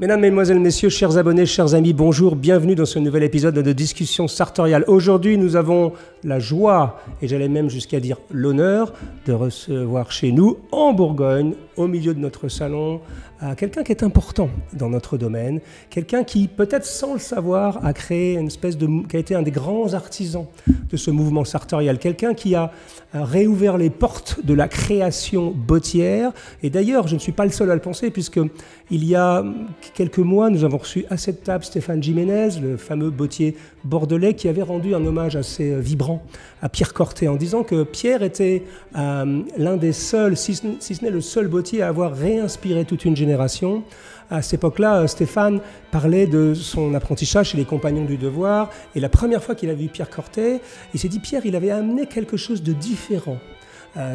Mesdames, Mesdemoiselles, Messieurs, chers abonnés, chers amis, bonjour, bienvenue dans ce nouvel épisode de Discussion Sartoriale. Aujourd'hui, nous avons la joie, et j'allais même jusqu'à dire l'honneur, de recevoir chez nous, en Bourgogne, au milieu de notre salon, quelqu'un qui est important dans notre domaine, quelqu'un qui, peut-être sans le savoir, a créé une espèce de, qui a été un des grands artisans de ce mouvement sartorial, quelqu'un qui a réouvert les portes de la création bottière. Et d'ailleurs, je ne suis pas le seul à le penser, puisque il y a quelques mois, nous avons reçu à cette table Stéphane Jiménez, le fameux bottier bordelais, qui avait rendu un hommage assez euh, vibrant à Pierre Cortet en disant que Pierre était euh, l'un des seuls, si ce n'est le seul bottier à avoir réinspiré toute une génération. À cette époque-là, euh, Stéphane parlait de son apprentissage chez les Compagnons du Devoir. Et la première fois qu'il a vu Pierre Cortet, il s'est dit Pierre, il avait amené quelque chose de différent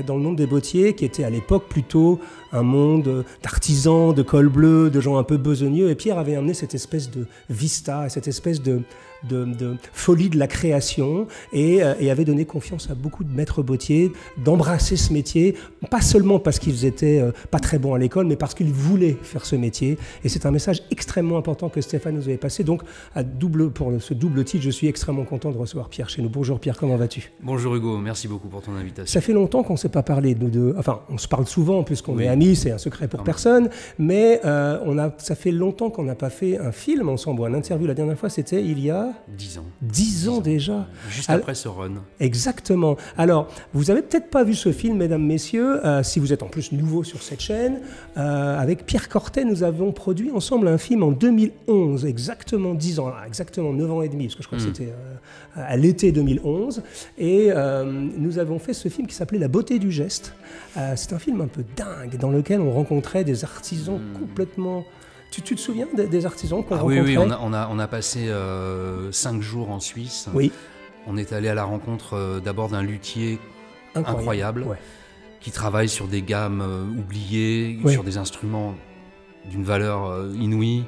dans le monde des bottiers, qui était à l'époque plutôt un monde d'artisans, de col bleu, de gens un peu besogneux. Et Pierre avait amené cette espèce de vista, cette espèce de, de, folie de la création euh, et, avait donné confiance à beaucoup de maîtres bottiers d'embrasser ce métier, pas seulement parce qu'ils étaient euh, pas très bons à l'école, mais parce qu'ils voulaient faire ce métier. Et c'est un message extrêmement important que Stéphane nous avait passé. Donc, à double, pour ce double titre, je suis extrêmement content de recevoir Pierre chez nous. Bonjour Pierre, comment vas-tu? Bonjour Hugo, merci beaucoup pour ton invitation. Ça fait longtemps qu'on ne s'est pas parlé de, Enfin, on se parle souvent puisqu'on est amis, c'est un secret pour personne, mais euh, on a, ça fait longtemps qu'on n'a pas fait un film ensemble ou un interview. La dernière fois, c'était il y a Dix ans. Dix ans, déjà. Juste après ce run. Exactement. Alors, vous avez peut-être pas vu ce film, mesdames, messieurs, euh, si vous êtes en plus nouveau sur cette chaîne. Euh, avec Pierre Cortet, nous avons produit ensemble un film en 2011, exactement dix ans, exactement neuf ans et demi, parce que je crois que hmm. c'était euh, à l'été 2011. Et nous avons fait ce film qui s'appelait La beauté du geste. C'est un film un peu dingue, dans lequel on rencontrait des artisans hmm. complètement tu, te souviens des, artisans qu'on ah, Oui, oui, on a, on a, passé euh, cinq jours en Suisse. Oui. On est allé à la rencontre euh, d'abord d'un luthier incroyable, qui travaille sur des gammes euh, oubliées, sur des instruments d'une valeur inouïe.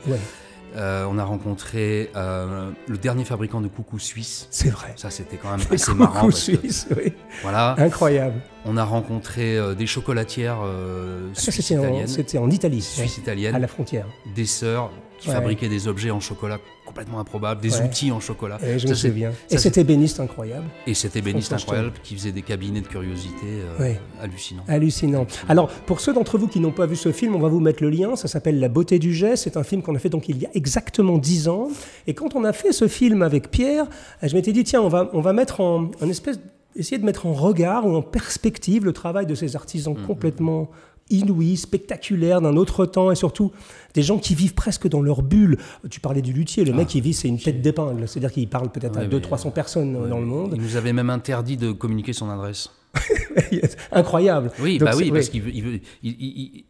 Euh, on a rencontré euh, le dernier fabricant de coucou suisse. C'est vrai. Ça, c'était quand même assez marrant. Coucou suisse, oui. Voilà. Incroyable. On a rencontré euh, des chocolatières ah, suisses italiennes. C'était en Italie. Suisse italienne. À la frontière. Des sœurs qui fabriquaient des objets en chocolat complètement improbables, des outils en chocolat. Et je me souviens. Et c'était béniste incroyable. Et c'était béniste incroyable qui faisait des cabinets de curiosité euh, hallucinants. Hallucinant. Alors, pour ceux d'entre vous qui n'ont pas vu ce film, on va vous mettre le lien. Ça s'appelle La beauté du geste. C'est un film qu'on a fait donc il y a exactement dix ans. Et quand on a fait ce film avec Pierre, je m'étais dit, tiens, on va, on va mettre en, espèce essayer de mettre en regard ou en perspective le travail de ces artisans mm-hmm. complètement inouïs, spectaculaires d'un autre temps et surtout des gens qui vivent presque dans leur bulle. Tu parlais du luthier, le mec qui vit, c'est une tête d'épingle, c'est-à-dire qu'il parle peut-être à 200-300 personnes dans le monde. Il nous avait même interdit de communiquer son adresse. Incroyable. Oui, bah oui, parce qu'il il, il,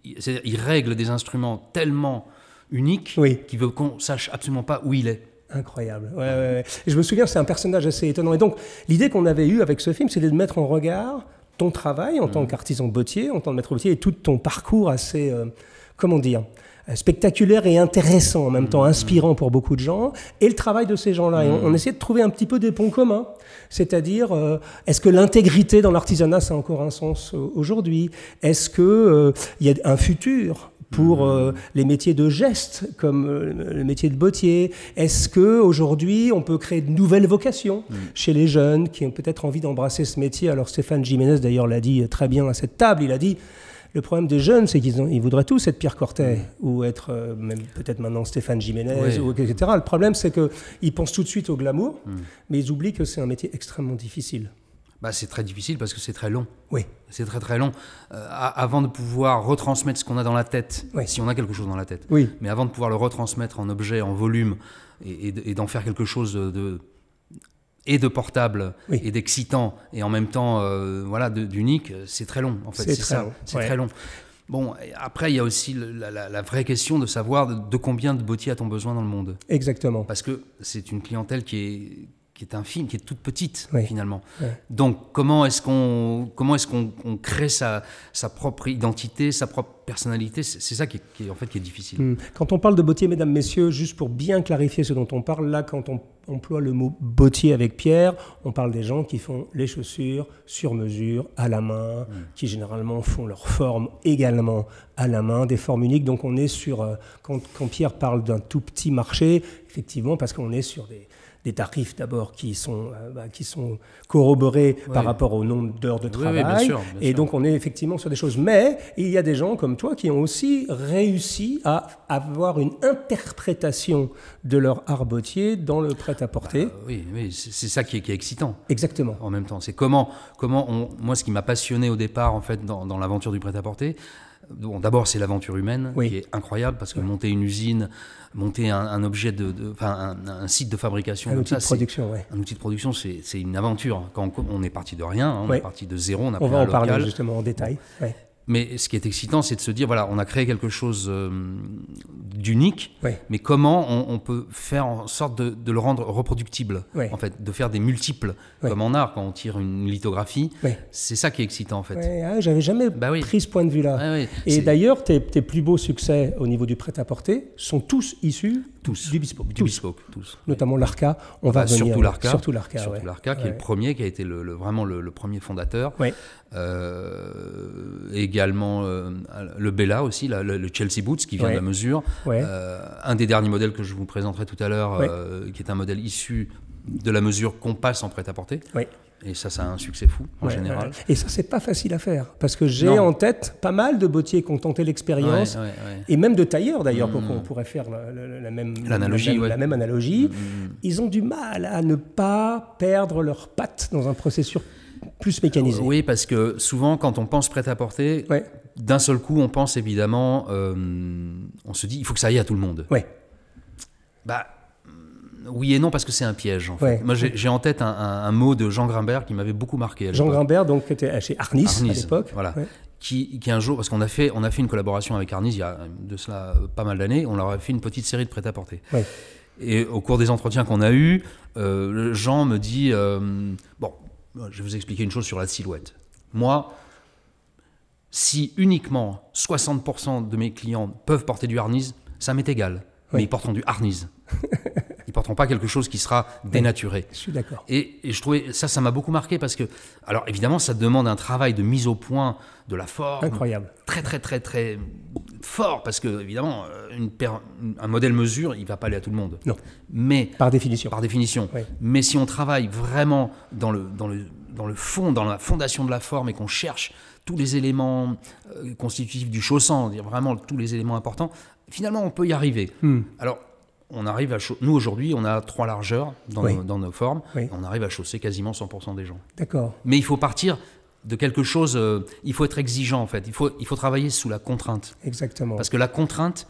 il, règle des instruments tellement uniques qu'il veut qu'on sache absolument pas où il est. Incroyable. Ouais, ouais, je me souviens, c'est un personnage assez étonnant. Et donc, l'idée qu'on avait eue avec ce film, c'était de mettre en regard ton travail en tant mmh. qu'artisan bottier, en tant que maître bottier, et tout ton parcours assez, euh, comment dire, euh, spectaculaire et intéressant, en même temps mmh. inspirant pour beaucoup de gens, et le travail de ces gens-là. Et on, mmh. essaie de trouver un petit peu des ponts communs, c'est-à-dire, euh, est-ce que l'intégrité dans l'artisanat, ça a encore un sens aujourd'hui? Est-ce qu'il il y a un futur? Pour euh, les métiers de geste, comme euh, le métier de bottier. Est-ce que aujourd'hui on peut créer de nouvelles vocations mm. chez les jeunes qui ont peut-être envie d'embrasser ce métier? Alors Stéphane Jiménez d'ailleurs l'a dit très bien à cette table, il a dit le problème des jeunes, c'est qu'ils ils voudraient tous être Pierre Cortet mm. ou être euh, même peut-être maintenant Stéphane Jiménez, ou, etc. Le problème, c'est qu'ils pensent tout de suite au glamour, mais ils oublient que c'est un métier extrêmement difficile bah, c'est très difficile parce que c'est très long. Oui. C'est très très long. Euh, avant de pouvoir retransmettre ce qu'on a dans la tête, si on a quelque chose dans la tête, oui. mais avant de pouvoir le retransmettre en objet, en volume, et, d'en faire quelque chose de, et de portable et d'excitant et en même temps euh, voilà d'unique, c'est très long en fait. C'est ça. C'est très long. Bon, après, il y a aussi la, vraie question de savoir de, de combien de bottiers a-t-on besoin dans le monde? Exactement. Parce que c'est une clientèle qui est, qui est infime, qui est toute petite finalement. Donc comment est-ce qu'on comment est-ce qu'on crée sa, sa propre identité, sa propre personnalité? C'est ça qui est, en fait qui est difficile. Hmm. Quand on parle de bottier, mesdames, messieurs, juste pour bien clarifier ce dont on parle, là, quand on emploie le mot bottier avec Pierre, on parle des gens qui font les chaussures sur mesure, à la main, hmm. qui généralement font leur forme également à la main, des formes uniques. Donc on est sur, euh, quand, quand Pierre parle d'un tout petit marché, effectivement, parce qu'on est sur des, des tarifs d'abord qui sont euh, bah, qui sont corroborés par rapport au nombre d'heures de travail. et donc on est effectivement sur des choses. Mais il y a des gens comme toi qui ont aussi réussi à avoir une interprétation de leur arbotier dans le prêt-à-porter. Bah, oui, oui c'est ça qui est, qui est, excitant. Exactement. En même temps, c'est comment comment on, moi ce qui m'a passionné au départ en fait dans, dans l'aventure du prêt-à-porter D'abord, c'est l'aventure humaine qui est incroyable parce que monter une usine, monter un, objet de, enfin, un, site de fabrication, un outil de production, un outil de production, c'est une aventure. Quand on, est parti de rien, hein, on est parti de zéro, on a On va en parler justement en détail. Mais ce qui est excitant, c'est de se dire, voilà, on a créé quelque chose euh, d'unique, mais comment on, peut faire en sorte de, le rendre reproductible, en fait, de faire des multiples, comme en art, quand on tire une lithographie. C'est ça qui est excitant, en fait. Ah, j'avais jamais bah pris ce point de vue-là. Et d'ailleurs, tes, tes, plus beaux succès au niveau du prêt-à-porter sont tous issus tous. Du bespoke. Du bespoke, tous. Notamment l'Arca. On va surtout l'Arca. Surtout l'Arca. Surtout l'Arca, qui est le premier, qui a été le, vraiment le, premier fondateur. Euh, également euh, le Bella aussi, le, Chelsea Boots, qui vient de la mesure. Euh, un des derniers modèles que je vous présenterai tout à l'heure, qui est un modèle issu de la mesure qu'on passe en prêt-à-porter. Et ça, ça a un succès fou en général. Et ça, c'est pas facile à faire parce que j'ai en tête pas mal de bottiers qui ont tenté l'expérience et même de tailleurs d'ailleurs, pour qu'on mm. pourrait faire la, même analogie. La, même analogie. Ils ont du mal à ne pas perdre leurs pattes dans un processus plus mécanisé. oui, parce que souvent, quand on pense prêt-à-porter, d'un seul coup, on pense évidemment, euh, on se dit, il faut que ça aille à tout le monde. Oui. Bah, oui et non, parce que c'est un piège. En fait. Moi, j'ai en tête un, mot de Jean Grimbert qui m'avait beaucoup marqué. Jean Grimbert, donc, qui était chez Arnis, à l'époque. Voilà. Qui, qui, un jour, parce qu'on a fait, on a fait une collaboration avec Arnis il y a de cela pas mal d'années, on leur a fait une petite série de prêt-à-porter. Et au cours des entretiens qu'on a eus, euh, Jean me dit euh, Bon, je vais vous expliquer une chose sur la silhouette. Moi, si uniquement 60% de mes clients peuvent porter du harnise, ça m'est égal. Mais ils porteront du harnise. ils porteront pas quelque chose qui sera dénaturé. je suis d'accord. Et, je trouvais ça, ça m'a beaucoup marqué parce que, alors évidemment, ça demande un travail de mise au point de la forme. Incroyable. Très, très, très, très fort parce que, évidemment, une un modèle mesure, il va pas aller à tout le monde. Non. Mais. Par définition. Par définition. Mais si on travaille vraiment dans le, dans le, dans le fond, dans la fondation de la forme et qu'on cherche tous les éléments euh, constitutifs du chausson, dire vraiment tous les éléments importants, finalement, on peut y arriver. Hmm. Alors, on arrive à nous aujourd'hui, on a trois largeurs dans, nos, formes, on arrive à chausser quasiment 100% des gens. D'accord. Mais il faut partir de quelque chose, euh, il faut être exigeant en fait, il faut, il faut travailler sous la contrainte. Exactement. Parce que la contrainte,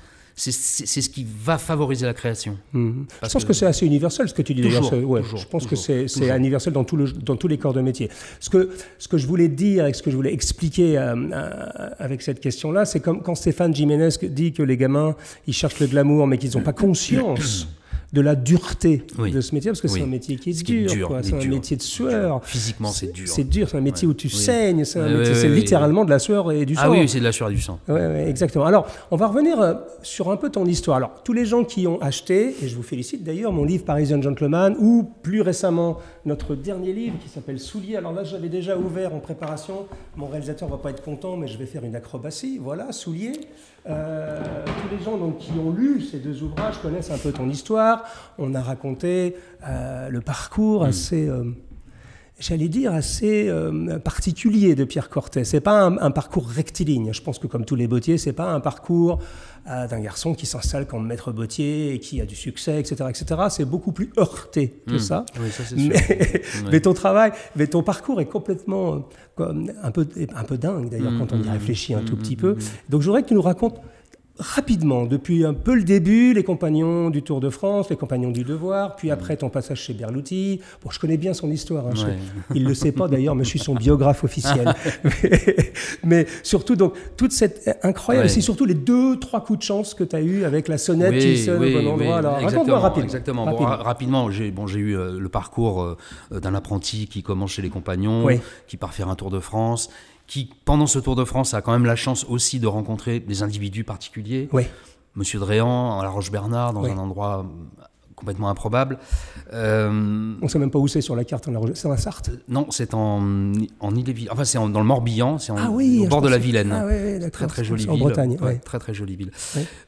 c'est ce qui va favoriser la création. Mhm. Je pense que, c'est assez universel ce que tu dis je pense que c'est universel dans, tout le, dans, tous les corps de métier. Ce que, ce que je voulais dire et ce que je voulais expliquer euh, euh, avec cette question-là, c'est comme quand Stéphane Jiménez dit que les gamins, ils cherchent le glamour mais qu'ils n'ont pas conscience de la dureté de ce métier, parce que c'est un métier qui est dur, c'est un métier de sueur. Physiquement, c'est dur. C'est dur, c'est un métier où tu saignes, c'est littéralement de la sueur et du ah sang. Ah oui, c'est de la sueur et du sang. Exactement. Alors, on va revenir euh, sur un peu ton histoire. Alors, tous les gens qui ont acheté, et je vous félicite d'ailleurs, mon livre Parisian Gentleman, ou plus récemment, notre dernier livre qui s'appelle Souliers. Alors là, j'avais déjà ouvert en préparation. Mon réalisateur va pas être content, mais je vais faire une acrobatie. Voilà, Souliers. Euh, tous les gens donc, qui ont lu ces deux ouvrages connaissent un peu ton histoire. On a raconté euh, le parcours assez, euh, j'allais dire, assez particulier de Pierre Cortet. C'est pas un, parcours rectiligne. Je pense que comme tous les bottiers, c'est pas un parcours d'un garçon qui s'installe comme maître bottier et qui a du succès, etc., etc. C'est beaucoup plus heurté que mm. ça. mais, ton travail, mais ton parcours est complètement un peu, un peu dingue d'ailleurs mm, quand on y réfléchit un tout petit peu. Donc je voudrais que tu nous racontes rapidement, depuis un peu le début, les compagnons du Tour de France, les compagnons du Devoir, puis après ton passage chez Berluti. Bon, je connais bien son histoire. Hein, il ne le sait pas d'ailleurs, mais je suis son biographe officiel. mais, surtout, donc, toute cette incroyable, c'est surtout les deux, trois coups de chance que tu as eu avec la sonnette qui sonne au bon endroit. Alors, raconte-moi rapidement. Exactement. rapidement, j'ai bon, eu euh, le parcours euh, d'un apprenti qui commence chez les compagnons, qui part faire un Tour de France qui, pendant ce Tour de France, a quand même la chance aussi de rencontrer des individus particuliers. Oui. Monsieur Dréan, à La Roche-Bernard, dans un endroit complètement improbable. Euh, on ne sait même pas où c'est sur la carte. C'est la Sarthe? Non, c'est en, en Ille-et-Vilaine. Enfin, c'est dans le Morbihan, c'est ah au bord de la Vilaine. Ah oui, très très jolie ville. En Bretagne. très très jolie ville.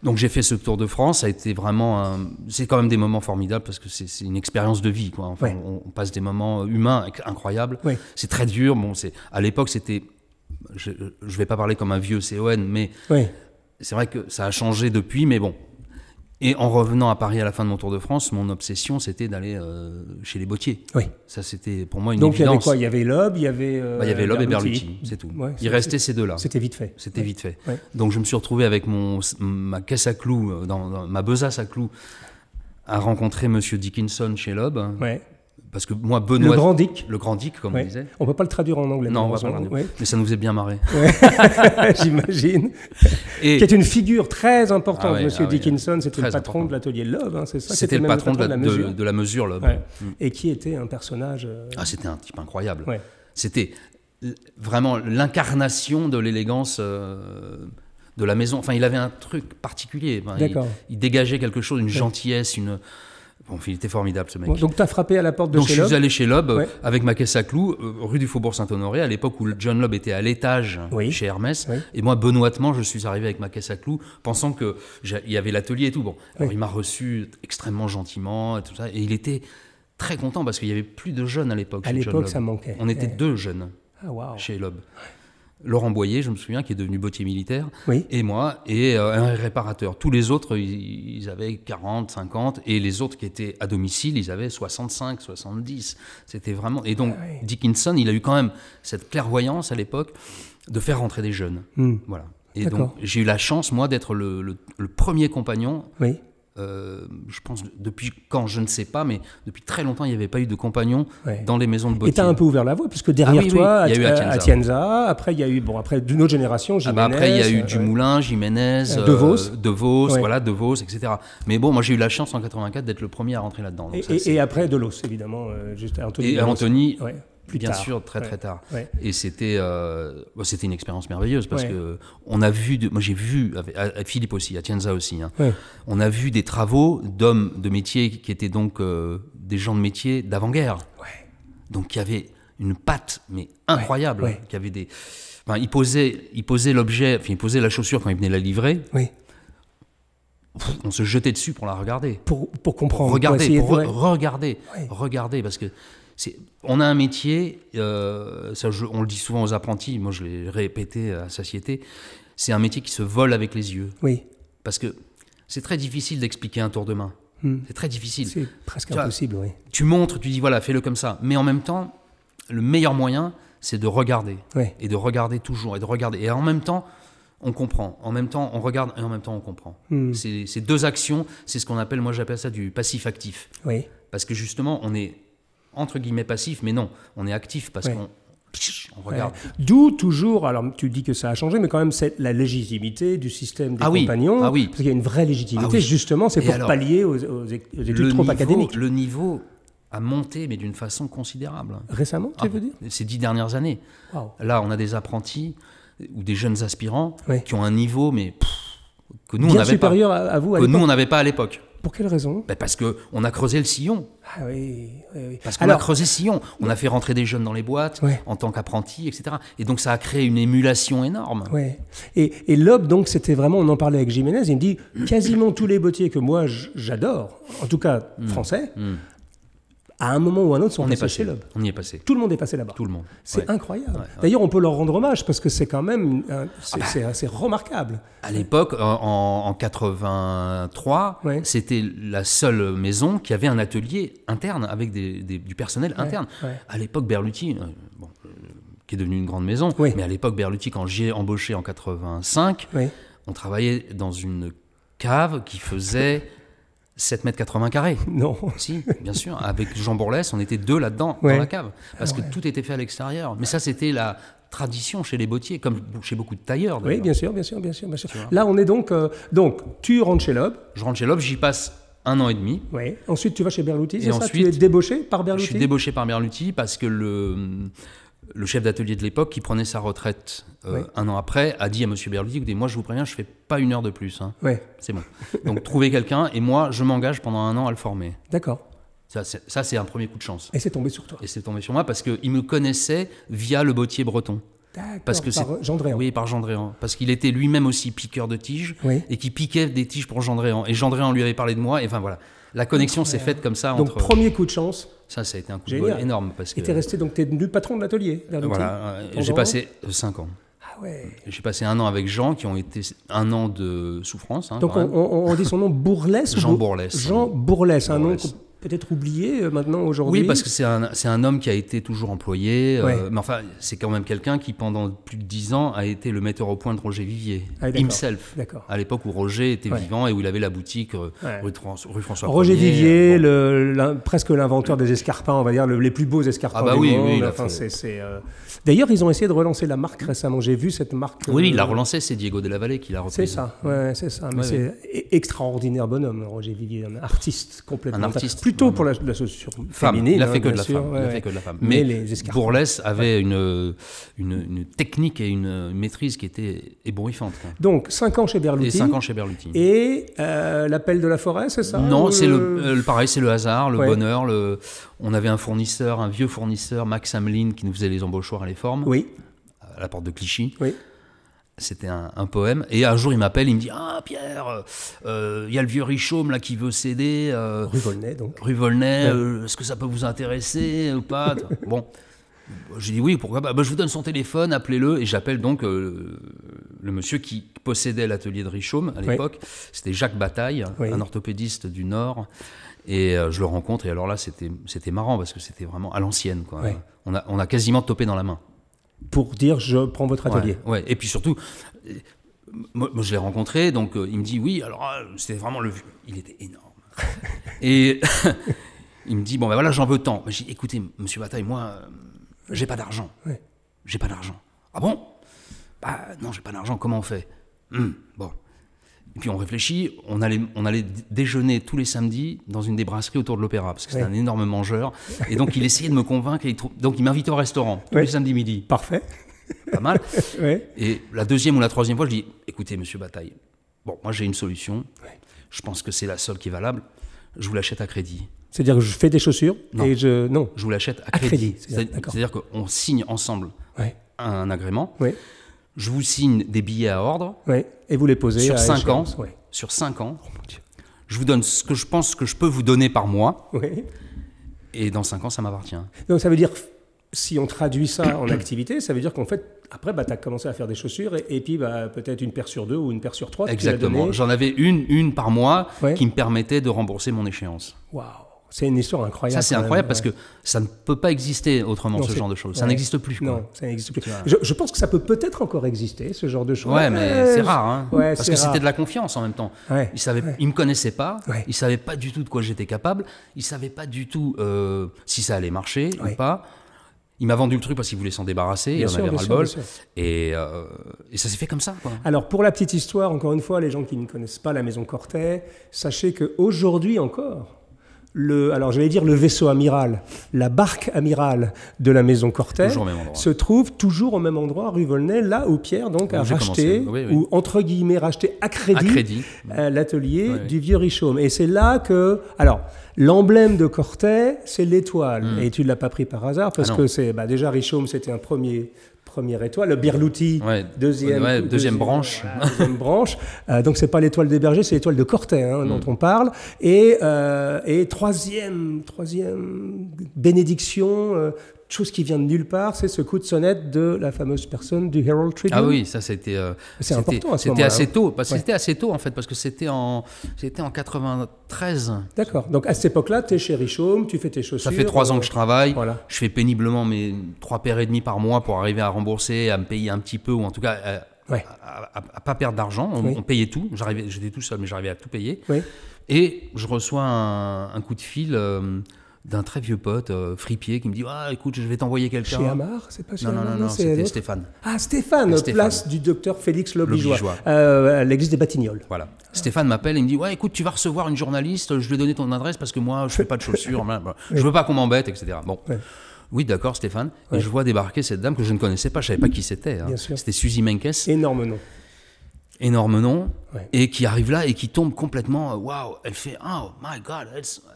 Donc j'ai fait ce Tour de France. Ça a été vraiment, c'est quand même des moments formidables parce que c'est une expérience de vie. Quoi. Enfin, on, passe des moments humains incroyables. C'est très dur. Bon, c'est à l'époque c'était je ne vais pas parler comme un vieux CON, mais c'est vrai que ça a changé depuis, mais bon. Et en revenant à Paris à la fin de mon Tour de France, mon obsession, c'était d'aller euh, chez les bottiers. Oui. Ça, c'était pour moi une Donc, évidence. Donc, il y avait quoi? Il y avait Loeb, il y avait. Euh, bah, il y avait Loeb et Berluti, c'est tout. il restait ces deux-là. C'était vite fait. C'était vite fait. Donc, je me suis retrouvé avec mon, ma caisse à clous, euh, dans, ma besace à clous, à rencontrer Monsieur Dickinson chez Loeb. Ouais. Parce que moi, Benoît. Le Grand Dick. Le Grand Dick, comme on disait. On peut pas le traduire en anglais. Non, on va pas le traduire. Mais ça nous est bien marré. J'imagine. Et... Qui est une figure très importante. Ah Monsieur ah Dickinson, c'était le patron de l'atelier Love, hein, c'est ça? C'était le, patron, de, la, mesure. De, la mesure, Love. Mm. Et qui était un personnage. Euh, ah, c'était un type incroyable. C'était vraiment l'incarnation de l'élégance. Euh, de la maison. Enfin, il avait un truc particulier. il, il, dégageait quelque chose, une gentillesse, une, Bon, il était formidable ce mec. donc tu as frappé à la porte de donc, chez Loeb Donc je suis allé chez Loeb avec ma caisse à clous, euh, rue du Faubourg Saint-Honoré, à l'époque où John Loeb était à l'étage chez Hermès. Et moi, benoîtement, je suis arrivé avec ma caisse à clous, pensant qu'il y avait l'atelier et tout. Bon, alors il m'a reçu extrêmement gentiment et tout ça. Et il était très content parce qu'il n'y avait plus de jeunes à l'époque. À l'époque, ça manquait. On était deux jeunes ah, chez Loeb. Laurent Boyer, je me souviens, qui est devenu bottier militaire, oui. et moi, et euh, un réparateur. Tous les autres, ils, avaient 40, 50, et les autres qui étaient à domicile, ils avaient 65, 70. C'était vraiment. Et donc, ah Dickinson, il a eu quand même cette clairvoyance à l'époque de faire rentrer des jeunes. Hmm. Voilà. Et donc, j'ai eu la chance, moi, d'être le, le, premier compagnon oui. Euh, je pense depuis quand, je ne sais pas, mais depuis très longtemps, il n'y avait pas eu de compagnons dans les maisons de beauté. Et tu as un peu ouvert la voie, puisque derrière ah toi, il y a eu Atienza. après il y a eu, bon, après d'une autre génération, Jiménez. Ah bah après, il y a eu Dumoulin, Jiménez, De Vos, de Vos voilà, De Vos, etc. Mais bon, moi j'ai eu la chance en 84 d'être le premier à rentrer là-dedans. Et, et, après Delos, évidemment, euh, juste Anthony. Et Anthony, bien sûr, très très tard. Et c'était euh, c'était une expérience merveilleuse parce que on a vu, moi j'ai vu, avec, Philippe aussi, à Tienza aussi, hein, on a vu des travaux d'hommes de métier qui étaient donc euh, des gens de métier d'avant-guerre. Donc qui avaient une patte mais incroyable, qui avait des, enfin, ils posaient, ils posaient l'objet, enfin ils posaient la chaussure quand ils venaient la livrer. Oui. On se jetait dessus pour la regarder. Pour, pour comprendre. regarder, pour regarder, regarder, parce que on a un métier, euh, ça, on le dit souvent aux apprentis, moi je l'ai répété à satiété, c'est un métier qui se vole avec les yeux. Oui. Parce que c'est très difficile d'expliquer un tour de main. Hmm. C'est très difficile. C'est presque impossible, oui. Tu montres, tu dis voilà, fais-le comme ça. Mais en même temps, le meilleur moyen, c'est de regarder. Et de regarder toujours, et de regarder. Et en même temps, on comprend. En même temps, on regarde et en même temps, on comprend. Hmm. Ces deux actions, c'est ce qu'on appelle, moi j'appelle ça du passif-actif. Oui. Parce que justement, on est entre guillemets passif, mais non, on est actif parce qu'on on regarde. D'où toujours, alors tu dis que ça a changé, mais quand même c'est la légitimité du système des ah compagnons. Ah oui. Parce qu'il y a une vraie légitimité, ah justement, c'est pour pallier aux, études trop académiques. Le niveau a monté, mais d'une façon considérable. Récemment, tu veux dire? Ces dix dernières années. Là, on a des apprentis ou des jeunes aspirants qui ont un niveau, mais que nous, on n'avait pas. supérieur à, vous à Que nous, on n'avait pas à l'époque. Pour quelle raison? Ben Parce qu'on a creusé le sillon. Ah oui, oui, Parce qu'on a creusé le sillon. On a fait rentrer des jeunes dans les boîtes en tant qu'apprentis, etc. Et donc ça a créé une émulation énorme. Ouais. Et, et l'OB, donc, c'était vraiment, on en parlait avec Jiménez, il me dit quasiment tous les bottiers que moi j'adore, en tout cas hmm. français, hmm à un moment ou un autre, sont on est passé, chez. On y est passé. Tout le monde est passé là-bas. Tout le monde. C'est incroyable. D'ailleurs, on peut leur rendre hommage parce que c'est quand même ah bah. c'est assez remarquable. À l'époque, en, en, 83, c'était la seule maison qui avait un atelier interne avec des, du personnel interne. À l'époque, Berluti, euh, bon, euh, qui est devenu une grande maison, mais à l'époque, Berluti, quand j'ai embauché en 85, On travaillait dans une cave qui faisait 7 mètres 80 carrés. Non. Si, bien sûr. Avec Jean Bourlès, on était deux là-dedans, dans la cave. Parce ah que tout était fait à l'extérieur. Mais ça, c'était la tradition chez les bottiers, comme chez beaucoup de tailleurs. Oui, bien sûr, bien sûr, bien sûr. Là, on est donc. Euh, donc, tu rentres chez Loeb. Je rentre chez Loeb, j'y passe un an et demi. Oui. Ensuite, tu vas chez Berluti, c'est ça? Tu es débauché par Berluti Je suis débauché par Berluti parce que le, le chef d'atelier de l'époque, qui prenait sa retraite euh, un an après, a dit à M. Berluti écoutez, moi, je vous préviens, je fais pas une heure de plus. Hein. Oui. C'est bon. Donc, trouvez quelqu'un et moi, je m'engage pendant un an à le former. D'accord. Ça, c'est un premier coup de chance. Et c'est tombé sur toi Et c'est tombé sur moi parce qu'il me connaissait via le bottier breton. Parce que par Jean Dréan. Oui, par Jean Dréan. Parce qu'il était lui-même aussi piqueur de tiges et qui piquait des tiges pour Jean Dréan. Et Jean Dréan lui avait parlé de moi. Et enfin voilà, la connexion s'est faite comme ça. Donc premier coup de chance. Ça, ça a été un coup de bol énorme. Parce que... Et t'es resté, donc t'es devenu patron de l'atelier. Voilà, j'ai passé 5 ans. Ah ouais. J'ai passé un an avec Jean, qui ont été un an de souffrance. Hein, donc on, on, dit son nom Bourlès Jean Bourlès. Jean Bourlès, un nom peut-être oublié euh, maintenant aujourd'hui. Oui, parce que c'est un, un, homme qui a été toujours employé, euh, mais enfin, c'est quand même quelqu'un qui, pendant plus de dix ans, a été le metteur au point de Roger Vivier, ah, himself, à l'époque où Roger était vivant et où il avait la boutique euh, rue, François Roger Vivier, le, presque l'inventeur des escarpins, on va dire, les plus beaux escarpins ah bah du oui, monde. Oui, enfin, D'ailleurs, ils ont essayé de relancer la marque récemment. J'ai vu cette marque. Oui, il l'a relancé, c'est Diego de la Vallée qui l'a repris. C'est ça, ouais, c'est ça. Mais c'est e-, extraordinaire bonhomme, Roger Vivier, un artiste complètement. Un artiste plutôt pour la, l'association féminine. Il a fait, que, de la femme. il a fait que de la femme. Mais, Bourlès avait une, une, technique et une maîtrise qui était ébouriffante. Donc, 5 ans chez Berluti. Et 5 ans chez Berluti. Et euh, l'appel de la forêt, c'est ça Non, c'est le... pareil, c'est le hasard, le bonheur. Le... On avait un fournisseur, un vieux fournisseur, Max Hamlin, qui nous faisait les embauchoirs et les formes. Oui. À la porte de Clichy. Oui. C'était un, poème. Et un jour, il m'appelle, il me dit Ah, Pierre, euh, il y a le vieux Richaume là qui veut céder. Euh, rue Volnay, donc. Rue Volnay, euh, est-ce que ça peut vous intéresser ou pas? Bon. J'ai dit oui, pourquoi pas? Bah, Je vous donne son téléphone, appelez-le. Et j'appelle donc le monsieur qui possédait l'atelier de Richaume à l'époque. C'était Jacques Bataille, un orthopédiste du Nord. Et je le rencontre. Et alors là, c'était marrant parce que c'était vraiment à l'ancienne. On, a, on a quasiment topé dans la main pour dire je prends votre atelier. Ouais, Et puis surtout, moi, je l'ai rencontré, donc euh, il me dit oui, alors euh, c'était vraiment le Il était énorme. et il me dit bon ben voilà, j'en veux tant. J'ai dit écoutez, monsieur Bataille, moi, euh, j'ai pas d'argent. J'ai pas d'argent. Ah bon? Bah non, j'ai pas d'argent, comment on fait? Hum, Bon, et puis on réfléchit, on allait, on allait déjeuner tous les samedis dans une des brasseries autour de l'opéra, parce que c'était un énorme mangeur. Et donc il essayait de me convaincre, et donc il m'invitait au restaurant tous les samedis midi. Parfait. Pas mal. Et la deuxième ou la troisième fois, je dis, écoutez, monsieur Bataille, bon, moi j'ai une solution, je pense que c'est la seule qui est valable, je vous l'achète à crédit. C'est-à-dire que je fais des chaussures non. et je... Non. Je vous l'achète à, crédit. C'est-à-dire qu'on signe ensemble un agrément. Oui je vous signe des billets à ordre. Oui. Et vous les posez sur 5 ans. Sur 5 ans. Oh, je vous donne ce que je pense que je peux vous donner par mois. Oui. Et dans 5 ans, ça m'appartient. Donc ça veut dire, si on traduit ça en activité, ça veut dire qu'en fait, après, bah, tu as commencé à faire des chaussures et, puis bah, peut-être une paire sur deux ou une paire sur trois. Exactement. J'en avais une, une par mois qui me permettait de rembourser mon échéance. Waouh c'est une histoire incroyable. Ça, c'est incroyable parce que ça ne peut pas exister autrement, ce genre de choses. Ça n'existe plus. Non, ça n'existe plus. Je, pense que ça peut peut-être encore exister, ce genre de choses. Ouais, mais c'est rare. Hein. parce que c'était de la confiance en même temps. il, savait, il me connaissait pas. Il ne savait pas du tout de quoi j'étais capable. Il ne savait pas du tout euh, si ça allait marcher ou pas. Il m'a vendu le truc parce qu'il voulait s'en débarrasser, il en avait ras-le-bol. Et, euh, et, ça s'est fait comme ça. Alors, pour la petite histoire, encore une fois, les gens qui ne connaissent pas la maison Cortet, sachez qu'aujourd'hui encore, le, alors j'allais dire le vaisseau amiral, la barque amirale de la maison Cortet se trouve toujours au même endroit, rue Volnay, là où Pierre donc a racheté, ou entre guillemets racheté à crédit, euh, l'atelier du vieux Richaume. Et c'est là que, alors l'emblème de Cortet, c'est l'étoile. Hmm. Et tu ne l'as pas pris par hasard parce ah que c'est bah, déjà Richaume, c'était un premier première étoile, le Birlouti, deuxième, deuxième, branche. deuxième branche. Euh, donc c'est pas l'étoile des bergers, c'est l'étoile de Cortet hein, dont mm. on parle. Et, euh, et troisième, troisième bénédiction, euh, chose qui vient de nulle part, c'est ce coup de sonnette de la fameuse personne du Herald Tribune. Ah oui, ça c'était. Euh, c'est important. C'était assez tôt, parce que c'était assez tôt en fait, parce que c'était en, c'était en 93. D'accord. Donc à cette époque-là, tu es chez Richaume, tu fais tes chaussures. Ça fait trois ans que je travaille. Voilà. Je fais péniblement mes trois paires et demi par mois pour arriver à rembourser, à me payer un petit peu, ou en tout cas à, pas perdre d'argent. On, payait tout. J'étais tout seul, mais j'arrivais à tout payer. Et je reçois un, coup de fil d'un très vieux pote, euh, fripier, qui me dit Ah, écoute, je vais t'envoyer quelqu'un. Chez Amar C'est pas chez Non, non, non, non c'était Stéphane. Ah, Stéphane, place du docteur Félix Lobligeois, euh, à l'église des Batignolles. Voilà. Stéphane m'appelle et me dit Ouais, écoute, tu vas recevoir une journaliste, je lui ai donné ton adresse parce que moi, je fais pas de chaussures, je veux pas qu'on m'embête, etc. Bon. Oui, d'accord, Stéphane. Et je vois débarquer cette dame que je ne connaissais pas, je savais pas qui c'était. Hein. C'était Suzy Menkes. Énorme nom énorme nom, et qui arrive là et qui tombe complètement, euh, waouh, elle fait, oh my god,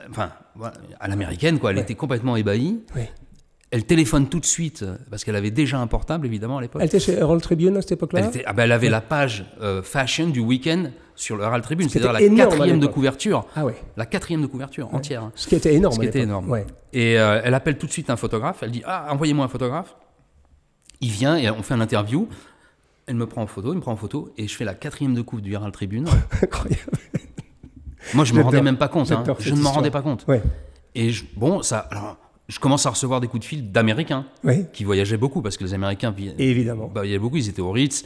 enfin, à l'américaine, quoi, elle était complètement ébahie. Elle téléphone tout de suite, parce qu'elle avait déjà un portable, évidemment, à l'époque. Elle était chez Herald Tribune à cette époque-là elle, ah ben, elle, avait la page euh, fashion du week-end sur le Herald Tribune, c'est-à-dire la quatrième de couverture. Ah ouais. La quatrième de couverture entière. Ce qui était énorme. Ce qui était énorme. Et euh, elle appelle tout de suite un photographe, elle dit Ah, envoyez-moi un photographe. Il vient et on fait un interview. Elle me prend en photo, il me prend en photo, et je fais la quatrième de coupe du Herald Tribune. Incroyable. Moi, je ne me rendais même pas compte. Hein. Je ne m'en rendais pas compte. Et je, bon, ça. Alors, je commence à recevoir des coups de fil d'Américains qui voyageaient beaucoup parce que les Américains évidemment bah, il y avait beaucoup ils étaient au Ritz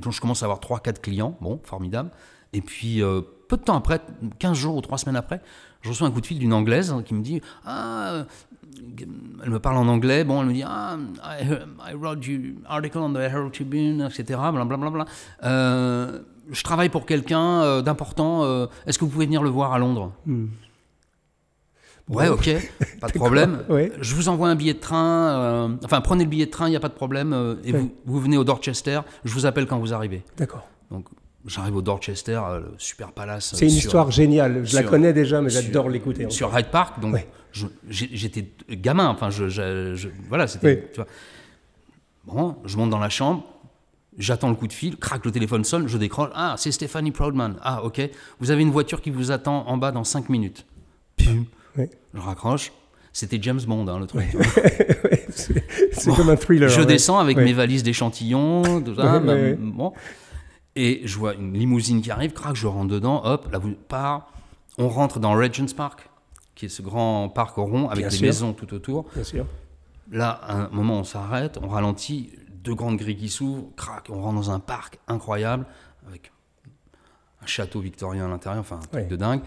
donc, je commence à avoir 3-4 clients bon formidable et puis euh, peu de temps après 15 jours ou 3 semaines après je reçois un coup de fil d'une anglaise qui me dit ah elle me parle en anglais, bon, elle me dit ah, I, wrote you article on the Herald Tribune, etc. Blablabla. Euh, je travaille pour quelqu'un euh, d'important. Euh, est-ce que vous pouvez venir le voir à Londres? Hmm. Ouais, ok, pas de problème. Je vous envoie un billet de train. enfin, prenez le billet de train, il n'y a pas de problème. et vous, vous, venez au Dorchester. Je vous appelle quand vous arrivez. D'accord. Donc, J'arrive au Dorchester, le super palace. C'est une histoire géniale. Je la connais déjà, mais j'adore l'écouter. Sur Hyde Park, donc j'étais gamin, enfin, je, voilà, c'était. Bon, je monte dans la chambre, j'attends le coup de fil, craque, le téléphone sonne, je décroche. Ah, c'est Stephanie Proudman. Ah, ok. Vous avez une voiture qui vous attend en bas dans 5 minutes. Pum. Je raccroche. C'était James Bond, hein, le truc. c'est comme un thriller. Je descends avec mes valises d'échantillons, tout ça. bon. Et je vois une limousine qui arrive, craque, je rentre dedans, hop, là, vous part. On rentre dans Regent's Park qui est ce grand parc rond avec des maisons tout autour. Bien sûr. Là, à un moment, on s'arrête, on ralentit, deux grandes grilles qui s'ouvrent, crac, on rentre dans un parc incroyable avec un château victorien à l'intérieur, enfin un truc de dingue.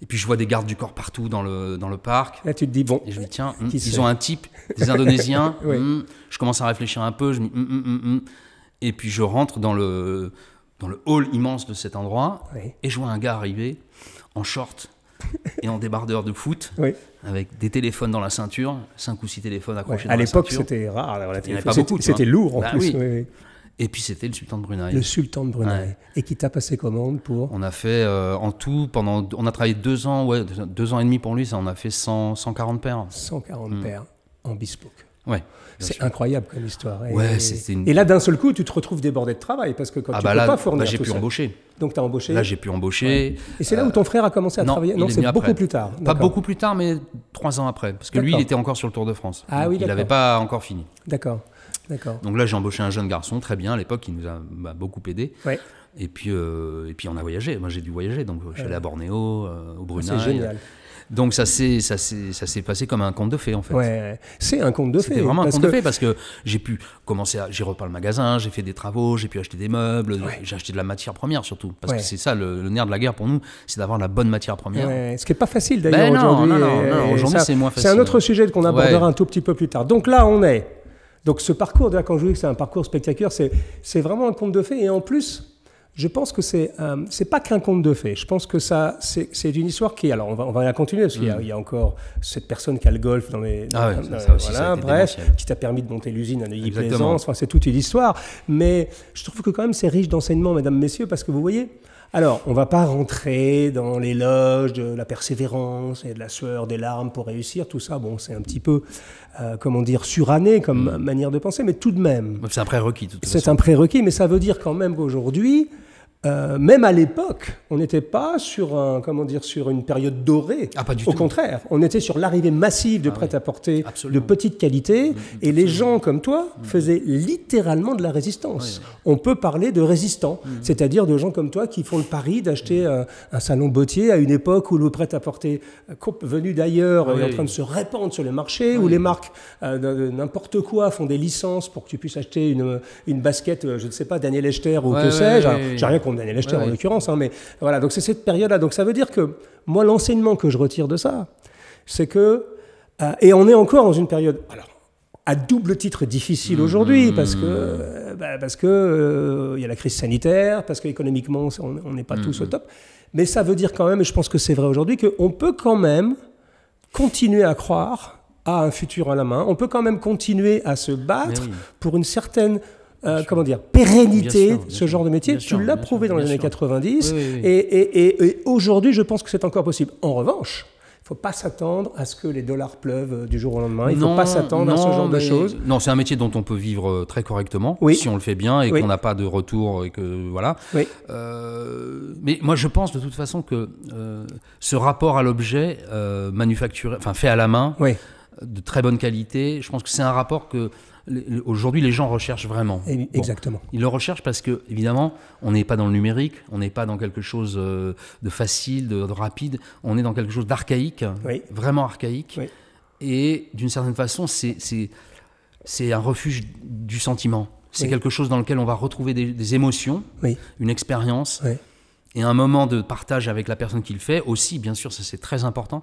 Et puis je vois des gardes du corps partout dans le, dans le parc. Là, tu te dis, bon. Et je me dis, tiens, hum, ils ont un type, des Indonésiens. Hum, je commence à réfléchir un peu. Je me dis, hum, et puis je rentre dans le, dans le hall immense de cet endroit. Et je vois un gars arriver en short et en débardeur de foot, avec des téléphones dans la ceinture, 5 ou 6 téléphones accrochés dans la ceinture. À l'époque, c'était rare. C'était lourd en bah plus. Et puis c'était le sultan de Brunei. Le sultan de Brunei. Et qui t'a passé commande pour On a fait euh, en tout, pendant, on a travaillé deux ans, ouais, deux ans et demi pour lui, ça, on a fait 100, 140 paires. 140 mm. paires en bespoke. Ouais. C'est incroyable comme histoire. Et, ouais, et là, d'un seul coup, tu te retrouves débordé de travail parce que quand ah tu bah peux là, pas fournir là, j'ai pu embaucher. Donc tu as embauché. Là, j'ai pu embaucher. Et c'est là où ton frère a commencé à travailler. Non, c'est beaucoup plus tard. Pas beaucoup plus tard, mais trois ans après, parce que lui, il était encore sur le Tour de France. Ah oui, Il n'avait pas encore fini. D'accord. Donc là, j'ai embauché un jeune garçon, très bien à l'époque, qui nous a beaucoup aidé. Ouais. Et puis, euh, et puis on a voyagé. Moi, j'ai dû voyager. Donc, je suis allé à Bornéo, euh, au Brunei. C'est génial. Donc ça s'est ça ça s'est passé comme un conte de fées en fait. Ouais, c'est un conte de fées. C'était vraiment un conte de fées parce que j'ai pu commencer à j'ai repeint le magasin, j'ai fait des travaux, j'ai pu acheter des meubles, j'ai acheté de la matière première surtout parce que c'est ça le, nerf de la guerre pour nous, c'est d'avoir la bonne matière première. ce qui est pas facile d'ailleurs ben aujourd'hui. Non, non, non, aujourd'hui c'est moins facile. C'est un autre sujet qu'on abordera un tout petit peu plus tard. Donc là on est donc ce parcours, quand je dis que c'est un parcours spectaculaire, c'est vraiment un conte de fées et en plus je pense que c'est euh, c'est pas qu'un conte de fées. Je pense que ça c'est une histoire qui alors on va on va la continuer parce qu'il y, y, a encore cette personne qui a le golf dans les ah ça aussi, voilà bref qui t'a permis de monter l'usine à Neuilly-Plaisance. Enfin c'est toute une histoire. Mais je trouve que quand même c'est riche d'enseignements, mesdames messieurs, parce que vous voyez. Alors, on ne va pas rentrer dans l'éloge de la persévérance et de la sueur, des larmes pour réussir. Tout ça, bon, c'est un petit peu, euh, comment dire, suranné comme mm. manière de penser, mais tout de même. C'est un prérequis, C'est un prérequis, mais ça veut dire quand même qu'aujourd'hui, euh, même à l'époque, on n'était pas sur un, comment dire, sur une période dorée. Ah, pas du Au contraire, on était sur l'arrivée massive de ah prêt-à-porter de petite qualité, mm, mm, et les gens comme toi mm. faisaient littéralement de la résistance. On peut parler de résistants, c'est-à-dire de gens comme toi qui font le pari d'acheter euh, un, salon bottier à une époque où le prêt-à-porter euh, venu d'ailleurs est en train de se répandre sur le marché, où les marques n'importe quoi font des licences pour que tu puisses acheter une, une basket, je ne sais pas, Daniel Echter ou que sais-je. J'ai rien Daniel Echter en l'occurrence, hein, mais voilà, donc c'est cette période-là. Donc ça veut dire que moi, l'enseignement que je retire de ça, c'est que, euh, et on est encore dans une période, alors, à double titre difficile mmh. aujourd'hui, parce que, euh, bah, parce que euh, y a la crise sanitaire, parce qu'économiquement, on n'est pas tous au mmh. top, mais ça veut dire quand même, et je pense que c'est vrai aujourd'hui, qu'on peut quand même continuer à croire à un futur à la main, on peut quand même continuer à se battre pour une certaine euh, comment dire, pérennité, ce genre de métier. tu l'as prouvé dans les années 90, et, aujourd'hui, je pense que c'est encore possible. En revanche, il ne faut pas s'attendre à ce que les dollars pleuvent du jour au lendemain. Il ne faut pas s'attendre à ce genre de choses. Non, c'est un métier dont on peut vivre euh, très correctement si on le fait bien et qu'on n'a pas de retour et que voilà. Euh, mais moi, je pense de toute façon que ce rapport à l'objet manufacturé, enfin fait à la main, de très bonne qualité, je pense que c'est un rapport que Aujourd'hui, les gens recherchent vraiment. Exactement. ils le recherchent parce que, évidemment, on n'est pas dans le numérique, on n'est pas dans quelque chose euh, de facile, de, rapide, on est dans quelque chose d'archaïque, vraiment archaïque. Et d'une certaine façon, c'est un refuge du sentiment. C'est quelque chose dans lequel on va retrouver des, émotions, une expérience, et un moment de partage avec la personne qui le fait aussi, bien sûr, ça c'est très important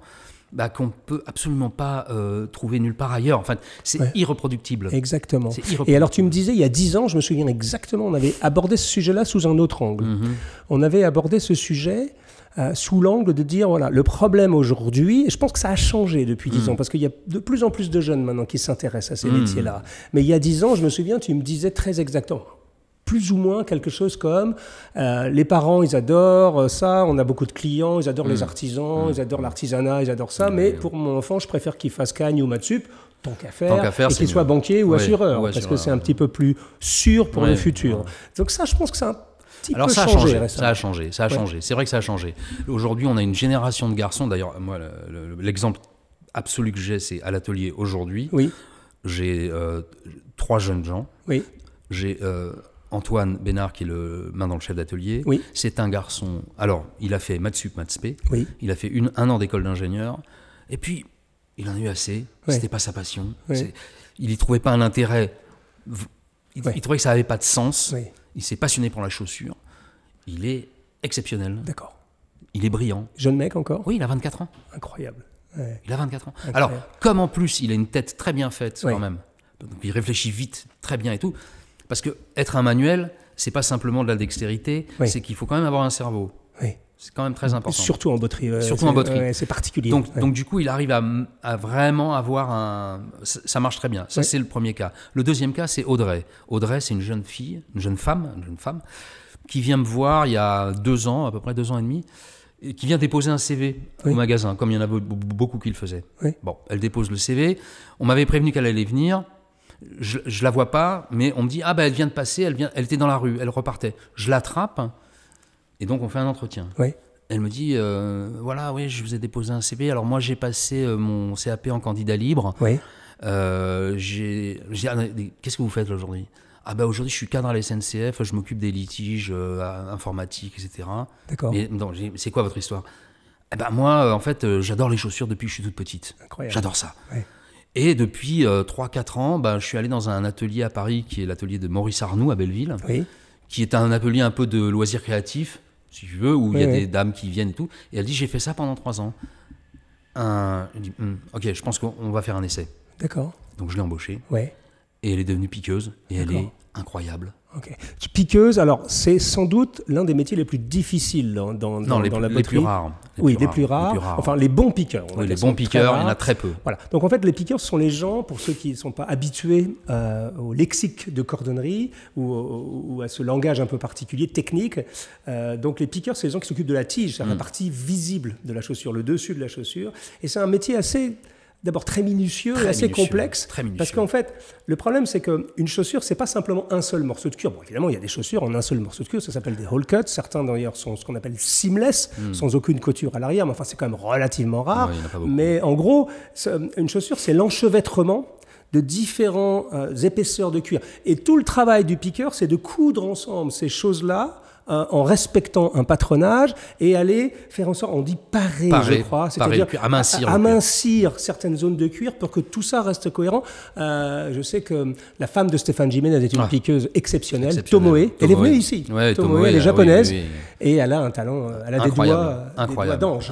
bah, qu'on peut absolument pas euh, trouver nulle part ailleurs. Enfin, c'est irreproductible. Exactement. Et alors, tu me disais, il y a dix ans, je me souviens exactement, on avait abordé ce sujet-là sous un autre angle. Mhm. On avait abordé ce sujet euh, sous l'angle de dire, voilà, le problème aujourd'hui, et je pense que ça a changé depuis dix mhm. ans, parce qu'il y a de plus en plus de jeunes maintenant qui s'intéressent à ces mhm. métiers-là. Mais il y a dix ans, je me souviens, tu me disais très exactement, plus ou moins quelque chose comme euh, les parents, ils adorent euh, ça, on a beaucoup de clients, ils adorent les mm. artisans, mm. ils adorent l'artisanat, ils adorent ça, mais pour mon enfant, je préfère qu'il fasse cagne ou matsup, tant qu'à faire, et qu'il soit banquier ou assureur, parce que c'est un petit peu plus sûr pour le futur. Donc ça, je pense que c'est un petit Alors peu ça a changé, ça a changé, ça a changé. C'est vrai que ça a changé. Aujourd'hui, on a une génération de garçons. D'ailleurs, moi, l'exemple absolu que j'ai, c'est à l'atelier aujourd'hui. Oui. J'ai euh, trois jeunes gens. Oui. J'ai Antoine Bénard, qui est le main dans le chef d'atelier, oui. c'est un garçon. Alors, il a fait Matsup, Matspé, oui. il a fait une, un an d'école d'ingénieur, et puis il en a eu assez. C'était pas sa passion. Il y trouvait pas un intérêt. Il, trouvait que ça avait pas de sens. Il s'est passionné pour la chaussure. Il est exceptionnel. D'accord. Il est brillant. Jeune mec encore? Oui, il a 24 ans. Incroyable. Il a 24 ans. Alors, comme en plus, il a une tête très bien faite quand même. Donc, il réfléchit vite, très bien et tout. Parce que être un manuel, c'est pas simplement de la dextérité, c'est qu'il faut quand même avoir un cerveau. C'est quand même très important. Surtout en botterie. Surtout en botterie. c'est particulier. Donc, donc, du coup, il arrive à, vraiment avoir un. Ça marche très bien. Ça, c'est le premier cas. Le deuxième cas, c'est Audrey. Audrey, c'est une jeune fille, une jeune femme, une jeune femme, qui vient me voir il y a deux ans, à peu près deux ans et demi, et qui vient déposer un CV au magasin, comme il y en a beaucoup qui le faisaient. Bon, elle dépose le CV. On m'avait prévenu qu'elle allait venir je, je la vois pas, mais on me dit ah ben elle vient de passer, elle vient, elle était dans la rue, elle repartait. Je l'attrape et donc on fait un entretien. Oui. Elle me dit euh, voilà oui je vous ai déposé un CV. Alors moi j'ai passé euh, mon CAP en candidat libre. Oui. Euh, j'ai ah, qu'est-ce que vous faites aujourd'hui? Ah ben aujourd'hui je suis cadre à la SNCF, je m'occupe des litiges informatiques, etc. D'accord. c'est quoi votre histoire? Eh ben moi, en fait, j'adore les chaussures depuis que je suis toute petite. J'adore ça. Ouais. Et depuis 3-4 euh, ans, ben, je suis allé dans un atelier à Paris qui est l'atelier de Maurice Arnoux à Belleville, qui est un atelier un peu de loisirs créatifs, si tu veux, où il y a des dames qui viennent et tout. Et elle dit J'ai fait ça pendant 3 ans. Un... dit hmm, Ok, je pense qu'on va faire un essai. D'accord. Donc je l'ai embauchée. Ouais. Et elle est devenue piqueuse. Et elle est incroyable. Piqueuse, alors c'est sans doute l'un des métiers les plus difficiles dans, dans, non, les, dans la les plus rares. oui, les, plus rares, Enfin, les bons piqueurs. Oui, les bons piqueurs, il y en a très peu. Voilà. Donc en fait, les piqueurs, ce sont les gens, pour ceux qui ne sont pas habitués euh, au lexique de cordonnerie ou, à ce langage un peu particulier, technique. Euh, donc les piqueurs, c'est les gens qui s'occupent de la tige, c'est la mm. partie visible de la chaussure, le dessus de la chaussure. Et c'est un métier assez d'abord très minutieux et assez complexe. Très. Parce qu'en fait, le problème, c'est qu'une chaussure, c'est pas simplement un seul morceau de cuir. Bon, évidemment, il y a des chaussures en un seul morceau de cuir, ça s'appelle des hole cuts. Certains, d'ailleurs, sont ce qu'on appelle seamless, hmm. sans aucune couture à l'arrière, mais enfin, c'est quand même relativement rare. mais en gros, une chaussure, c'est l'enchevêtrement de différentes euh, épaisseurs de cuir. Et tout le travail du piqueur, c'est de coudre ensemble ces choses-là en respectant un patronage et aller faire en sorte, on dit parer, je crois, c'est-à-dire amincir, amincir certaines zones de cuir pour que tout ça reste cohérent. Euh, je sais que la femme de Stéphane Jiménez est une ah. piqueuse exceptionnelle, Tomoe. Elle est venue ici. Tomoe, elle est japonaise et elle a un talent, euh, elle a des doigts, incroyable, d'ange.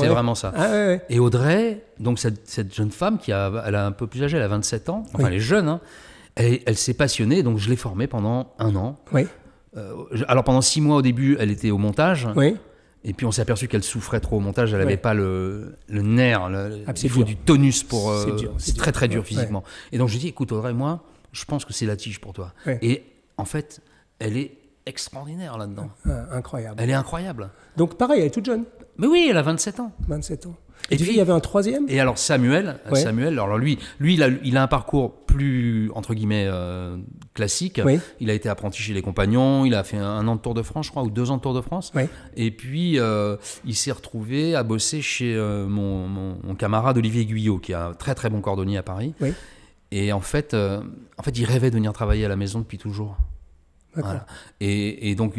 C'est vraiment ça. Ah, et Audrey, donc cette, jeune femme qui a, elle a un peu plus âgée, elle a 27 ans, enfin elle est jeune, hein, elle, elle s'est passionnée, donc je l'ai formée pendant un an. Oui. Euh, alors pendant six mois au début, elle était au montage. Oui. Et puis on s'est aperçu qu'elle souffrait trop au montage, elle n'avait pas le, le nerf, le, ah, il faut du tonus pour. Euh, c'est très très dur physiquement. Et donc je dis, écoute Audrey, moi, je pense que c'est la tige pour toi. Et en fait, elle est extraordinaire là-dedans. Ah, incroyable. Elle est incroyable. Donc pareil, elle est toute jeune. Mais oui, elle a 27 ans. 27 ans. Et, puis il y avait un troisième? Et alors Samuel, Samuel alors lui, lui il a, il a un parcours plus, entre guillemets, euh, classique. Il a été apprenti chez les compagnons, il a fait un, an de Tour de France, je crois, ou deux ans de Tour de France. Et puis euh, il s'est retrouvé à bosser chez euh, mon, mon, camarade Olivier Guyot, qui est un très très bon cordonnier à Paris. Et en fait, en fait, il rêvait de venir travailler à la maison depuis toujours. Et, et, donc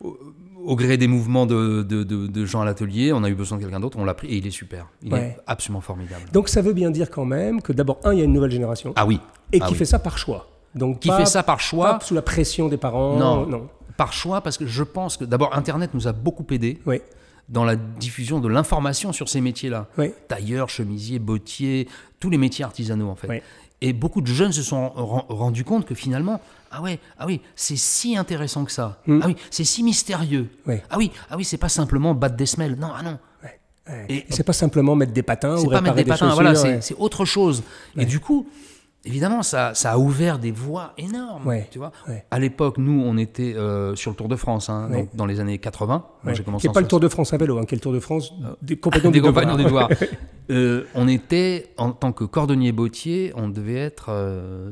au gré des mouvements de, de, gens à l'atelier, on a eu besoin de quelqu'un d'autre, on l'a pris et il est super. Il est absolument formidable. Donc ça veut bien dire quand même que d'abord, un, il y a une nouvelle génération. Ah oui. Et ah qui fait ça par choix. Donc qui fait ça par choix. Pas sous la pression des parents. Non, non. Par choix, parce que je pense que d'abord, Internet nous a beaucoup aidé. Oui. Dans la diffusion de l'information sur ces métiers-là. Oui. Tailleur, chemisier, bottier, tous les métiers artisanaux en fait. Oui. Et beaucoup de jeunes se sont rendus compte que finalement, ah ouais, ah oui, c'est si intéressant que ça. Hmm. Ah oui, c'est si mystérieux. Ah oui, ah oui, c'est pas simplement battre des semelles. Non, ah non. Et c'est pas simplement mettre des patins ou pas mettre des, patins. Voilà, c'est autre chose. Et du coup, évidemment, ça, ça, a ouvert des voies énormes. tu vois à l'époque, nous, on était euh, sur le Tour de France, hein, donc dans les années 80. Moi, qui n'est pas le Tour de France à vélo, hein, qui est le Tour de France euh, des compagnons des compagnons euh, on était, en tant que cordonnier bottier, on devait être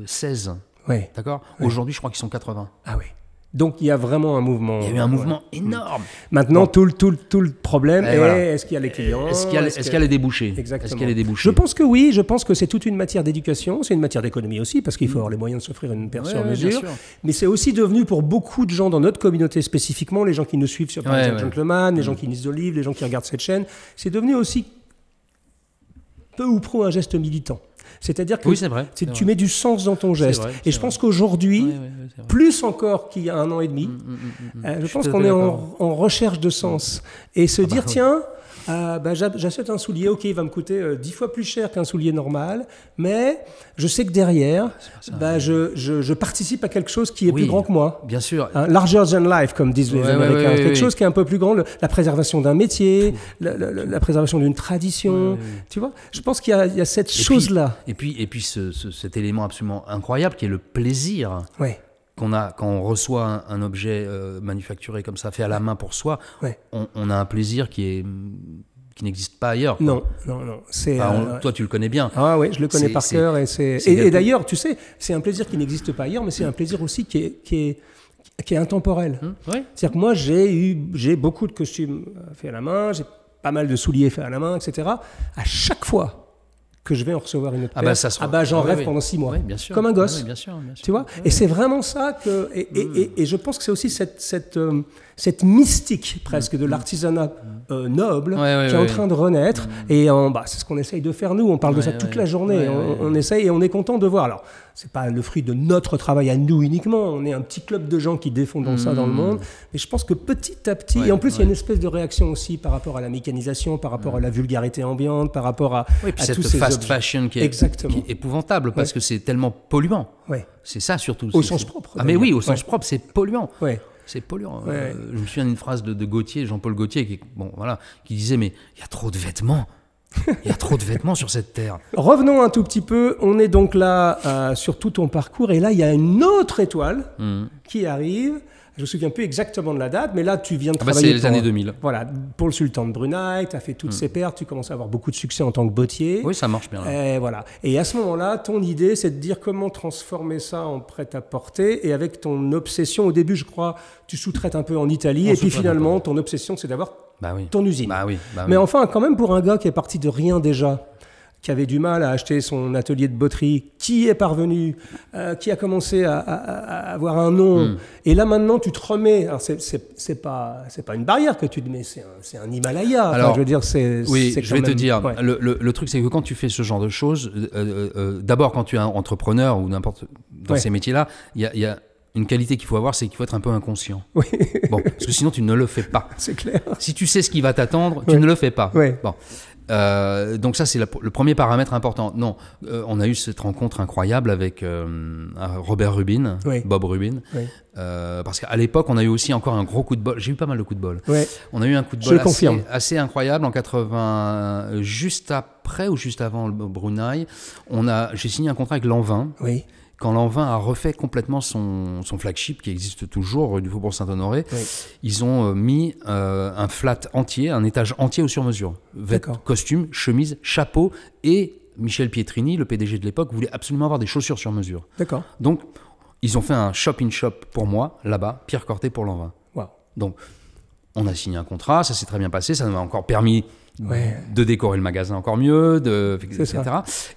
16. Ouais. D'accord? Aujourd'hui, je crois qu'ils sont 80. Ah oui. Donc il y a vraiment un mouvement. Il y a eu un mouvement énorme. Maintenant, tout, le, tout, tout, le problème est est-ce qu'il y a les clients? Est-ce qu'il y, a, les débouchés? Exactement. Est-ce qu'il y a les débouchés? Je pense que oui. Je pense que c'est toute une matière d'éducation. C'est une matière d'économie aussi, parce qu'il faut avoir les moyens de s'offrir une paire sur mesure. Mais c'est aussi devenu pour beaucoup de gens dans notre communauté spécifiquement, les gens qui nous suivent sur Paris Gentleman, les gens qui lisent de livres, les gens qui regardent cette chaîne, c'est devenu aussi peu ou prou un geste militant. C'est-à-dire que tu mets du sens dans ton geste. et je pense qu'aujourd'hui, plus encore qu'il y a un an et demi, mm, mm, mm, euh, je, pense qu'on est en, en, recherche de sens. Et se ah dire, bah tiens, euh, bah, j'achète un soulier, ok, il va me coûter euh, dix fois plus cher qu'un soulier normal, mais je sais que derrière, bah, je, je, participe à quelque chose qui est plus grand que moi. Bien sûr. Hein, larger than life, comme disent les Américains. quelque chose qui est un peu plus grand, la préservation d'un métier, la, préservation d'une tradition. Tu vois Je pense qu'il y, y, a cette chose-là. Et puis, et puis ce, cet élément absolument incroyable qui est le plaisir. Ouais qu'on a quand on reçoit un, objet euh, manufacturé comme ça, fait à la main pour soi, on, a un plaisir qui est qui n'existe pas ailleurs. Non, non, non. C'est euh, toi, tu le connais bien. Ah oui, je le connais par cœur et c'est et, d'ailleurs, tu sais, c'est un plaisir qui n'existe pas ailleurs, mais c'est un plaisir aussi qui est qui est qui est intemporel. Hum, C'est-à-dire que moi, j'ai eu j'ai beaucoup de costumes faits à la main, j'ai pas mal de souliers faits à la main, etc. À chaque fois que je vais en recevoir une autre ah bah, ça ah bah j'en ah rêve pendant six mois, bien sûr. comme un gosse. bien sûr, bien sûr. Tu vois Et c'est vraiment ça que et, et, et, je pense que c'est aussi cette cette euh, cette mystique presque de l'artisanat euh, noble qui est en train de renaître. Et bah, c'est ce qu'on essaye de faire nous. On parle de ça toute la journée. On, on, essaye et on est content de voir. Alors, c'est pas le fruit de notre travail à nous uniquement. On est un petit club de gens qui défendent ça dans le mmh. monde. Mais je pense que petit à petit, et en plus, il y a une espèce de réaction aussi par rapport à la mécanisation, par rapport à la vulgarité ambiante, par rapport à, oui, puis cette tous fast fashion qui est, Exactement. Qui est épouvantable parce que c'est tellement polluant. C'est ça surtout. Au sens propre. Ah mais oui, au sens propre, c'est polluant. Ouais. C'est polluant. Euh, je me souviens d'une phrase de, de Gauthier, Jean-Paul Gauthier, qui, bon, voilà, qui disait Mais il y a trop de vêtements. Il y a trop de vêtements sur cette terre. Revenons un tout petit peu. On est donc là euh, sur tout ton parcours. Et là, il y a une autre étoile mmh. qui arrive. Je me souviens plus exactement de la date, mais là, tu viens de ah bah, travailler. c'est les années 2000. Voilà, pour le sultan de Brunei, tu as fait toutes hmm. ces pertes, tu commences à avoir beaucoup de succès en tant que bottier. Oui, ça marche bien. Et voilà. Et à ce moment-là, ton idée, c'est de dire comment transformer ça en prêt-à-porter. Et avec ton obsession, au début, je crois, tu sous-traites un peu en Italie. et puis finalement, ton obsession, c'est d'avoir bah ton usine. Bah oui, bah mais enfin, quand même, pour un gars qui est parti de rien déjà, qui avait du mal à acheter son atelier de botterie, qui est parvenu, euh, qui a commencé à, avoir un nom. Hmm. Et là maintenant, tu te remets. Alors c'est pas c'est pas une barrière que tu te mets, c'est un, Himalaya. Alors, je veux dire, c'est. Oui, je vais te dire. Le, le, truc, c'est que quand tu fais ce genre de choses, euh, euh, d'abord quand tu es un entrepreneur ou n'importe dans ces métiers-là, il y a, y a une qualité qu'il faut avoir, c'est qu'il faut être un peu inconscient. Oui. Bon, parce que sinon tu ne le fais pas. C'est clair. Si tu sais ce qui va t'attendre, tu ne le fais pas. Oui. Bon. Euh, donc ça c'est le premier paramètre important. Non, euh, on a eu cette rencontre incroyable avec euh, Robert Rubin, Bob Rubin, parce qu'à l'époque on a eu aussi encore un gros coup de bol. J'ai eu pas mal de coups de bol. On a eu un coup de bol assez, incroyable en 80, juste après ou juste avant le Brunei. On a, j'ai signé un contrat avec Lanvin. Oui quand Lanvin a refait complètement son, son, flagship, qui existe toujours du Faubourg Saint-Honoré, ils ont euh, mis euh, un flat entier, un étage entier au sur-mesure. Costume, chemise, chapeau, et Michel Pietrini, le PDG de l'époque, voulait absolument avoir des chaussures sur mesure. D'accord. Donc, ils ont fait un shop-in-shop pour moi, là-bas, Pierre Corté pour Lanvin. Wow. Donc, on a signé un contrat, ça s'est très bien passé, ça m'a encore permis de décorer le magasin encore mieux, de, etc.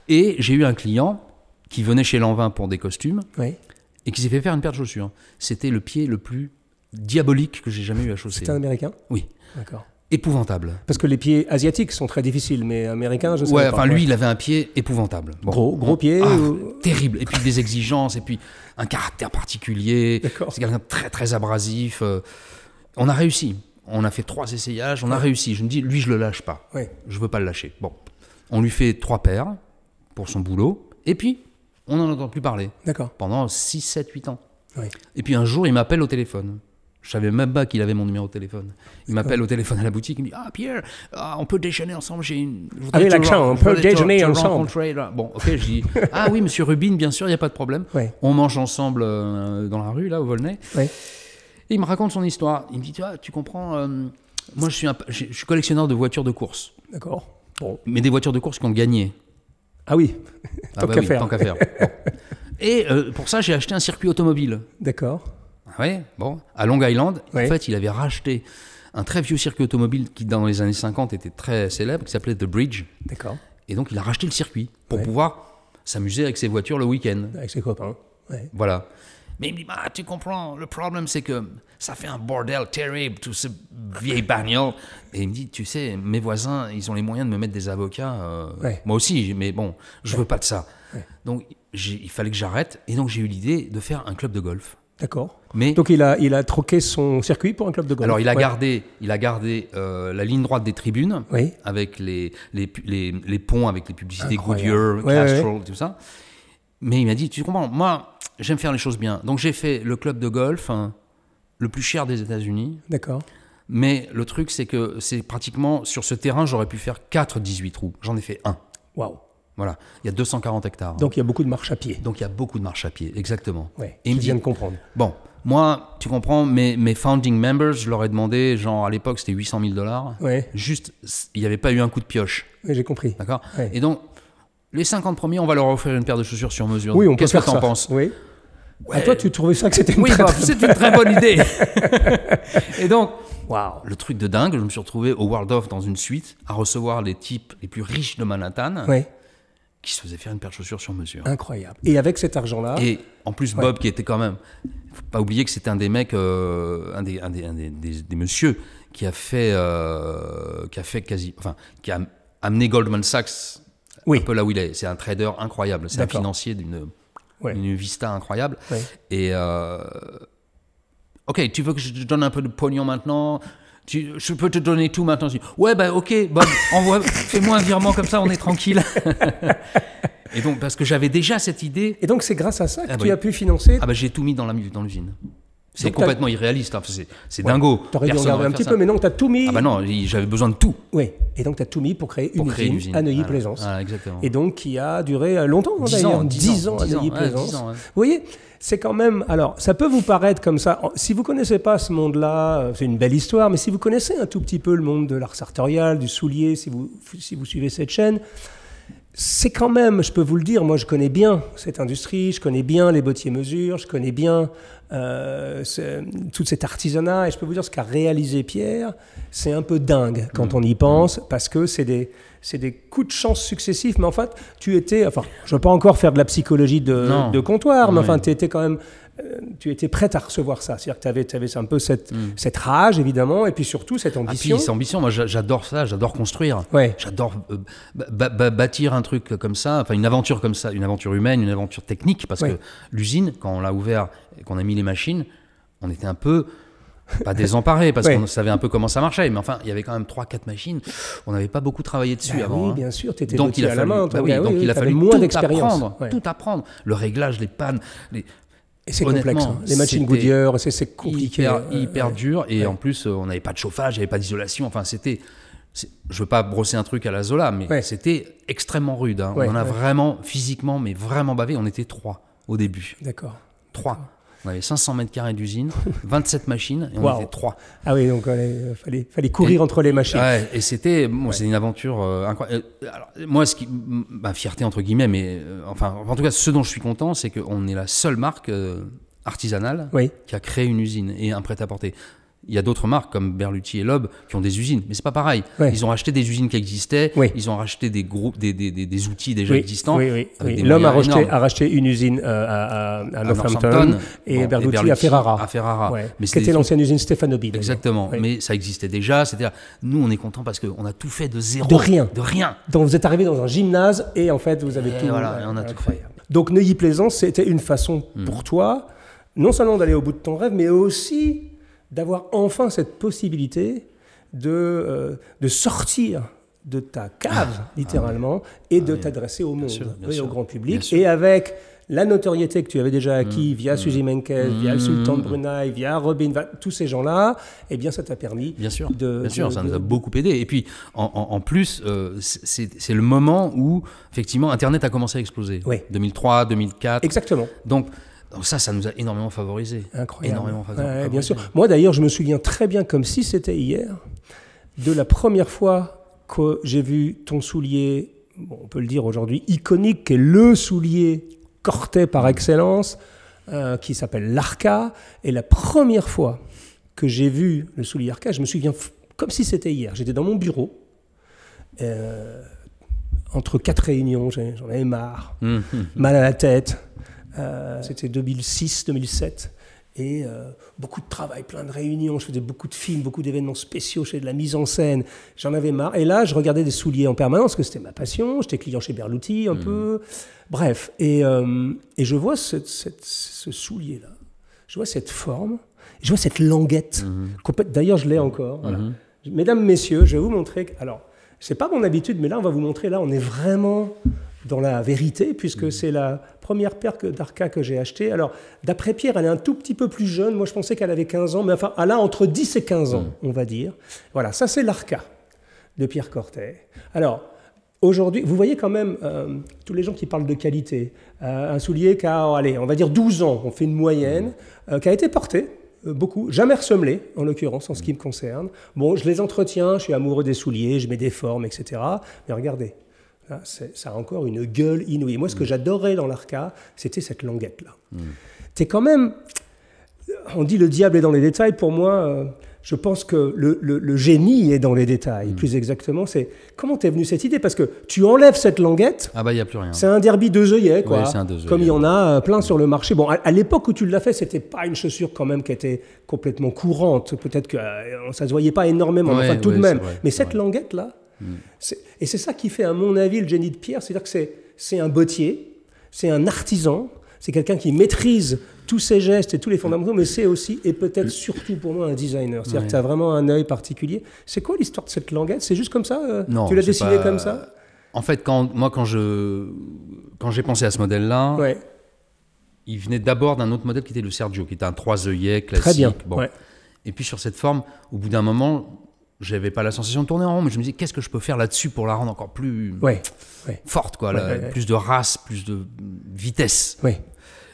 Et j'ai eu un client qui venait chez Lanvin pour des costumes et qui s'est fait faire une paire de chaussures. C'était le pied le plus diabolique que j'ai jamais eu à chausser. C'était un américain? Oui. D'accord. Épouvantable. Parce que les pieds asiatiques sont très difficiles, mais américains, je sais ouais, enfin lui, il avait un pied épouvantable. Gros, gros pied ah, Terrible. Et puis des exigences, et puis un caractère particulier. C'est quelqu'un de très, très abrasif. Euh. On a réussi. On a fait trois essayages, on a réussi. Je me dis, lui, je le lâche pas. Ouais. Je veux pas le lâcher. Bon. On lui fait trois paires pour son boulot. Et puis, on n'en entend plus parler. D'accord. Pendant 6, 7, 8 ans. Et puis un jour, il m'appelle au téléphone. Je savais même pas qu'il avait mon numéro de téléphone. Il m'appelle au téléphone à la boutique. Il me dit Ah, Pierre, ah, on peut déjeuner ensemble. J'ai une. Avec l'accent, on peut déjeuner ensemble. Bon, ok, je dis Ah oui, monsieur Rubin, bien sûr, il n'y a pas de problème. On mange ensemble euh, dans la rue, là, au Volnay. Et il me raconte son histoire. Il me dit Tu vois, tu comprends, euh, moi, je suis, je suis collectionneur de voitures de course. D'accord. Bon. Mais des voitures de course qui ont gagné. Ah oui, ah tant bah qu'à faire. Et euh, pour ça, j'ai acheté un circuit automobile. D'accord. Oui, bon, à Long Island. En fait, il avait racheté un très vieux circuit automobile qui, dans les années 50, était très célèbre, qui s'appelait The Bridge. D'accord. Et donc, il a racheté le circuit pour pouvoir s'amuser avec ses voitures le week-end. Avec ses copains. Voilà. Mais il me dit, bah, tu comprends, le problème c'est que ça fait un bordel terrible, tout ce vieil bagnole. Et il me dit, tu sais, mes voisins, ils ont les moyens de me mettre des avocats. Euh, moi aussi, mais bon, je veux pas de ça. Donc il fallait que j'arrête. Et donc j'ai eu l'idée de faire un club de golf. D'accord. Mais donc il a, il a troqué son circuit pour un club de golf. Alors il a gardé, il a gardé euh, la ligne droite des tribunes oui. avec les les, les, les, ponts, avec les publicités Goodyear, Castrol, tout ça. Mais il m'a dit, tu comprends, moi j'aime faire les choses bien. Donc j'ai fait le club de golf hein, le plus cher des États-Unis. D'accord. Mais le truc, c'est que c'est pratiquement sur ce terrain, j'aurais pu faire 4 18 trous. J'en ai fait un. Waouh. Voilà, il y a 240 hectares. Donc il y a beaucoup de marche à pied. Donc il y a beaucoup de marche à pied, exactement. Ouais, et il vient de comprendre. Bon, moi, tu comprends, mes, mes founding members, je leur ai demandé, genre à l'époque c'était 800 000 dollars. Ouais. Juste, il n'y avait pas eu un coup de pioche. Oui, j'ai compris. D'accord? Et donc, les 50 premiers, on va leur offrir une paire de chaussures sur mesure. Oui, on peut Qu'est-ce que tu en penses Oui. Ouais. toi, tu trouvais ça que c'était une, oui, très, bah, c'est une très bonne idée. et donc, wow. le truc de dingue, je me suis retrouvé au World of dans une suite à recevoir les types les plus riches de Manhattan. Oui qui se faisait faire une paire de chaussures sur mesure. Incroyable. Et avec cet argent-là. Et en plus, Bob, qui était quand même. faut pas oublier que c'était un des mecs, euh, un, des, un, des, un des, des, messieurs qui a fait, euh, qui a fait quasi. Enfin, qui a amené Goldman Sachs oui. un peu là où il est. C'est un trader incroyable. C'est un financier d'une ouais. vista incroyable. Ouais. Et. Euh, ok, tu veux que je te donne un peu de pognon maintenant? Je peux te donner tout maintenant. ouais, bah ok, Bob, envoie, fais-moi un virement comme ça, on est tranquille. Et donc, parce que j'avais déjà cette idée. Et donc, c'est grâce à ça que ah tu as pu financer Ah bah j'ai tout mis dans l'usine. C'est complètement irréaliste, hein. c'est dingo. T'aurais dû regarder un petit peu, mais non, tu as tout mis. Ah bah non, j'avais besoin de tout. Oui, et donc tu as tout mis pour créer, une, usine à Neuilly-Plaisance. exactement. Et donc qui a duré euh, longtemps, d'ailleurs, 10 ans, ans, à Neuilly-Plaisance. Vous voyez, c'est quand même. Alors, ça peut vous paraître comme ça. Si vous connaissez pas ce monde-là, euh, c'est une belle histoire, mais si vous connaissez un tout petit peu le monde de l'art sartorial, du soulier, si vous, si vous suivez cette chaîne, c'est quand même, je peux vous le dire, moi je connais bien cette industrie, je connais bien les bottiers mesures, je connais bien euh, tout cet artisanat, et je peux vous dire ce qu'a réalisé Pierre, c'est un peu dingue quand mmh. on y pense, parce que c'est des, c'est des coups de chance successifs, mais en fait, tu étais, enfin, je ne veux pas encore faire de la psychologie de, de comptoir, mais enfin, tu étais quand même tu étais prête à recevoir ça. C'est-à-dire que tu avais, avais, un peu cette, mm. cette rage, évidemment, et puis surtout cette ambition. Ah, puis, cette ambition, moi j'adore ça, j'adore construire. Ouais. J'adore euh, bâtir un truc comme ça, enfin une aventure comme ça, une aventure humaine, une aventure technique, parce que l'usine, quand on l'a ouvert et qu'on a mis les machines, on était un peu pas désemparé parce qu'on savait un peu comment ça marchait, mais enfin, il y avait quand même 3-4 machines. On n'avait pas beaucoup travaillé dessus bah avant. Oui, hein. bien sûr, tu étais donc il a à fallu, la main. Bah oui, donc il a fallu moins d'expérience. Tout apprendre. Le réglage, les pannes. Les... Et c'est complexe. Hein. Les machines Goodyear, c'est compliqué. Hyper, hyper dur. Et en plus, euh, on n'avait pas de chauffage, il n'y avait pas d'isolation. Enfin, c'était. Je veux pas brosser un truc à la Zola, mais c'était extrêmement rude. Hein. on en a vraiment, physiquement, mais vraiment bavé. On était trois au début. D'accord. Trois. On avait 500 mètres carrés d'usine, 27 machines, et on était trois. Ah oui, donc il euh, fallait, fallait courir entre les machines. Ouais, et c'était bon, c'est une aventure euh, incroyable. Alors, moi, ce qui, ma fierté entre guillemets, mais euh, enfin, en tout cas, ce dont je suis content, c'est qu'on est la seule marque artisanale qui a créé une usine et un prêt-à-porter. Il y a d'autres marques comme Berluti et Loeb qui ont des usines, mais c'est pas pareil. Ils ont racheté des usines qui existaient, ils ont racheté des groupes, des, des, des, outils déjà existants. L'homme a, racheté, a racheté une usine euh, à, à, Northampton, et, Berluti à Ferrara. À Ferrara. Mais qui était l'ancienne usine Stefanobi. Exactement. Mais ça existait déjà. C'est-à-dire, nous, on est content parce qu'on a tout fait de zéro. De rien. De rien. Donc vous êtes arrivé dans un gymnase et en fait vous avez tout. Voilà, on a tout fait. Donc Neuilly-Plaisance, c'était une façon hmm. pour toi, non seulement d'aller au bout de ton rêve, mais aussi d'avoir enfin cette possibilité de, euh, de sortir de ta cave, ah, littéralement, ah et de t'adresser au monde, et au grand public. Et avec la notoriété que tu avais déjà acquis mmh, via mmh. Suzy Menkes, via le Sultan de mmh. Brunei, via Robin, tous ces gens-là, eh bien, ça t'a permis bien sûr, de. Bien sûr, ça nous a beaucoup aidé. Et puis, en, en, plus, euh, c'est le moment où, effectivement, Internet a commencé à exploser. Oui. 2003, 2004. Exactement. Donc, donc ça, ça nous a énormément favorisé. Incroyable. Énormément bien sûr. Moi d'ailleurs, je me souviens très bien, comme si c'était hier, de la première fois que j'ai vu ton soulier, on peut le dire aujourd'hui, iconique, qui est le soulier corté par excellence, euh, qui s'appelle l'Arca. Et la première fois que j'ai vu le soulier Arca, je me souviens comme si c'était hier. J'étais dans mon bureau. Euh, entre quatre réunions, j'en avais marre, mm. mal à la tête. Euh, c'était 2006-2007. Et euh, beaucoup de travail, plein de réunions. Je faisais beaucoup de films, beaucoup d'événements spéciaux. Je faisais de la mise en scène. J'en avais marre. Et là, je regardais des souliers en permanence, parce que c'était ma passion. J'étais client chez Berluti un mmh. peu. Bref. Et, euh, et je vois ce, ce soulier-là. Je vois cette forme. Je vois cette languette. Mmh. D'ailleurs, je l'ai encore. Mmh. Mesdames, messieurs, je vais vous montrer. Alors, c'est pas mon habitude, mais là, on va vous montrer. Là, on est vraiment dans la vérité, puisque mmh. c'est la première paire d'Arca que j'ai achetée. Alors, d'après Pierre, elle est un tout petit peu plus jeune. Moi, je pensais qu'elle avait 15 ans, mais enfin, elle a entre 10 et 15 ans, mmh. on va dire. Voilà, ça, c'est l'Arca de Pierre Cortet. Alors, aujourd'hui, vous voyez quand même euh, tous les gens qui parlent de qualité. Euh, un soulier qui a, allez, on va dire 12 ans, on fait une moyenne, mmh. euh, qui a été porté beaucoup, jamais ressemblé en l'occurrence en ce qui me concerne. Bon, je les entretiens, je suis amoureux des souliers, je mets des formes, etc. Mais regardez, ça a encore une gueule inouïe. Moi, ce que mm. j'adorais dans l'Arca, c'était cette languette-là. Mm. Es quand même. On dit le diable est dans les détails. Pour moi, euh, je pense que le, génie est dans les détails. Mm. Plus exactement, c'est comment t'es venu cette idée? Parce que tu enlèves cette languette. Ah bah, il n'y a plus rien. C'est un derby deux œillets, quoi. comme il y en a euh, plein sur le marché. Bon, à, l'époque où tu l'as fait, c'était pas une chaussure quand même qui était complètement courante. Peut-être que euh, ça se voyait pas énormément, enfin tout de même. Mais cette languette-là, et c'est ça qui fait, à mon avis, le génie de Pierre, c'est-à-dire que c'est un bottier, c'est un artisan, c'est quelqu'un qui maîtrise tous ses gestes et tous les fondamentaux, mais c'est aussi, et peut-être surtout pour moi, un designer. C'est-à-dire que tu as vraiment un œil particulier. C'est quoi l'histoire de cette languette? C'est juste comme ça euh, Non. Tu l'as dessiné comme ça? En fait, quand, moi, quand j'ai quand pensé à ce modèle-là, il venait d'abord d'un autre modèle qui était le Sergio, qui était un trois œillets classique. Très bien. Bon. Et puis sur cette forme, au bout d'un moment, j'avais pas la sensation de tourner en rond, mais je me disais qu'est-ce que je peux faire là-dessus pour la rendre encore plus forte, quoi, plus de race, plus de vitesse.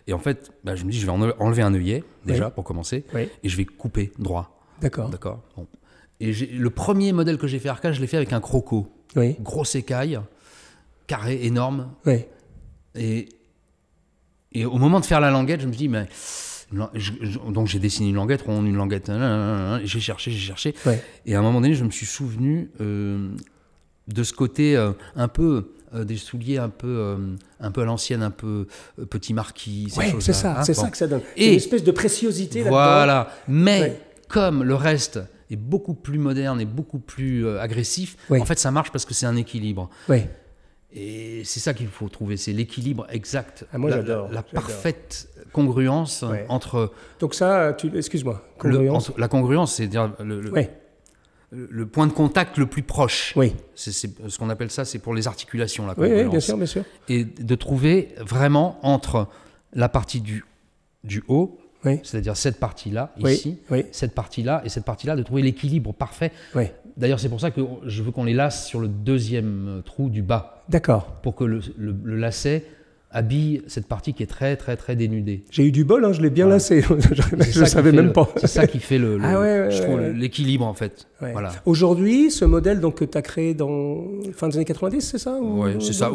Et en fait, bah, je me dis je vais enlever un œillet déjà pour commencer, et je vais couper droit. D'accord. D'accord. Et le premier modèle que j'ai fait arcade, je l'ai fait avec un croco. Grosse écaille, carré énorme. Et, et au moment de faire la languette, je me dis mais donc j'ai dessiné une languette ronde, une languette. J'ai cherché, j'ai cherché. Et à un moment donné, je me suis souvenu euh, de ce côté euh, un peu euh, des souliers un peu, un peu à l'ancienne, un peu petit marquis. c'est ça, hein, c'est ça que ça donne. Et une espèce de préciosité. Voilà. Mais comme le reste est beaucoup plus moderne et beaucoup plus agressif, en fait, ça marche parce que c'est un équilibre. Oui. Et c'est ça qu'il faut trouver, c'est l'équilibre exact, ah, moi, la, la parfaite congruence entre. Donc ça, excuse-moi, congruence. la congruence, c'est dire le, le, point de contact le plus proche. Oui. C'est ce qu'on appelle ça, c'est pour les articulations la congruence. Oui, bien sûr, bien sûr. Et de trouver vraiment entre la partie du du haut, c'est-à-dire cette partie-là ici, cette partie-là et cette partie-là, de trouver l'équilibre parfait. D'ailleurs, c'est pour ça que je veux qu'on les lasse sur le deuxième trou du bas. D'accord. Pour que le, le lacet habille cette partie qui est très très très dénudée. J'ai eu du bol, hein, je l'ai bien lassé. je ne savais même pas. C'est ça qui fait le, ah l'équilibre en fait. Voilà. Aujourd'hui, ce modèle donc, que tu as créé dans fin des années 90, c'est ça Oui, c'est ça.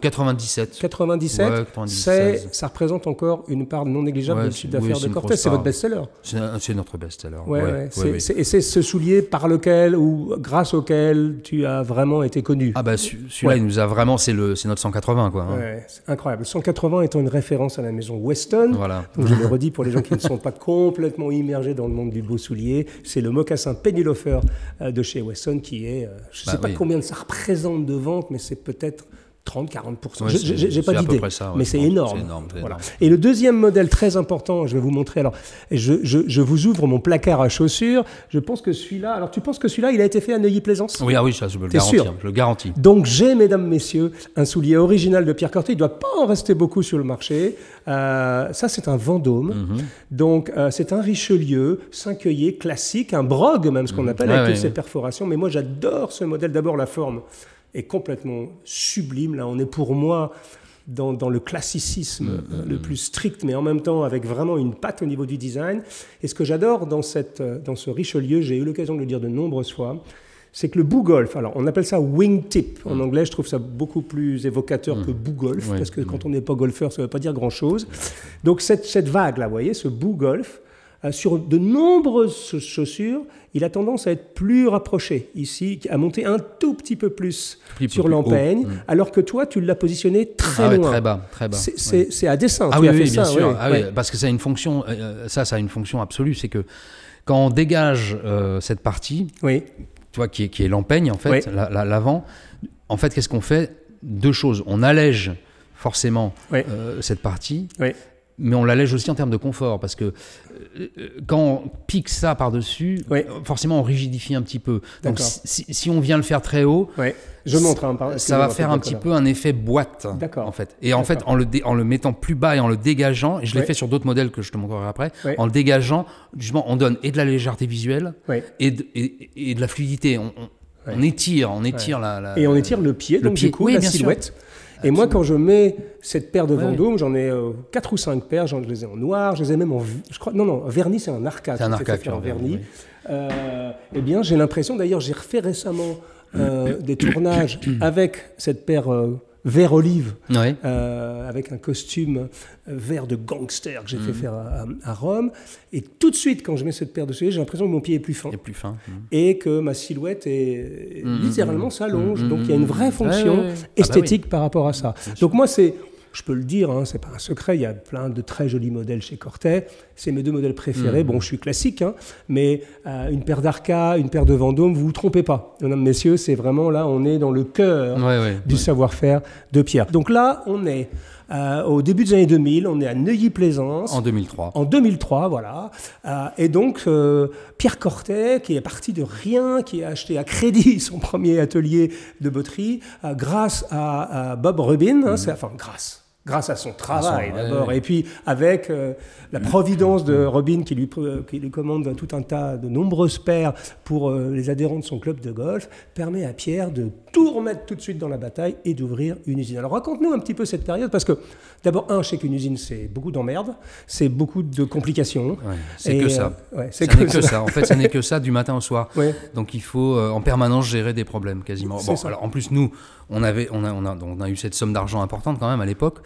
97. 97. ça représente encore une part non négligeable du chiffre d'affaires de Cortez. C'est votre best-seller. C'est notre best-seller. et c'est ce soulier par lequel ou grâce auquel tu as vraiment été connu. Ah bah celui-là, il nous a vraiment, c'est notre 180 quoi. Hein. c'est incroyable. Le 180 étant une référence à la maison Weston. Voilà. Donc je le redis pour les gens qui ne sont pas complètement immergés dans le monde du beau soulier. C'est le mocassin Penny Loafer euh, de chez Weston qui est, euh, je ne sais bah pas combien ça représente de vente, mais c'est peut-être 30-40%. J'ai pas d'idée, mais c'est énorme. Et le deuxième modèle très important, je vais vous montrer. Alors, je, je, vous ouvre mon placard à chaussures. Je pense que celui-là. Alors, tu penses que celui-là, il a été fait à Neuilly-Plaisance? Oui, ah oui, ça, je le garantis. Sûr? je le garantis. Donc, j'ai, mesdames, messieurs, un soulier original de Pierre Corté. Il ne doit pas en rester beaucoup sur le marché. Euh, ça, c'est un Vendôme. Mhm. Donc, euh, c'est un Richelieu, cinq œillets classique, un brogue même, ce qu'on mhm. appelle, avec toutes ces perforations. Mais moi, j'adore ce modèle. D'abord, la forme est complètement sublime. Là, on est pour moi dans, dans le classicisme mm, mm, le mm. plus strict, mais en même temps avec vraiment une patte au niveau du design. Et ce que j'adore dans, cette, dans ce Richelieu, j'ai eu l'occasion de le dire de nombreuses fois, c'est que le bout golf, alors on appelle ça wingtip en anglais, je trouve ça beaucoup plus évocateur que bout golf, parce que quand on n'est pas golfeur, ça ne veut pas dire grand-chose. Donc cette, cette vague-là, vous voyez, ce bout golf, euh, sur de nombreuses chaussures, il a tendance à être plus rapproché ici, à monter un tout petit peu plus, sur l'empeigne, alors que toi, tu l'as positionné très ah loin. très bas, très bas. C'est à dessin. Ah oui, bien sûr. Ah parce que ça a une fonction, euh, ça, ça a une fonction absolue, c'est que quand on dégage euh, cette partie, oui. toi, qui est, qui est l'empeigne en fait, l'avant, en fait, qu'est-ce qu'on fait? Deux choses. On allège forcément cette partie. Mais on l'allège aussi en termes de confort parce que euh, quand on pique ça par-dessus, forcément on rigidifie un petit peu. Donc si, on vient le faire très haut, je montre, hein, ça va faire un petit peu un effet boîte en fait. Et en fait en le, en le mettant plus bas et en le dégageant, et je l'ai fait sur d'autres modèles que je te montrerai après, en le dégageant, justement on donne et de la légèreté visuelle et de, et, de la fluidité. On, on, étire, on étire la, Et on étire le pied, donc du coup la silhouette. Et moi, quand je mets cette paire de Vendôme, j'en ai euh, quatre ou cinq paires, je les ai en noir, je les ai même en. Je crois, non, non, vernis, c'est un arcade. C'est un arcade. en vernis. Euh, eh bien, j'ai l'impression, d'ailleurs, j'ai refait récemment euh, des tournages avec cette paire vert olive, euh, avec un costume vert de gangster que j'ai fait mhm. faire à, Rome. Et tout de suite, quand je mets cette paire de souliers, j'ai l'impression que mon pied est plus fin. Et plus fin. Et que ma silhouette est mhm. littéralement s'allonge. Donc il y a une vraie fonction ah bah esthétique par rapport à ça. Donc moi, c'est je peux le dire, hein, c'est pas un secret, il y a plein de très jolis modèles chez Cortet. C'est mes deux modèles préférés. Mmh. Bon, je suis classique, hein, mais euh, une paire d'Arca, une paire de Vendôme, vous vous trompez pas. Mesdames, messieurs, c'est vraiment là, on est dans le cœur du savoir-faire de Pierre. Donc là, on est euh, au début des années 2000, on est à Neuilly-Plaisance. En 2003. En 2003, voilà. Euh, et donc, Pierre Cortet, qui est parti de rien, qui a acheté à crédit son premier atelier de botterie, grâce à, Bob Rubin, hein, mmh. enfin, grâce grâce à son travail d'abord, et puis avec euh, la providence de Robin qui lui, qui lui commande tout un tas de nombreuses paires pour euh, les adhérents de son club de golf, permet à Pierre de tout remettre tout de suite dans la bataille et d'ouvrir une usine. Alors raconte-nous un petit peu cette période, parce que d'abord, un, je sais qu'une usine, c'est beaucoup d'emmerdes, c'est beaucoup de complications. c'est que ça. Euh, c'est que, ça. En fait, ça n'est que ça du matin au soir. Donc il faut en permanence gérer des problèmes quasiment. Bon, alors, en plus, nous, on, avait, on, a, on, a, on a eu cette somme d'argent importante quand même à l'époque.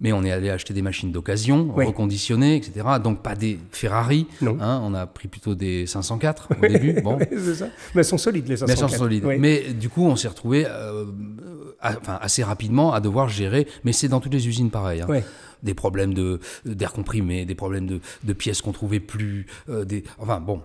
Mais on est allé acheter des machines d'occasion, reconditionnées, etc. Donc pas des Ferrari. Hein, on a pris plutôt des 504 au début. Bon. ça. Mais elles sont solides, les 504. Mais elles sont solides. Mais du coup, on s'est retrouvé euh, enfin, assez rapidement à devoir gérer. Mais c'est dans toutes les usines pareil. Hein. Des problèmes d'air comprimé, des problèmes de, de pièces qu'on trouvait plus. Euh, des, enfin bon,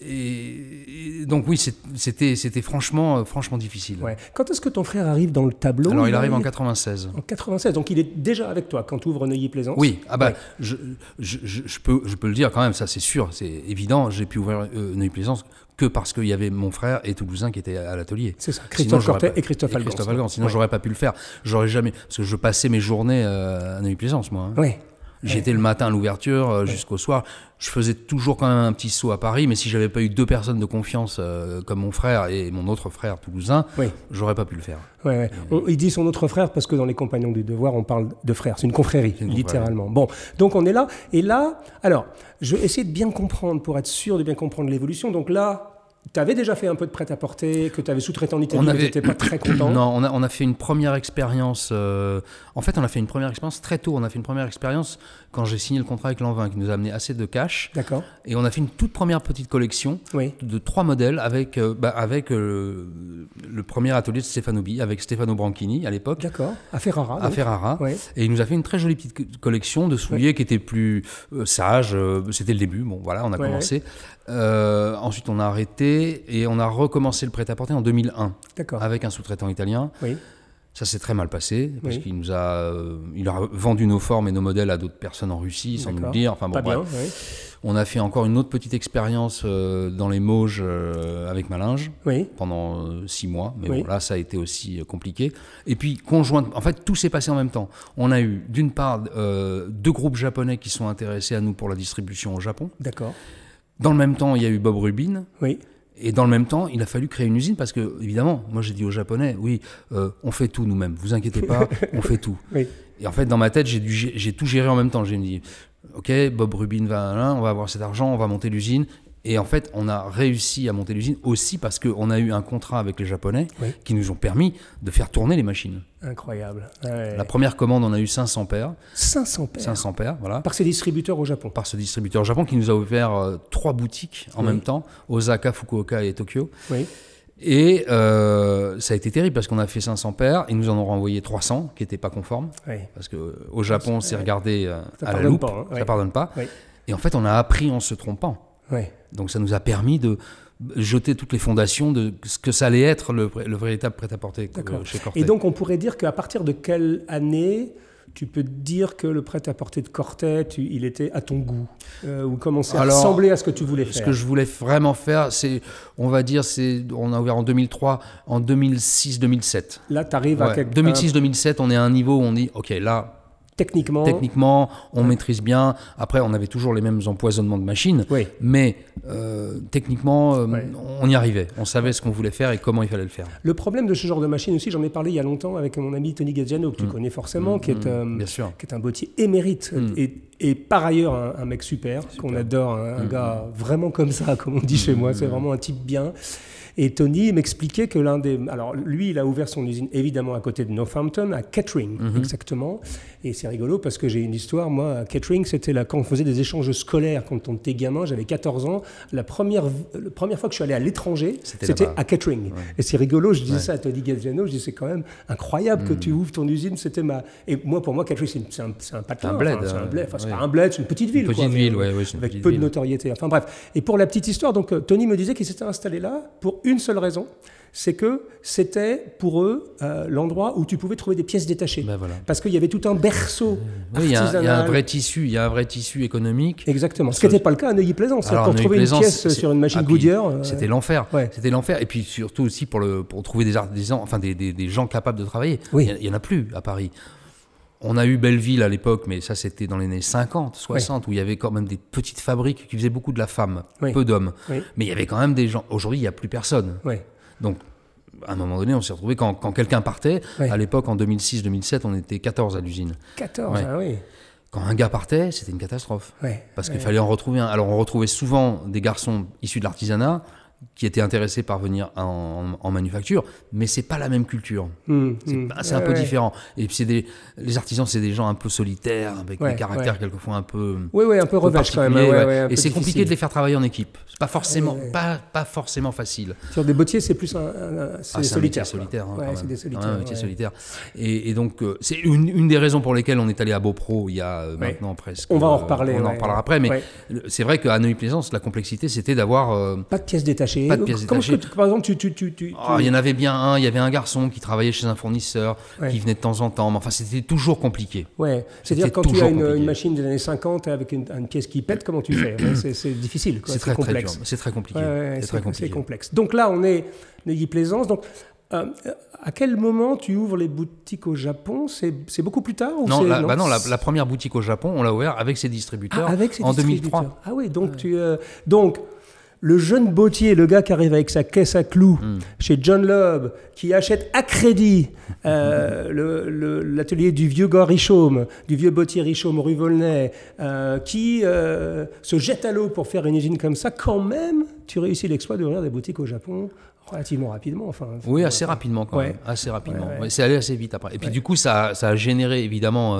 et, donc oui, c'était franchement franchement difficile. Quand est-ce que ton frère arrive dans le tableau? Alors il arrive en 96. En 96, donc il est déjà avec toi quand tu ouvres Neuilly-Plaisance. Oui, ah bah je, je, je, peux je peux le dire quand même, ça c'est sûr, c'est évident. J'ai pu ouvrir euh, Neuilly-Plaisance que parce qu'il y avait mon frère et Toulousain qui étaient à l'atelier. C'est ça, Christophe Cortet et Christophe Algan. Christophe Sinon, j'aurais pas pu le faire. J'aurais jamais. Parce que je passais mes journées euh, à Neuilly-Plaisance, moi. Hein. Oui. J'étais le matin à l'ouverture euh, jusqu'au soir. Je faisais toujours quand même un petit saut à Paris, mais si j'avais pas eu deux personnes de confiance euh, comme mon frère et mon autre frère toulousain, j'aurais pas pu le faire. il dit son autre frère parce que dans les Compagnons du Devoir, on parle de frère. C'est une confrérie, littéralement. Bon, donc on est là. Et là, alors, je vais essayer de bien comprendre pour être sûr de bien comprendre l'évolution. Donc là, tu avais déjà fait un peu de prêt-à-porter, que tu avais sous-traité en Italie, mais tu n'étais pas très content Non, on a, on a fait une première expérience. Euh, en fait, on a fait une première expérience très tôt. On a fait une première expérience quand j'ai signé le contrat avec Lanvin, qui nous a amené assez de cash. D'accord. Et on a fait une toute première petite collection de trois modèles avec, euh, bah, avec euh, le premier atelier de Stefano B, avec Stefano Branchini à l'époque. D'accord. À Ferrara. À Ferrara. Et il nous a fait une très jolie petite collection de souliers qui étaient plus sages. C'était le début. Bon, voilà, on a commencé. ensuite, on a arrêté et on a recommencé le prêt-à-porter en 2001 avec un sous-traitant italien. Oui. Ça s'est très mal passé parce qu'il nous a, euh, il a vendu nos formes et nos modèles à d'autres personnes en Russie sans nous le dire. Enfin bon, On a fait encore une autre petite expérience euh, dans les Mauges euh, avec Malinge pendant six mois. Mais bon, là, ça a été aussi compliqué. Et puis, conjointement, en fait, tout s'est passé en même temps. On a eu, d'une part, deux groupes japonais qui sont intéressés à nous pour la distribution au Japon. D'accord. Dans le même temps, il y a eu Bob Rubin. Oui. Et dans le même temps, il a fallu créer une usine parce que, évidemment, moi j'ai dit aux Japonais, oui, euh, on fait tout nous-mêmes, vous inquiétez pas, on fait tout. Et en fait, dans ma tête, j'ai tout géré en même temps. J'ai dit, ok, Bob Rubin va là, on va avoir cet argent, on va monter l'usine. Et en fait, on a réussi à monter l'usine aussi parce qu'on a eu un contrat avec les Japonais qui nous ont permis de faire tourner les machines. Incroyable. La première commande, on a eu 500 paires. 500 paires 500 paires, voilà. Par ces distributeurs au Japon Par ce distributeur au Japon qui nous a ouvert euh, trois boutiques en même temps, Osaka, Fukuoka et Tokyo. Oui. Et euh, ça a été terrible parce qu'on a fait 500 paires, ils nous en ont renvoyé 300 qui n'étaient pas conformes. Parce qu'au Japon, c'est regardé euh, à la loupe, pas, hein. ça pardonne pas. Et en fait, on a appris en se trompant. Donc ça nous a permis de jeter toutes les fondations de ce que ça allait être le, véritable prêt-à-porter chez Cortet. Et donc on pourrait dire qu'à partir de quelle année tu peux dire que le prêt-à-porter de Cortet, il était à ton goût euh, Ou commençait à ressembler à ce que tu voulais faire Ce que je voulais vraiment faire, c'est, on va dire, c'est, on a ouvert en 2003, en 2006-2007. Là, tu arrives à quelque 2006-2007, on est à un niveau où on dit, OK, là, Techniquement Techniquement, on maîtrise bien. Après, on avait toujours les mêmes empoisonnements de machines. Mais euh, techniquement, euh, on y arrivait. On savait ce qu'on voulait faire et comment il fallait le faire. Le problème de ce genre de machine aussi, j'en ai parlé il y a longtemps avec mon ami Tony Gazziano, que tu mm. connais forcément, mm, qui, est, mm, qui est un bottier émérite et, par ailleurs un, mec super, qu'on adore, un, gars vraiment comme ça, comme on dit chez moi. C'est vraiment un type bien. Et Tony m'expliquait que l'un des. Alors, lui, il a ouvert son usine évidemment à côté de Northampton, à Kettering, mhm. exactement. Et c'est rigolo parce que j'ai une histoire. Moi, à Kettering, c'était là quand on faisait des échanges scolaires quand on était gamin. J'avais 14 ans. La première, la première fois que je suis allé à l'étranger, c'était à Kettering. Et c'est rigolo. Je disais ça à Tony Gaziano. Je disais, c'est quand même incroyable que tu mhm. ouvres ton usine. C'était ma. Et moi, pour moi, Kettering, c'est un, un patelin. Un bled. c'est un bled. Enfin, c'est pas un bled, c'est une petite ville. Une petite ville, oui. Avec peu de notoriété. Enfin, bref. Et pour la petite histoire, donc, euh, Tony me disait qu'il s'était installé là pour une seule raison, c'est que c'était pour eux euh, l'endroit où tu pouvais trouver des pièces détachées. Ben Parce qu'il y avait tout un berceau oui, Il y, a un vrai tissu, il y a un vrai tissu économique. Exactement. Ce qui n'était pas le cas à Neuilly-Plaisance. Pour trouver une pièce sur une machine ah, Goodyear, euh, c'était l'enfer. C'était l'enfer. Et puis surtout aussi pour le pour trouver des artisans, enfin des, des, gens capables de travailler. Il n'y en a plus à Paris. On a eu Belleville à l'époque, mais ça c'était dans les années 50, 60, où il y avait quand même des petites fabriques qui faisaient beaucoup de la femme, peu d'hommes. Mais il y avait quand même des gens. Aujourd'hui, il n'y a plus personne. Donc, à un moment donné, on s'est retrouvé quand, quelqu'un partait. À l'époque, en 2006-2007, on était 14 à l'usine. 14, ah oui. Quand un gars partait, c'était une catastrophe. parce qu'il fallait en retrouver un. Alors, on retrouvait souvent des garçons issus de l'artisanat qui étaient intéressés par venir en, manufacture, mais c'est pas la même culture. Mmh, c'est mmh. un peu différent. Et puis des, les artisans, c'est des gens un peu solitaires, avec des caractères quelquefois un peu. Oui, oui, un peu revêche quand même. et c'est compliqué de les faire travailler en équipe. C'est pas forcément, pas, pas forcément facile. Sur des bottiers, c'est plus un, un, ah, solitaire. solitaire. Hein, c'est des solitaires. Un métier solitaire. Et, donc, euh, c'est une, une, des raisons pour lesquelles on est allé à Beaupro il y a euh, maintenant presque. On va en reparler. on en reparlera après, mais c'est vrai qu'à Neuilly-Plaisance, la complexité, c'était d'avoir. pas de pièces détachées pas de pièces détachées. par exemple, tu, tu, tu, oh, il y en avait bien un. Il y avait un garçon qui travaillait chez un fournisseur, qui venait de temps en temps. Mais enfin, c'était toujours compliqué. Ouais. C'est-à-dire quand tu as une, machine des années 50 avec une, pièce qui pète, comment tu fais? C'est difficile. C'est très, complexe. C'est très compliqué. c'est complexe. Donc là, on est Neuilly-Plaisance. Donc euh, à quel moment tu ouvres les boutiques au Japon? C'est beaucoup plus tard ou Non, la, bah non la, première boutique au Japon, on l'a ouvert avec ses distributeurs ah, avec ses en 2003. Ah oui, donc tu euh, donc le jeune bottier, le gars qui arrive avec sa caisse à clous hmm. chez John Loeb, qui achète à crédit euh, l'atelier du vieux gars Richaume, du vieux bottier Richaume rue Volnay, euh, qui euh, se jette à l'eau pour faire une usine comme ça, quand même, tu réussis l'exploit d'ouvrir des boutiques au Japon relativement rapidement. Enfin, oui, assez rapidement quand même. Assez rapidement. c'est allé assez vite après. Et puis du coup, ça, ça a généré évidemment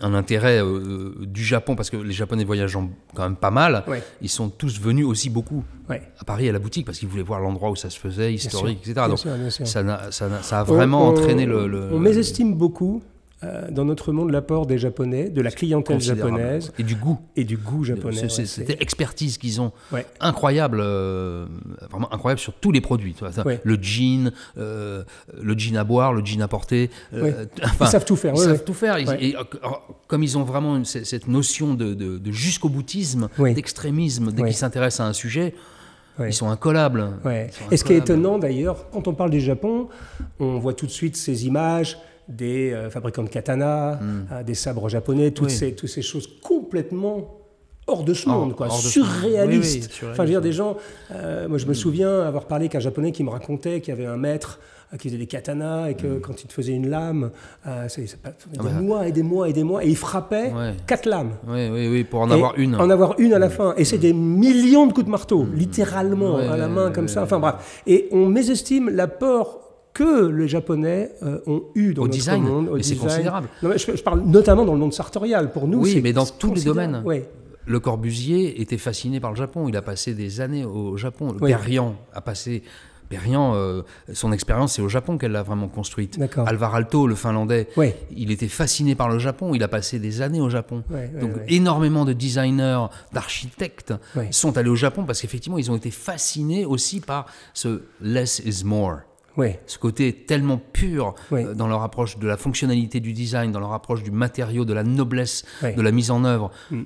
un intérêt euh, du Japon, parce que les Japonais voyageant quand même pas mal, ils sont tous venus aussi beaucoup à Paris à la boutique, parce qu'ils voulaient voir l'endroit où ça se faisait, historique, etc. Donc Ça, ça, a vraiment entraîné le, On mésestime beaucoup euh, dans notre monde l'apport des Japonais, de la clientèle japonaise. Et du goût. Et du goût japonais. Cette expertise qu'ils ont, incroyable, euh, vraiment incroyable sur tous les produits. Le jean, euh, le jean à boire, le jean à porter. ils savent tout faire. Ils savent tout faire. Et, comme ils ont vraiment cette notion de, jusqu'au boutisme, d'extrémisme, dès qu'ils s'intéressent à un sujet, Ils sont incollables. Et ce qui est étonnant d'ailleurs, quand on parle du Japon, on voit tout de suite ces images des euh, fabricants de katana, hmm. euh, des sabres japonais, toutes, ces, toutes ces choses complètement hors de ce monde, quoi, surréaliste. enfin, je veux dire, des gens. Euh, moi, je me hmm. souviens avoir parlé avec un japonais qui me racontait qu'il y avait un maître qui faisait des katanas et que hmm. quand il te faisait une lame, euh, ça, ça, des ah mois et des mois et des mois, et il frappait quatre lames. Oui, oui, oui, pour en avoir une. En avoir une à la fin. Et c'est des millions de coups de marteau, littéralement, à la main, comme ça. Enfin bref. Et on mésestime l'apport que les Japonais euh, ont eu dans au notre design, monde. Au mais c'est considérable. je, parle notamment dans le monde sartorial. Pour nous, oui, mais dans tous les domaines. Le Corbusier était fasciné par le Japon. Il a passé des années au Japon. Le a passé. Perriand, euh, son expérience, c'est au Japon qu'elle l'a vraiment construite. Alvar Alto, le Finlandais, il était fasciné par le Japon. Il a passé des années au Japon. Donc énormément de designers, d'architectes sont allés au Japon parce qu'effectivement, ils ont été fascinés aussi par ce less is more. Ce côté tellement pur euh, dans leur approche de la fonctionnalité du design, dans leur approche du matériau, de la noblesse de la mise en œuvre. Mm.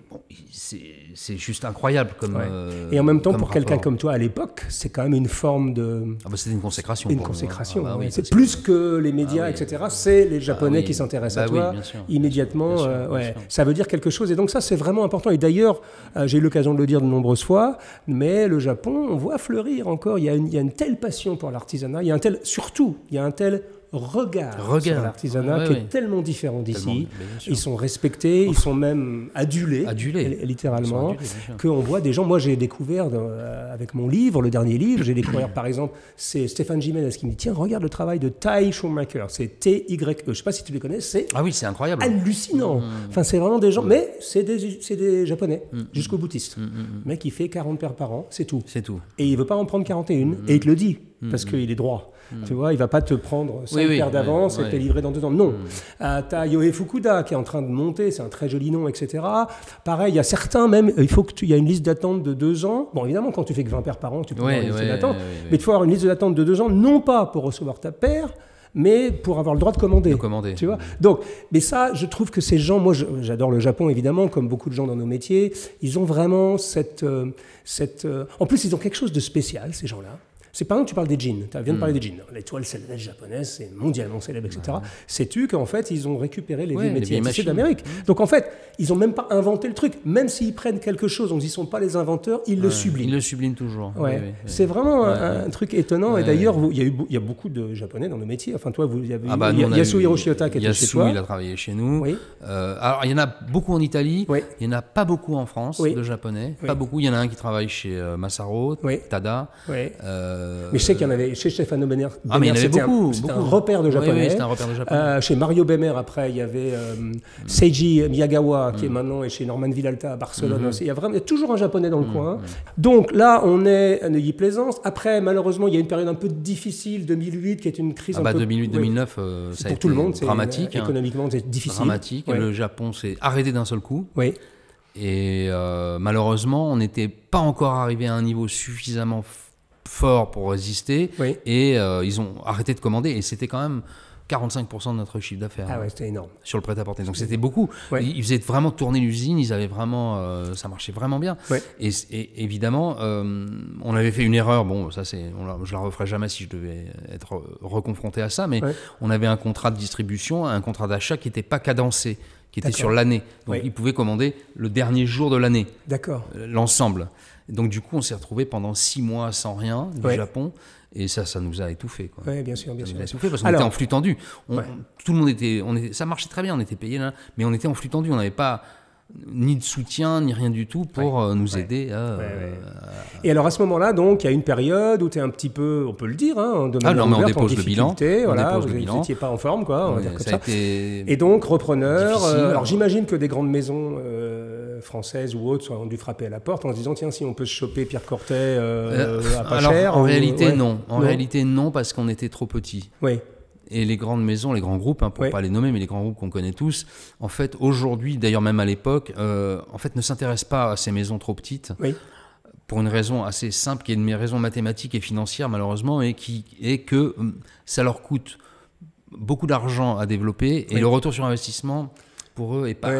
c'est juste incroyable comme. Euh, et en même temps, pour quelqu'un comme toi à l'époque, c'est quand même une forme de. Ah bah C'était une consécration. Une consécration. Ah bah c'est plus que les médias, ah etc. C'est les Japonais qui s'intéressent à toi immédiatement. Euh, ça veut dire quelque chose. Et donc ça, c'est vraiment important. Et d'ailleurs, j'ai eu l'occasion de le dire de nombreuses fois, mais le Japon, on voit fleurir encore. Il y a une, il y a une telle passion pour l'artisanat. Il y a un tel surtout, il y a un tel regard, sur l'artisanat qui est tellement différent d'ici. Ils sont respectés, ils sont même adulés, adulés. littéralement, qu'on voit des gens. Moi, j'ai découvert euh, avec mon livre, le dernier livre, j'ai découvert par exemple, c'est Stéphane Jiménez qui me dit Tiens, regarde le travail de Tai Schumacher, c'est T-Y-E. Je ne sais pas si tu les connais, c'est. Ah oui, c'est incroyable. Hallucinant. Mmh. Enfin, c'est vraiment des gens, mais c'est des, des, Japonais, mmh. jusqu'au boutiste. Mmh, mec, il fait 40 paires par an, c'est tout. C'est tout. Et il veut pas en prendre 41, et il te le dit, parce qu'il est droit. Hmm. Tu vois, il va pas te prendre 5 paires d'avance et te livrer dans deux ans. Non. Hmm. Euh, tu as Yohei Fukuda qui est en train de monter, c'est un très joli nom, etc. Pareil, il y a certains même, il faut que tu, y a une liste d'attente de deux ans. Bon, évidemment, quand tu fais que 20 paires par an, tu peux avoir une liste d'attente. Mais il faut avoir une liste d'attente de deux ans, non pas pour recevoir ta paire, mais pour avoir le droit de commander. De commander. Tu vois? Donc, mais ça, je trouve que ces gens, moi j'adore le Japon évidemment, comme beaucoup de gens dans nos métiers, ils ont vraiment cette. Euh, cette euh, en plus, ils ont quelque chose de spécial, ces gens-là c'est par exemple, tu parles des jeans, tu viens de parler hmm. des jeans. L'étoile céleste japonaise, c'est mondialement célèbre, etc. Sais-tu qu'en fait, ils ont récupéré les vieilles métiers d'Amérique? Donc en fait, ils n'ont même pas inventé le truc. Même s'ils prennent quelque chose dont ils ne sont pas les inventeurs, ils le subliment. Ils le subliment toujours. Ouais. c'est vraiment un, truc étonnant. Et d'ailleurs, il y, y, a beaucoup de Japonais dans nos métiers. Enfin, toi, vous, y avez ah bah, Yasuhiro Shiota qui était chez toi. il a travaillé chez nous. Euh, alors, il y en a beaucoup en Italie. Il n'y en a pas beaucoup en France, de Japonais. Pas beaucoup. Il y en a un qui travaille chez euh, Massaro, Tada. Euh, Mais je sais qu'il y en avait chez Stefano Benner. Ah, mais il y en avait beaucoup. C'était un, repère de japonais. un repère de japonais. chez Mario Bemer, après, il y avait Seiji Miyagawa, qui est mm. maintenant et chez Norman Villalta à Barcelone mm-hmm. Il, y a vraiment, il y a toujours un japonais dans le mm, coin. Donc là, on est à Neuilly-Plaisance. Après, malheureusement, il y a une période un peu difficile, 2008, qui est une crise ah un bah peu... 2008-2009, ça a pour tout le monde, dramatique. Hein. Économiquement, c'est difficile. Dramatique. Le Japon s'est arrêté d'un seul coup. Oui. Et euh, malheureusement, on n'était pas encore arrivé à un niveau suffisamment fort pour résister. Et euh, ils ont arrêté de commander. Et c'était quand même 45% de notre chiffre d'affaires. Ah ouais, c'était énorme. Sur le prêt-à-porter. Donc c'était beaucoup. Ils, faisaient vraiment tourner l'usine, ils avaient vraiment, euh, ça marchait vraiment bien. Et, évidemment, on avait fait une erreur. Bon, ça c'est, je la referai jamais si je devais être reconfronté à ça, mais on avait un contrat de distribution, un contrat d'achat qui n'était pas cadencé qui était sur l'année. Donc ils pouvaient commander le dernier jour de l'année. D'accord. Euh, l'ensemble. Donc du coup, on s'est retrouvé pendant six mois sans rien du Japon. Et ça, ça nous a étouffé. Oui, bien sûr, bien sûr. étouffé parce qu'on était en flux tendu. tout le monde était, on était, ça marchait très bien, on était payé là, mais on était en flux tendu. On n'avait pas ni de soutien, ni rien du tout pour euh, nous aider euh, à, Et alors à ce moment-là, donc, il y a une période où tu es un petit peu, on peut le dire, hein, de ah non, mais on dépose le bilan. Voilà, vous n'étiez pas en forme, quoi, on va dire comme ça. Et donc, repreneur, euh, alors j'imagine que des grandes maisons françaises ou autres ont dû frapper à la porte en se disant, tiens, si on peut se choper Pierre Cortet à pas alors, cher. En réalité, non. En réalité, non, parce qu'on était trop petits. Oui. Et les grandes maisons, les grands groupes, hein, pour ne pas les nommer, mais les grands groupes qu'on connaît tous, en fait, aujourd'hui, d'ailleurs même à l'époque, euh, en fait, ne s'intéressent pas à ces maisons trop petites. Pour une raison assez simple, qui est une raison mathématique et financière, malheureusement, et qui est que hum, ça leur coûte beaucoup d'argent à développer et le retour sur investissement pour eux est pas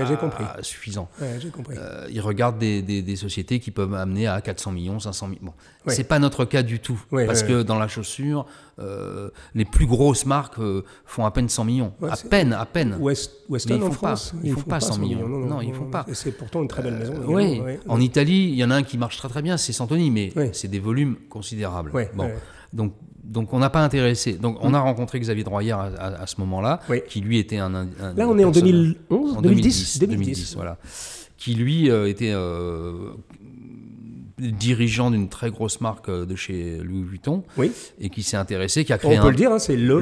suffisant. Euh, ils regardent des, sociétés qui peuvent amener à 400 millions, 500 millions. Bon, c'est pas notre cas du tout, parce que dans la chaussure, euh, les plus grosses marques euh, font à peine 100 millions, à peine, à peine. West, Weston en France, ils, font, pas 100 millions. Non, non, ils font pas. C'est pourtant une très belle maison. oui. En Italie, il y en a un qui marche très très bien, c'est Santoni, mais c'est des volumes considérables. Bon, donc donc on n'a pas intéressé. Donc on a rencontré Xavier Droyer à, ce moment-là, qui lui était un, Là on est en 2011, en 2010, 2010, voilà, qui lui euh, était euh, dirigeant d'une très grosse marque euh, de chez Louis Vuitton, oui. et qui s'est intéressé, qui a créé. On peut le dire, hein, c'est l'OEV,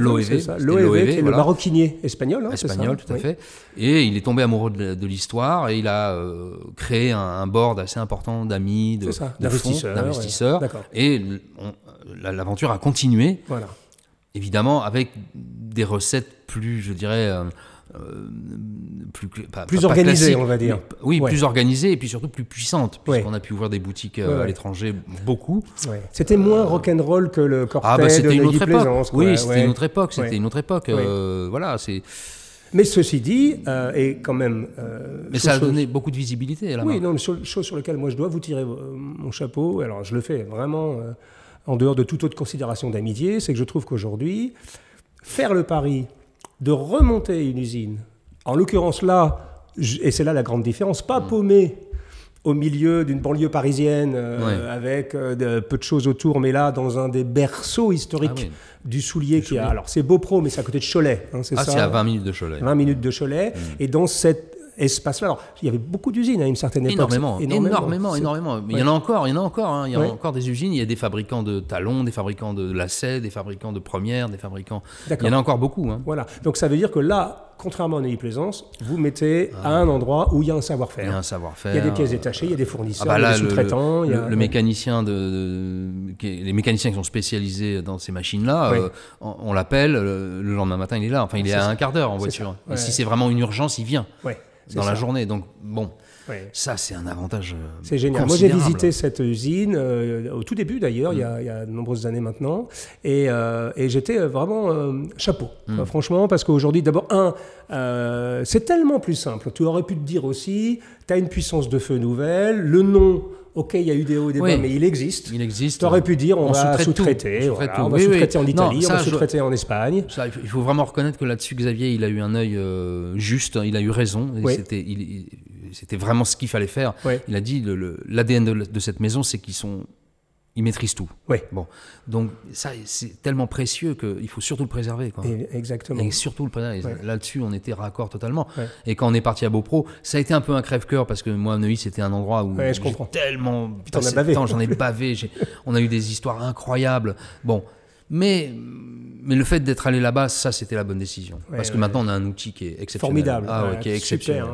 l'OEV, qui est le maroquinier espagnol. Hein, espagnol, tout à fait. Et il est tombé amoureux de, l'histoire et il a créé un, board assez important d'amis, d'investisseurs, et l'aventure a continué. Voilà. Évidemment, avec des recettes plus, je dirais, euh, euh, plus, plus organisées, on va dire. oui, plus organisées et puis surtout plus puissantes, puisqu'on a pu ouvrir des boutiques euh, à l'étranger beaucoup. C'était moins rock'n'roll que le Cortez ah bah, c'était une autre époque. Oui, c'était une autre époque. C'était une autre époque. voilà, c'est. Mais ceci dit, et quand même. Mais ça a donné beaucoup de visibilité à la Oui, non, mais chose sur laquelle moi je dois vous tirer mon chapeau. Alors je le fais vraiment en dehors de toute autre considération d'amitié, c'est que je trouve qu'aujourd'hui, faire le pari de remonter une usine, en l'occurrence là, et c'est là la grande différence, pas mmh. paumé au milieu d'une banlieue parisienne euh, avec euh, peu de choses autour, mais là dans un des berceaux historiques ah du soulier qui a. Alors c'est Beaupro, mais c'est à côté de Cholet. Hein, c'est ah, c'est à 20 minutes de Cholet. 20 minutes de Cholet. Mmh. Et dans cette espace-là. Alors, il y avait beaucoup d'usines à une certaine époque. Énormément, énormément, énormément. Mais il y en a encore, il y en a encore. Hein. Il y a encore des usines. Il y a des fabricants de talons, des fabricants de lacets, des fabricants de premières, des fabricants. Il y en a encore beaucoup. Hein. Voilà. Donc ça veut dire que là, contrairement à Neuilly-Plaisance, vous mettez à un endroit où il y a un savoir-faire. Il y a un savoir-faire. Il y a des pièces détachées, il y a des fournisseurs, ah bah il y a des sous-traitants. Le, mécanicien de, les mécaniciens qui sont spécialisés dans ces machines-là, euh, on, l'appelle le lendemain matin, il est là. Enfin, il est, à un quart d'heure en voiture. Et si c'est vraiment une urgence, il vient dans la journée. Donc, bon. Ça, c'est un avantage. Euh, c'est génial. Moi, j'ai visité cette usine euh, au tout début, d'ailleurs, il, il, y a de nombreuses années maintenant, et, euh, et j'étais vraiment chapeau, mm. franchement, parce qu'aujourd'hui, d'abord, un, c'est tellement plus simple. Tu aurais pu te dire aussi, tu as une puissance de feu nouvelle, le nom Ok, il y a eu des hauts et des bas, mais il existe. Il existe. Tu aurais pu dire on, va sous-traiter. on, va sous-traiter en Italie, on va sous-traiter en Espagne. il faut vraiment reconnaître que là-dessus, Xavier, il a eu un œil euh, juste, il a eu raison. C'était, vraiment ce qu'il fallait faire. Il a dit l'ADN de, de cette maison, c'est qu'ils sont ils maîtrisent tout. Oui. Bon, donc ça, c'est tellement précieux qu'il faut surtout le préserver. Quoi. exactement. Et surtout le préserver. Là-dessus, on était raccord totalement. Et quand on est parti à Beaupro, ça a été un peu un crève-cœur parce que moi, Neuilly, c'était un endroit où je comprends. tellement. Putain, j'en ai bavé. on a eu des histoires incroyables. Bon, mais, mais le fait d'être allé là-bas, ça, c'était la bonne décision. Parce que maintenant, on a un outil qui est exceptionnel. Formidable. Ah, qui est exceptionnel.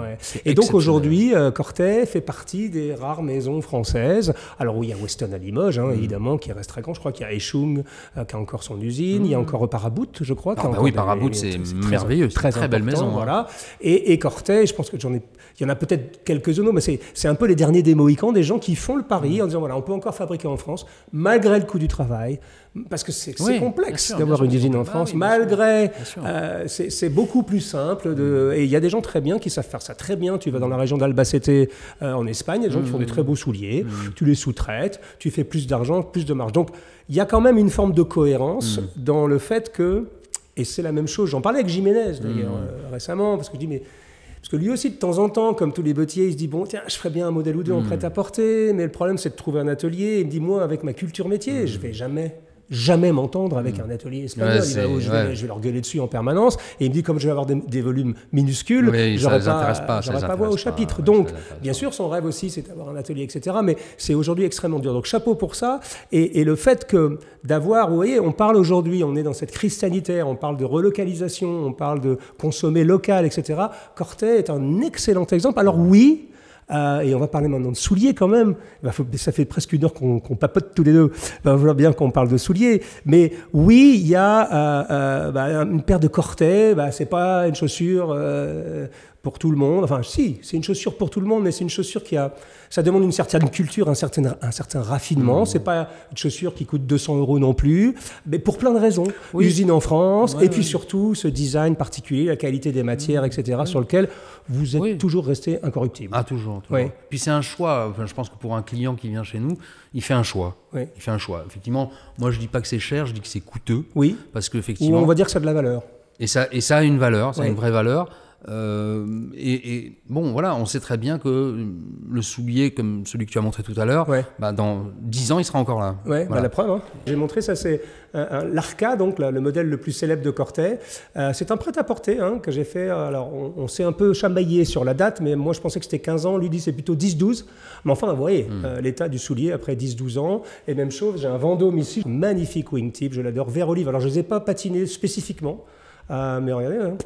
et donc, aujourd'hui, euh, Cortet fait partie des rares maisons françaises. Alors, oui, il y a Weston à Limoges, hein, mm. évidemment, qui reste très grand. Je crois qu'il y a Echung, euh, qui a encore son usine. Il y a mm. encore Parabout, je crois. Ah, bah oui, Parabout, c'est merveilleux. Très, très belle maison. Hein. Voilà. Et, et Cortet, je pense que j'en ai. Il y en a peut-être quelques-uns, mais c'est un peu les derniers des Mohicans, des gens qui font le pari mm. en disant voilà, on peut encore fabriquer en France, malgré le coût du travail, parce que c'est complexe d'avoir une usine en bah France, malgré. Euh, c'est beaucoup plus simple. De, et il y a des gens très bien qui savent faire ça très bien. Tu vas dans la région d'Albacete euh, en Espagne, il y a des gens qui font des très beaux souliers. Mm. Tu les sous-traites, tu fais plus d'argent, plus de marge. Donc il y a quand même une forme de cohérence mm. dans le fait que. Et c'est la même chose. J'en parlais avec Jiménez d'ailleurs mm. euh, récemment, parce que je dis mais. Parce que lui aussi, de temps en temps, comme tous les bottiers, il se dit Bon, tiens, je ferais bien un modèle ou deux en prêt-à-porter, mais le problème, c'est de trouver un atelier. Il me dit Moi, avec ma culture métier, je vais jamais jamais m'entendre avec mm. un atelier espagnol. je, vais, je, vais, leur gueuler dessus en permanence. Et il me dit, comme je vais avoir des, volumes minuscules, je n'aurai pas, pas, pas voix au chapitre. Donc, bien sûr, son rêve aussi, c'est d'avoir un atelier, etc. Mais c'est aujourd'hui extrêmement dur. Donc, chapeau pour ça. Et, le fait que d'avoir, vous voyez, on parle aujourd'hui, on est dans cette crise sanitaire, on parle de relocalisation, on parle de consommer local, etc. Cortet est un excellent exemple. Alors oui, euh, et on va parler maintenant de souliers quand même. Bah, ça fait presque une heure qu'on papote tous les deux. Il va falloir bien qu'on parle de souliers. Mais oui, il y a euh, euh, bah, une paire de cortets. Bah, c'est pas une chaussure pour tout le monde. Enfin, si, c'est une chaussure pour tout le monde, mais c'est une chaussure qui a. Ça demande une certaine culture, un certain, un certain raffinement. Ce mmh. C'est pas une chaussure qui coûte 200 euros non plus, mais pour plein de raisons. Usine en France, et puis surtout ce design particulier, la qualité des matières, etc., sur lequel vous êtes toujours resté incorruptible. Ah, toujours. toujours. Puis c'est un choix. Enfin, je pense que pour un client qui vient chez nous, il fait un choix. Il fait un choix. Effectivement, moi je dis pas que c'est cher, je dis que c'est coûteux. Oui. Parce qu'effectivement. Ou on va dire que ça a de la valeur. Et ça, et ça a une valeur, ça a une vraie valeur. Euh, et, bon, voilà, on sait très bien que le soulier, comme celui que tu as montré tout à l'heure, bah, dans 10 ans, il sera encore là. Ouais, bah, la preuve. Hein. J'ai montré ça, c'est l'Arca, donc le modèle le plus célèbre de Cortet. Euh, c'est un prêt-à-porter hein, que j'ai fait. Alors, on, s'est un peu chamaillé sur la date, mais moi, je pensais que c'était 15 ans. Lui dit c'est plutôt 10-12. Mais enfin, vous voyez, hmm. euh, l'état du soulier après 10-12 ans. Et même chose, j'ai un Vendôme ici, magnifique wingtip, je l'adore, vert olive. Alors, je ne les ai pas patinés spécifiquement. mais regardez, hein.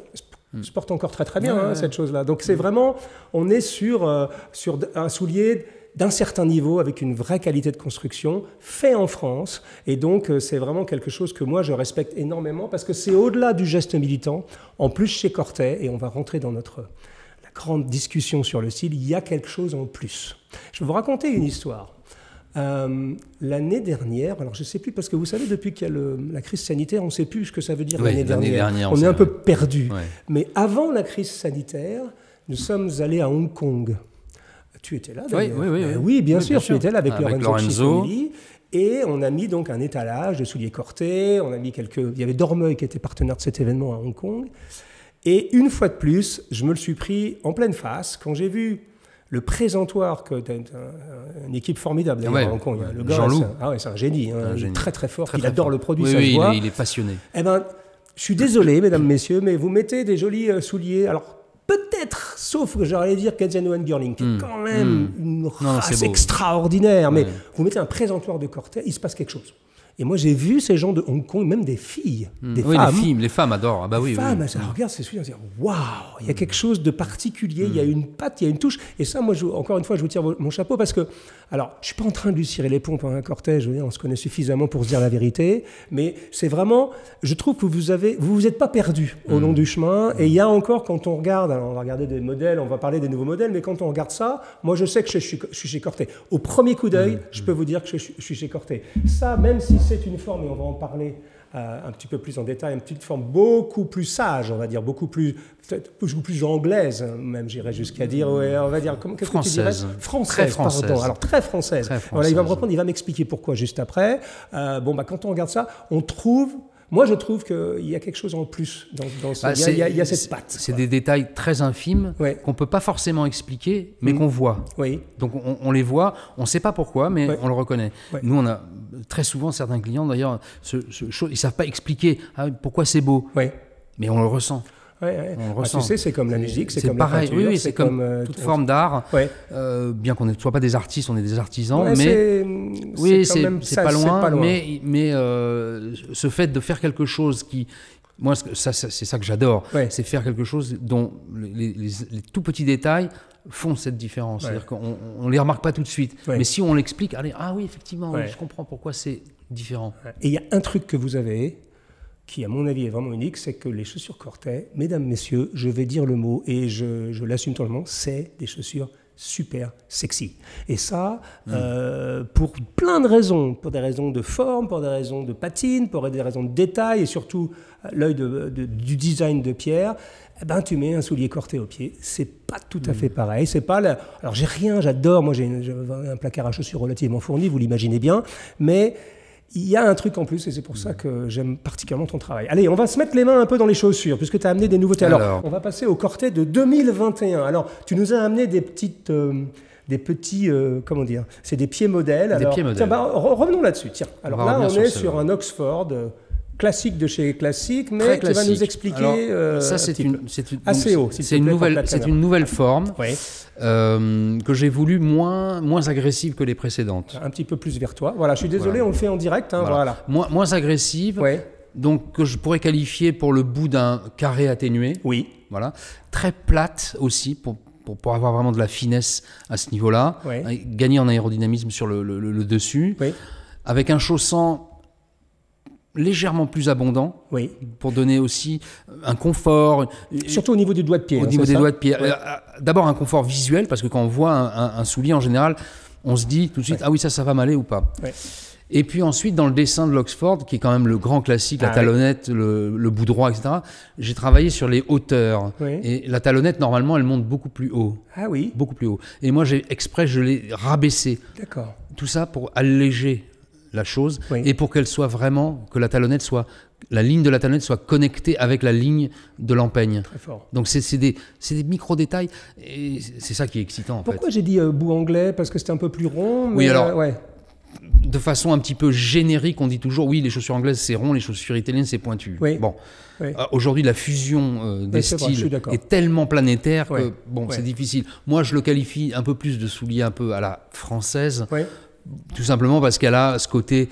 Se porte encore très très bien, hein, cette chose-là. Donc c'est vraiment, on est sur, euh, sur un soulier d'un certain niveau, avec une vraie qualité de construction, fait en France. Et donc, euh, c'est vraiment quelque chose que moi, je respecte énormément, parce que c'est au-delà du geste militant. En plus, chez Cortet, et on va rentrer dans notre la grande discussion sur le style, il y a quelque chose en plus. Je vais vous raconter une histoire. Euh, l'année dernière, alors je ne sais plus, parce que vous savez, depuis qu'il y a la crise sanitaire, on ne sait plus ce que ça veut dire l'année dernière. on, est un peu perdu. Mais avant la crise sanitaire, nous sommes allés à Hong Kong. Tu étais là d'ailleurs oui, oui, oui, oui, bien sûr, tu étais là avec, Lorenzo, Et on a mis donc un étalage de souliers cortés. On a mis quelques. Il y avait Dormeuil qui était partenaire de cet événement à Hong Kong. Et une fois de plus, je me le suis pris en pleine face quand j'ai vu le présentoir, que une équipe formidable d'ailleurs Hong. Le gars, c'est ah ouais, un génie, hein, très très fort. il adore le produit, ça oui. Il, est, passionné. Eh ben, je suis désolé, mesdames, messieurs, mais vous mettez des jolis euh, souliers. Alors peut-être, sauf que j'allais dire Kadziano and Girling, qui est hmm. quand même hmm. une race extraordinaire, mais vous mettez un présentoir de Cortet, il se passe quelque chose. Et moi, j'ai vu ces gens de Hong Kong, même des filles, hmm. des oui, femmes. Les, femmes adorent. Ah bah oui, les femmes, elles regardent ces filles, elles disent Waouh, il y a quelque chose de particulier, il y a hmm. une patte, il y a une touche. Et ça, moi, je, encore une fois, je vous tire mon chapeau parce que, alors, je suis pas en train de lui cirer les pompes à un cortège, on se connaît suffisamment pour se dire la vérité, mais c'est vraiment, je trouve que vous avez, vous vous êtes pas perdu au long hmm. du chemin. Et il y a encore, quand on regarde, alors on va regarder des modèles, on va parler des nouveaux modèles, mais quand on regarde ça, moi, je sais que je suis, je suis chez Corté. Au premier coup d'œil, je peux vous dire que je, suis chez Corté. Ça, même si c'est une forme, et on va en parler euh, un petit peu plus en détail, une petite forme beaucoup plus sage, on va dire, beaucoup plus, beaucoup plus anglaise, hein, même j'irais jusqu'à dire, on va dire, qu'est-ce que tu dirais Française, très française. Pardon. Alors très française. Voilà, il va me reprendre, il va m'expliquer pourquoi juste après. Euh, bon, bah, quand on regarde ça, on trouve moi, je trouve qu'il y a quelque chose en plus dans, dans ce... Bah, il, y a, cette patte. C'est des détails très infimes qu'on ne peut pas forcément expliquer, mais mm. qu'on voit. Oui. Donc on, les voit, on ne sait pas pourquoi, mais on le reconnaît. Nous, on a très souvent certains clients, d'ailleurs, ils ne savent pas expliquer ah, pourquoi c'est beau. Mais on le ressent. Ouais, On ah, tu sais, c'est comme la musique, c'est comme pareil. oui, oui c'est comme, euh, toute forme d'art. Euh, bien qu'on ne soit pas des artistes, on est des artisans, mais oui, c'est pas, loin. Mais, mais euh, ce fait de faire quelque chose qui, moi, ça, c'est ça que j'adore, c'est faire quelque chose dont les, les, tout petits détails font cette différence. C'est-à-dire qu'on ne les remarque pas tout de suite. Mais si on l'explique, allez, ah oui, effectivement, je comprends pourquoi c'est différent. Et il y a un truc que vous avez, qui, à mon avis, est vraiment unique, c'est que les chaussures Cortet, mesdames, messieurs, je vais dire le mot et je, je l'assume totalement, c'est des chaussures super sexy. Et ça, mm. euh, pour plein de raisons, pour des raisons de forme, pour des raisons de patine, pour des raisons de détail et surtout euh, l'œil de, du design de Pierre, eh ben, tu mets un soulier corté au pied. C'est pas tout à mm. fait pareil. C'est pas Alors j'ai rien, j'adore. Moi j'ai un placard à chaussures relativement fourni, vous l'imaginez bien, mais il y a un truc en plus et c'est pour ça que j'aime particulièrement ton travail. Allez, on va se mettre les mains un peu dans les chaussures puisque tu as amené des nouveautés. Alors, on va passer au Cortet de 2021. Alors, tu nous as amené des petites... Euh, des petits, euh, comment dire, c'est des pieds modèles. Des pieds modèles. Bah, revenons là-dessus. Tiens, alors là, on est sur un Oxford euh, classique de chez classique, mais tu vas nous expliquer. ça, c'est une, assez haut. c'est une nouvelle, c'est une nouvelle forme. Oui. Euh, que j'ai voulu moins, moins agressive que les précédentes. Un petit peu plus vers toi. Voilà, je suis désolé, on le fait en direct. Hein, voilà. Moins, moins agressive. Donc que je pourrais qualifier pour le bout d'un carré atténué. Oui. Voilà. Très plate aussi pour, pour, avoir vraiment de la finesse à ce niveau-là. Gagner en aérodynamisme sur le, le, dessus. Oui. Avec un chaussant légèrement plus abondant oui. pour donner aussi un confort. Surtout au niveau du doigt de pied. Au hein, niveau des doigts de pied. D'abord un confort visuel, parce que quand on voit un, soulier en général, on se dit tout de suite, ah oui, ça, ça va m'aller ou pas. Et puis ensuite, dans le dessin de l'Oxford, qui est quand même le grand classique, la ah talonnette, le, bout droit, etc., j'ai travaillé sur les hauteurs. Et la talonnette, normalement, elle monte beaucoup plus haut. Ah oui Beaucoup plus haut. Et moi, j'ai exprès, je l'ai rabaissé. D'accord. Tout ça pour alléger la chose et pour qu'elle soit vraiment, que la talonnette soit, la ligne de la talonnette soit connectée avec la ligne de l'empeigne. Très fort. Donc c'est des, des micro-détails et c'est ça qui est excitant. Pourquoi j'ai dit euh, bout anglais? Parce que c'était un peu plus rond Oui, alors. Euh, ouais. De façon un petit peu générique, on dit toujours oui, les chaussures anglaises c'est rond, les chaussures italiennes c'est pointu. Oui. Bon, euh, aujourd'hui la fusion des styles est, tellement planétaire que bon, c'est difficile. Moi, je le qualifie un peu plus de soulier un peu à la française. Tout simplement parce qu'elle a ce côté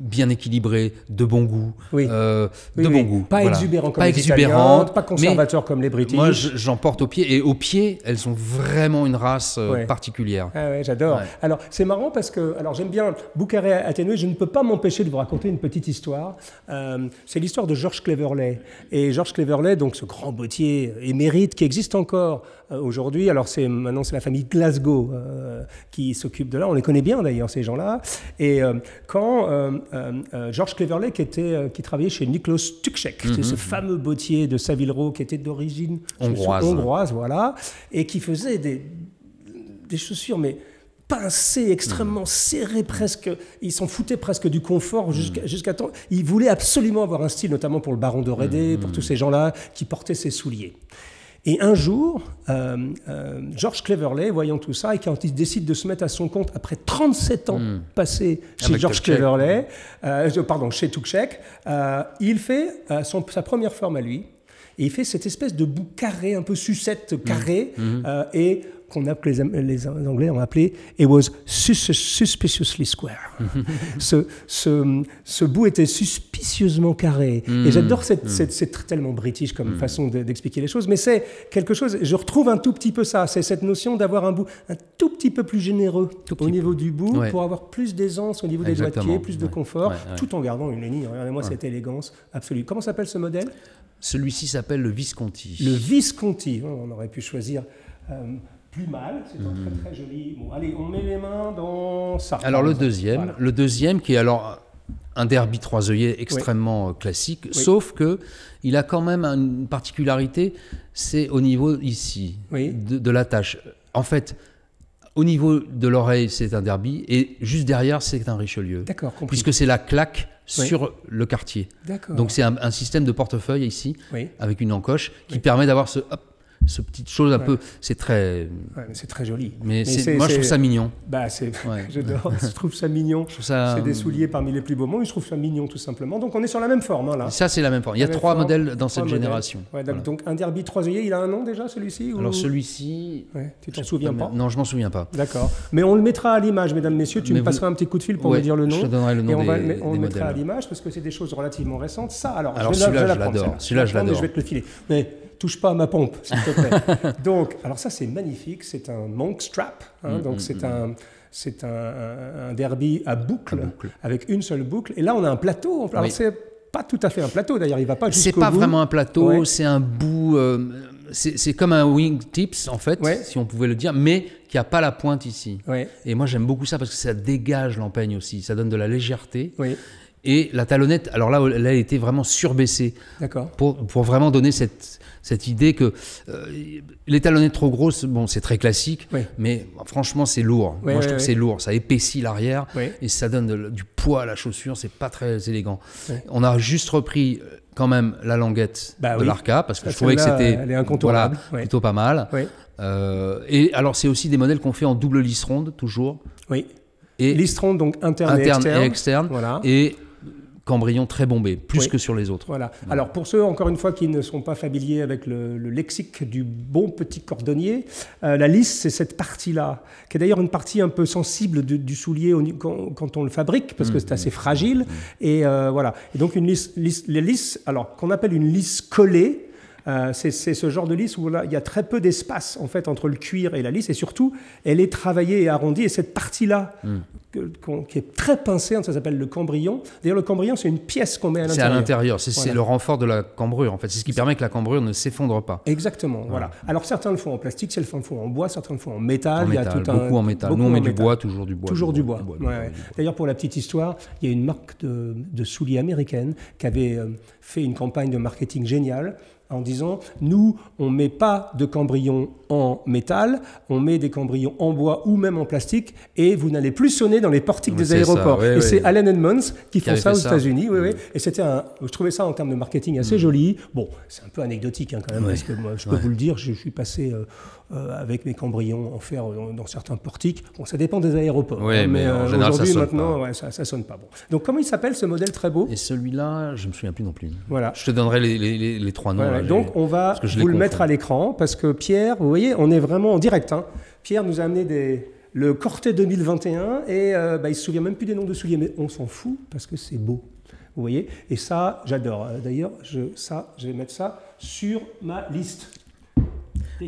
bien équilibré, de bon goût. Oui. Euh, de bon goût. Pas exubérant comme pas les pas conservateur comme les Britanniques. Moi, j'en porte au pied. Et au pied, elles sont vraiment une race euh, particulière. Ah ouais, j'adore. Alors, c'est marrant parce que alors j'aime bien Boucaré atténué. Je ne peux pas m'empêcher de vous raconter une petite histoire. Euh, c'est l'histoire de George Cleverley. Et George Cleverley, donc ce grand bottier émérite qui existe encore aujourd'hui. Alors, c'est maintenant, c'est la famille Glasgow qui s'occupe de là. On les connaît bien d'ailleurs, ces gens-là. Et quand euh, euh, George Cleverley qui, était, euh, qui travaillait chez Niklos Tukchek, mm ce fameux bottier de Savile qui était d'origine hongroise. voilà, et qui faisait des, des chaussures, mais pincées, extrêmement serrées presque. Ils s'en foutaient presque du confort mhm. jusqu'à temps. Ils voulaient absolument avoir un style, notamment pour le baron de Redé, pour tous ces gens-là qui portaient ces souliers. Et un jour, euh, euh, George Cleverley, voyant tout ça, et quand il décide de se mettre à son compte après 37 ans hmm. passés chez George Cleverley, euh, pardon, chez Tukchek, il fait son, sa première forme à lui. Et il fait cette espèce de bout carré, un peu sucette carré, hmm. Hmm. et qu'on appelait, les, Anglais ont appelé It was suspiciously square. ce, ce, ce, bout était suspicieusement carré. Et mm. j'adore cette, mm. c'est tellement british comme mm. façon d'expliquer les choses, mais c'est quelque chose, je retrouve un tout petit peu ça, c'est cette notion d'avoir un bout un tout petit peu plus généreux au niveau du bout pour avoir plus d'aisance au niveau des doigts de pied, plus de confort, tout en gardant une ligne. Regardez-moi cette élégance absolue. Comment s'appelle ce modèle? Celui-ci s'appelle le Visconti. Le Visconti, on aurait pu choisir. Euh, plus mal. C'est un très très joli. Allez, on met les mains dans ça. Alors le deuxième, le deuxième qui est alors un derby trois œillets extrêmement euh, classique, sauf que il a quand même une particularité, c'est au niveau ici de, de la tâche. En fait, au niveau de l'oreille, c'est un derby, et juste derrière, c'est un Richelieu. D'accord, Puisque c'est la claque sur le quartier. Donc c'est un, système de portefeuille ici, avec une encoche, qui permet d'avoir ce ce petite chose un peu. C'est très. c'est très joli. Mais, moi, je trouve ça mignon. Bah. J'adore. je trouve ça mignon. Ça... C'est des souliers parmi les plus beaux mots. Je trouve ça mignon, tout simplement. Donc, on est sur la même forme, hein, là. Ça, c'est la même forme. Il y a trois modèles dans cette génération. Donc, un derby trois œillets, il a un nom déjà, celui-ci Alors, celui-ci. tu t'en souviens pas Non, je m'en souviens pas. D'accord. Mais on le mettra à l'image, mesdames, messieurs. Tu me passeras un petit coup de fil pour me dire le nom. Je te donnerai le nom. Et on, va, on le mettra à l'image parce que c'est des choses relativement récentes. Ça, alors. Alors, celui-là, je l'adore. Celui-là, je l'adore. Je vais te le filer. Touche pas à ma pompe, s'il te plaît. donc, alors ça, c'est magnifique. C'est un monk strap. Hein, mm, donc, mm, c'est mm. un. C'est un, derby à boucle, avec une seule boucle. Et là, on a un plateau. Alors, c'est pas tout à fait un plateau d'ailleurs, il va pas jusqu'au C'est pas vraiment un plateau, c'est un bout. Euh, c'est comme un wingtips en fait, si on pouvait le dire, mais qui a pas la pointe ici. Et moi j'aime beaucoup ça parce que ça dégage l'empeigne aussi, ça donne de la légèreté. Et la talonnette, alors là, elle a été vraiment surbaissée. Pour, pour vraiment donner cette, cette idée que euh, les talonnettes trop grosses, bon, c'est très classique, mais franchement, c'est lourd. Moi, je trouve que c'est lourd. Ça épaissit l'arrière et ça donne du poids à la chaussure. C'est pas très élégant. On a juste repris euh, quand même la languette bah de l'Arca parce que je trouvais que c'était voilà, plutôt pas mal. Euh, et alors, c'est aussi des modèles qu'on fait en double lisse ronde, toujours. Oui. Et lisse ronde, donc interne, et externe. Et, externe. Voilà. et Cambrion très bombé, plus que sur les autres. Voilà. Alors pour ceux, encore une fois, qui ne sont pas familiers avec le, lexique du bon petit cordonnier, euh, la lisse, c'est cette partie-là, qui est d'ailleurs une partie un peu sensible du soulier quand, on le fabrique, parce que c'est mmh, assez mmh. fragile. Mmh. Et euh, voilà. Et donc une lisse, les lisses, alors qu'on appelle une lisse collée, euh, c'est ce genre de lisse où là, il y a très peu d'espace en fait entre le cuir et la lisse, et surtout, elle est travaillée et arrondie. Et cette partie-là, hmm. qui est très pincée, hein, ça s'appelle le cambrion. D'ailleurs, le cambrion, c'est une pièce qu'on met à l'intérieur. C'est à l'intérieur, c'est le renfort de la cambrure en fait. C'est ce qui permet que la cambrure ne s'effondre pas. Exactement, voilà. Alors certains le font en plastique, certains le font en bois, certains le font en métal. il y a tout beaucoup en métal. Nous, on met du bois, toujours du bois. Toujours du bois. D'ailleurs, pour la petite histoire, il y a une marque de, de souliers américaine qui avait euh, fait une campagne de marketing géniale en disant nous, on ne met pas de cambrions en métal, on met des cambrions en bois ou même en plastique, et vous n'allez plus sonner dans les portiques des aéroports. et c'est Allen Edmonds qui font ça aux États-Unis. Oui, Et c'était un, je trouvais ça en termes de marketing assez mm. joli. Bon, c'est un peu anecdotique hein, quand même, parce que moi, je peux vous le dire, je, suis passé euh, avec mes cambrions en fer dans, certains portiques. Bon, ça dépend des aéroports. Oui, hein, mais, euh, aujourd'hui, maintenant, ouais, ça, ne sonne pas bon. Donc, comment il s'appelle ce modèle très beau? Et celui-là, je me souviens plus non plus. Voilà. Je te donnerai les, les, les, trois noms. donc, on va vous le mettre à l'écran parce que Pierre, vous voyez, on est vraiment en direct. Hein. Pierre nous a amené des, le Corté 2021 et euh, bah, il se souvient même plus des noms de souliers, mais on s'en fout parce que c'est beau. Vous voyez Et ça, j'adore. D'ailleurs, je, ça, je vais mettre ça sur ma liste.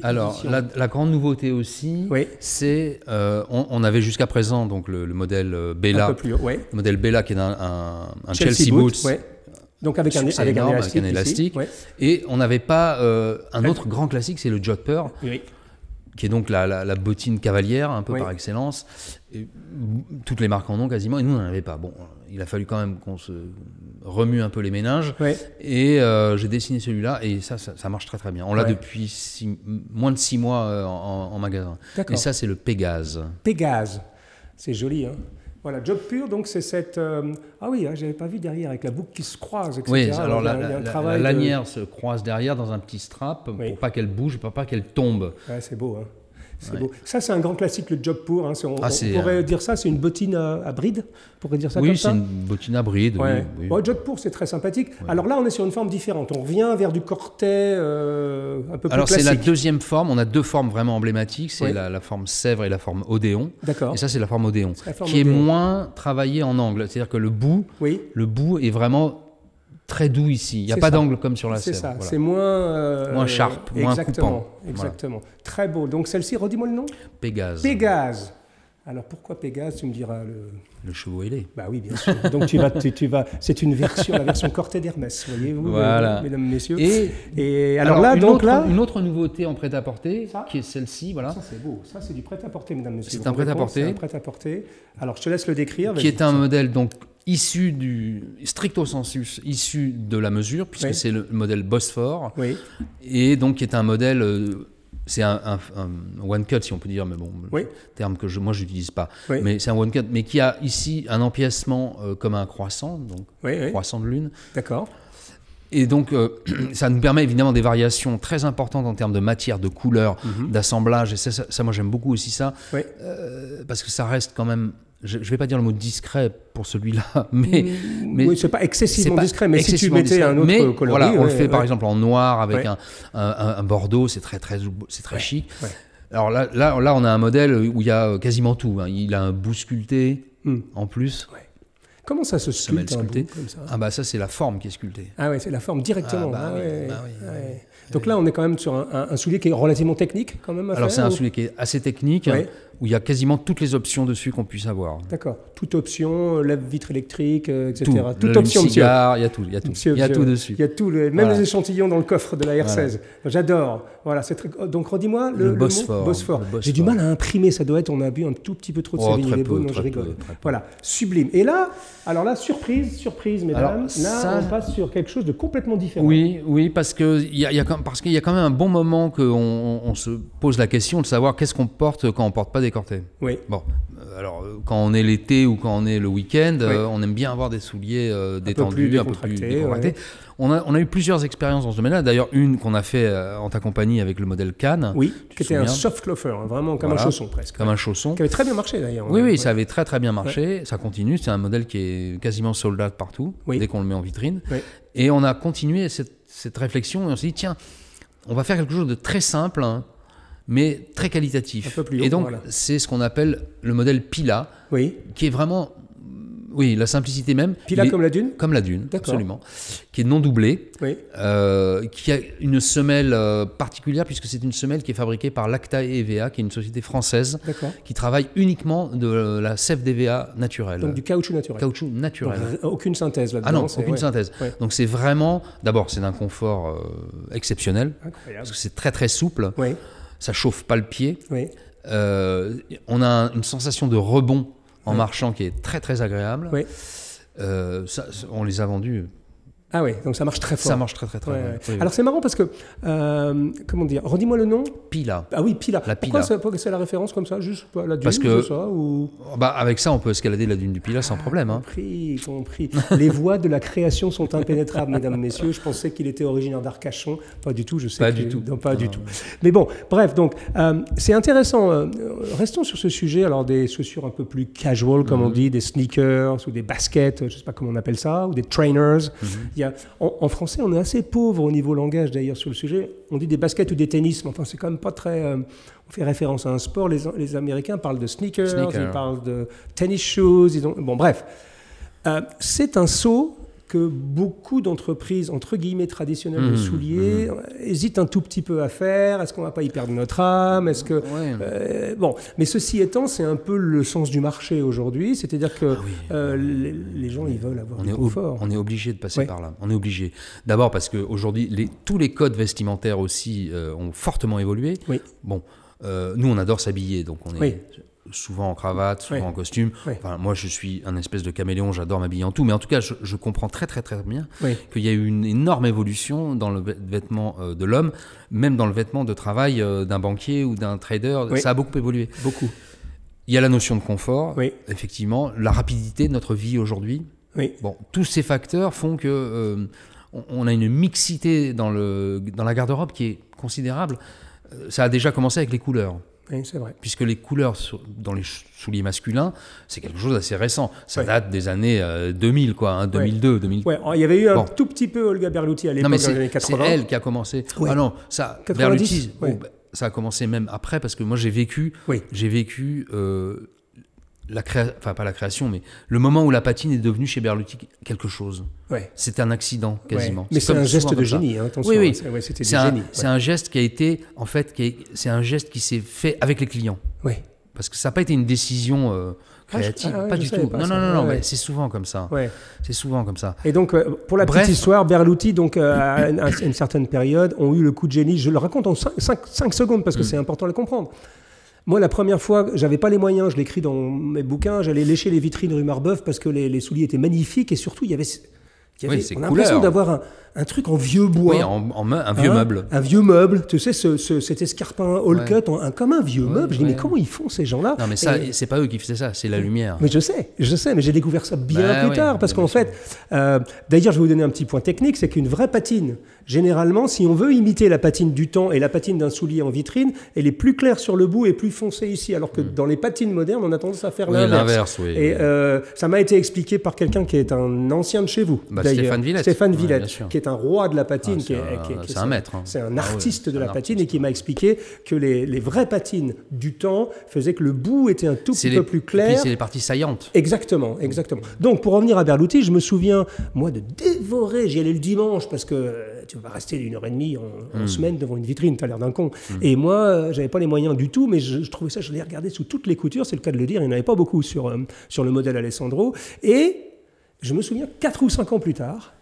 Alors, la, grande nouveauté aussi, c'est euh, on, avait jusqu'à présent donc le, modèle Bella, le modèle Bella qui est un, Chelsea, Boots, donc avec un, avec, un élastique. Et on n'avait pas euh, un autre grand classique, c'est le Jodhpur, qui est donc la, bottine cavalière un peu par excellence. Et toutes les marques en ont quasiment, et nous on n'en avait pas. Bon, il a fallu quand même qu'on se remue un peu les ménages. Et euh, j'ai dessiné celui-là, et ça, ça, marche très très bien. On l'a depuis moins de six mois euh, en, en, magasin. Et ça, c'est le Pégase. Pégase, c'est joli. Hein voilà, job pur, donc c'est cette. Euh, ah oui, hein, j'avais pas vu derrière avec la boucle qui se croise, etc. Oui, alors, la, lanière se croise derrière dans un petit strap pour pas qu'elle bouge, pour pas qu'elle tombe. Ouais, c'est beau. Hein. Ça, c'est un grand classique, le job pour. Hein. On, ah, pourrait euh, dire ça, c'est une bottine à, bride On pourrait dire ça oui, c'est une bottine à bride. Oui, job pour, c'est très sympathique. Alors là, on est sur une forme différente. On revient vers du cortet euh, un peu plus Alors, c'est la deuxième forme. On a deux formes vraiment emblématiques. C'est la, forme Sèvres et la forme Odéon. D'accord. Et ça, c'est la forme Odéon, qui est moins travaillée en angle. C'est-à-dire que le bout, le bout est vraiment très doux ici. Il n'y a pas d'angle comme sur la C'est ça, c'est moins... Euh, moins sharp, moins exactement, coupant. Exactement, très beau. Donc celle-ci, redis-moi le nom Pégase. Pégase. Alors pourquoi Pégase Tu me diras le. Le chevaux ailé. Bah oui, bien sûr. Donc tu vas, tu, vas, c'est une version, la version Corté d'Hermès, voyez-vous, voilà. mesdames, messieurs. Et, et alors, là, donc autre, là, une autre nouveauté en prêt-à-porter, qui est celle-ci, voilà. Ça c'est beau. Ça c'est du prêt-à-porter, mesdames, messieurs. C'est un prêt-à-porter. C'est un prêt-à-porter. Alors je te laisse le décrire. Qui est un modèle donc issu du stricto sensus, issu de la mesure, puisque c'est le modèle Bosphore, oui. et donc qui est un modèle euh, c'est un, one cut si on peut dire, mais bon, terme que je, moi j'utilise pas. Mais c'est un one cut, mais qui a ici un empiècement euh, comme un croissant, donc croissant de lune. D'accord. Et donc, euh, ça nous permet évidemment des variations très importantes en termes de matière, de couleur, mhm. d'assemblage. Et ça, ça, moi, j'aime beaucoup aussi ça. Euh, parce que ça reste quand même je ne vais pas dire le mot discret pour celui-là, mais, mais oui, c'est pas excessivement discret. Mais si tu mettais un autre mais, coloris, voilà, on le fait par exemple en noir avec un, un, bordeaux, c'est très très c'est très chic. Alors là, là, là, on a un modèle où il y a quasiment tout. Hein. Il a un bout sculpté mm. en plus. Comment ça se sculpte un bout comme ça Ah bah ça c'est la forme qui est sculptée. Ah ouais, c'est la forme directement. Ah bah, ah oui, bah Donc là, on est quand même sur un, soulier qui est relativement technique, quand même. Alors c'est un soulier qui est assez technique où il y a quasiment toutes les options dessus qu'on puisse avoir. D'accord. Toute option, lève-vitre électrique, euh, etc. Tout. Toute option, cigare, il y a tout, il y a tout. il y a tout dessus. Il y a tout, même les échantillons dans le coffre de la R16. J'adore. Voilà, c'est très... Donc redis-moi le, le, Bosphore. Bosphore. J'ai du mal à imprimer, ça doit être, on a bu un tout petit peu trop de oh, Sévigné Non, je rigole. voilà, sublime. Et là, alors là, surprise, surprise, mesdames. là, on passe sur quelque chose de complètement différent. Oui, oui, parce qu'il y a, y a, parce qu'il y a quand même un bon moment qu'on on se pose la question de savoir qu'est-ce qu'on porte quand on porte pas des oui. Bon, euh, alors euh, quand on est l'été ou quand on est le week-end, euh, on aime bien avoir des souliers détendus, un peu plus décontractés. On, a, on a eu plusieurs expériences dans ce domaine-là. D'ailleurs, une qu'on a fait en ta compagnie avec le modèle Cannes. Oui, qui était un soft loafer, hein, vraiment comme un chausson presque. Comme un chausson. Qui avait très bien marché d'ailleurs. Oui, oui, ça avait très très bien marché. Ça continue. C'est un modèle qui est quasiment sold out partout dès qu'on le met en vitrine. Et on a continué cette, cette réflexion et on s'est dit tiens, on va faire quelque chose de très simple. Hein, mais très qualitatif. et donc, c'est ce qu'on appelle le modèle Pila, oui. qui est vraiment, oui, la simplicité même. Pila comme la dune Comme la dune, absolument. Qui est non doublé, oui. euh, qui a une semelle euh, particulière, puisque c'est une semelle qui est fabriquée par Lacta EVA, qui est une société française, qui travaille uniquement de la sève d'EVA naturelle. Donc du caoutchouc naturel. Caoutchouc naturel. aucune synthèse là-dedans. Ah non, aucune synthèse. Donc c'est vraiment, d'abord, c'est d'un confort euh, exceptionnel, parce que c'est très très souple. Oui ça chauffe pas le pied. Oui. Euh, on a une sensation de rebond en marchant qui est très très agréable. Oui. Euh, ça, on les a vendus ah oui, donc ça marche très fort. Ça marche très très très ouais, Alors c'est marrant parce que, euh, comment dire, redis-moi le nom. Pila. Ah oui, Pila. La Pila. Pourquoi c'est la référence comme ça Juste la dune, parce que, ça ou... bah, Avec ça, on peut escalader la dune du Pila sans problème. Hein. Compris, compris. Les voies de la création sont impénétrables, mesdames, messieurs. Je pensais qu'il était originaire d'Arcachon. Pas du tout, je sais. Pas du tout. Non, pas du tout. Mais bon, bref, donc euh, c'est intéressant. Euh, restons sur ce sujet. Alors des chaussures un peu plus casual, comme on mhm. dit, des sneakers ou des baskets, je ne sais pas comment on appelle ça, ou des trainers. Mhm. Y a, en français, on est assez pauvre au niveau langage d'ailleurs sur le sujet. On dit des baskets ou des tennis, mais enfin, c'est quand même pas très. Euh, on fait référence à un sport. Les, les Américains parlent de sneakers, ils parlent de tennis shoes. Ils ont, bon, bref. Euh, c'est un saut que beaucoup d'entreprises, entre guillemets, traditionnelles de mmh, souliers, mmh. hésitent un tout petit peu à faire. Est-ce qu'on va pas y perdre notre âme? Est-ce que... Euh, bon, mais ceci étant, c'est un peu le sens du marché aujourd'hui. C'est-à-dire que ah euh, les, gens, ils veulent avoir on du confort. On est obligé de passer par là. On est obligé. D'abord parce qu'aujourd'hui, les, tous les codes vestimentaires aussi euh, ont fortement évolué. Oui. Bon, nous, on adore s'habiller, donc on est souvent en cravate, souvent en costume. Enfin, moi, je suis un espèce de caméléon, j'adore m'habiller en tout, mais en tout cas, je, comprends très très très bien qu'il y a eu une énorme évolution dans le vêtement euh, de l'homme, même dans le vêtement de travail euh, d'un banquier ou d'un trader. Ça a beaucoup évolué. Beaucoup. Il y a la notion de confort, effectivement, la rapidité de notre vie aujourd'hui. Bon, tous ces facteurs font que euh, on, a une mixité dans, le, dans la garde-robe qui est considérable. Ça a déjà commencé avec les couleurs c'est vrai. Puisque les couleurs dans les souliers masculins, c'est quelque chose d'assez récent. Ça date des années 2000, euh, quoi, 2002, hein, 2000. Ouais, il y avait eu un tout petit peu Olga Berluti à l'époque, des 80. C'est elle qui a commencé. Ah non, ça, 90, Berluti, oh, bah, ça a commencé même après, parce que moi j'ai vécu, j'ai vécu euh, la enfin pas la création, mais le moment où la patine est devenue chez Berluti quelque chose. Ouais. C'est un accident quasiment. Mais c'est un geste de génie, hein, attention. Oui, oui. C'est un, un, geste qui a été, en fait, c'est un geste qui s'est fait avec les clients. Oui. parce que ça n'a pas été une décision euh, ah, créative, ah, pas du tout. non, non, non, non, mais c'est souvent comme ça. C'est souvent comme ça. Et donc, euh, pour la petite histoire, Berluti, donc, euh, à, une, certaine période, ont eu le coup de génie. Je le raconte en 5 secondes parce que mm. c'est important de le comprendre. Moi, la première fois, j'avais pas les moyens, je l'écris dans mes bouquins, j'allais lécher les vitrines rue Marbeuf parce que les, les souliers étaient magnifiques et surtout, il y avait on a l'impression d'avoir un, truc en vieux bois. Oui, en, un vieux hein meuble. Un vieux meuble, tu sais, ce, cet escarpin all cut, un, comme un vieux meuble. je dis, mais comment ils font ces gens-là? Non, mais ça, c'est pas eux qui faisaient ça, c'est la lumière. Mais je sais, je sais, mais j'ai découvert ça bien bah plus tard. Parce qu'en fait, euh, d'ailleurs, je vais vous donner un petit point technique c'est qu'une vraie patine, généralement, si on veut imiter la patine du temps et la patine d'un soulier en vitrine, elle est plus claire sur le bout et plus foncée ici. Alors que hmm. dans les patines modernes, on a tendance à faire l'inverse. Et euh, ça m'a été expliqué par quelqu'un qui est un ancien de chez vous. Bah, Stéphane Villette. Stéphane Villette, qui est un roi de la patine. Ah, c'est un, maître. Hein. C'est un ah artiste de la patine et qui m'a expliqué que les, les, vraies patines du temps faisaient que le bout était un tout petit peu plus clair. Et puis c'est les parties saillantes. Exactement, exactement. Donc pour revenir à Berluti, je me souviens, moi, de dévorer, j'y allais le dimanche parce que euh, tu vas rester une heure et demie en, hmm. semaine devant une vitrine, tu as l'air d'un con. Hmm. Et moi, euh, j'avais pas les moyens du tout, mais je, trouvais ça, je l'ai regardé sous toutes les coutures, c'est le cas de le dire, il n'y en avait pas beaucoup sur, euh, sur le modèle Alessandro. Et je me souviens, 4 ou 5 ans plus tard,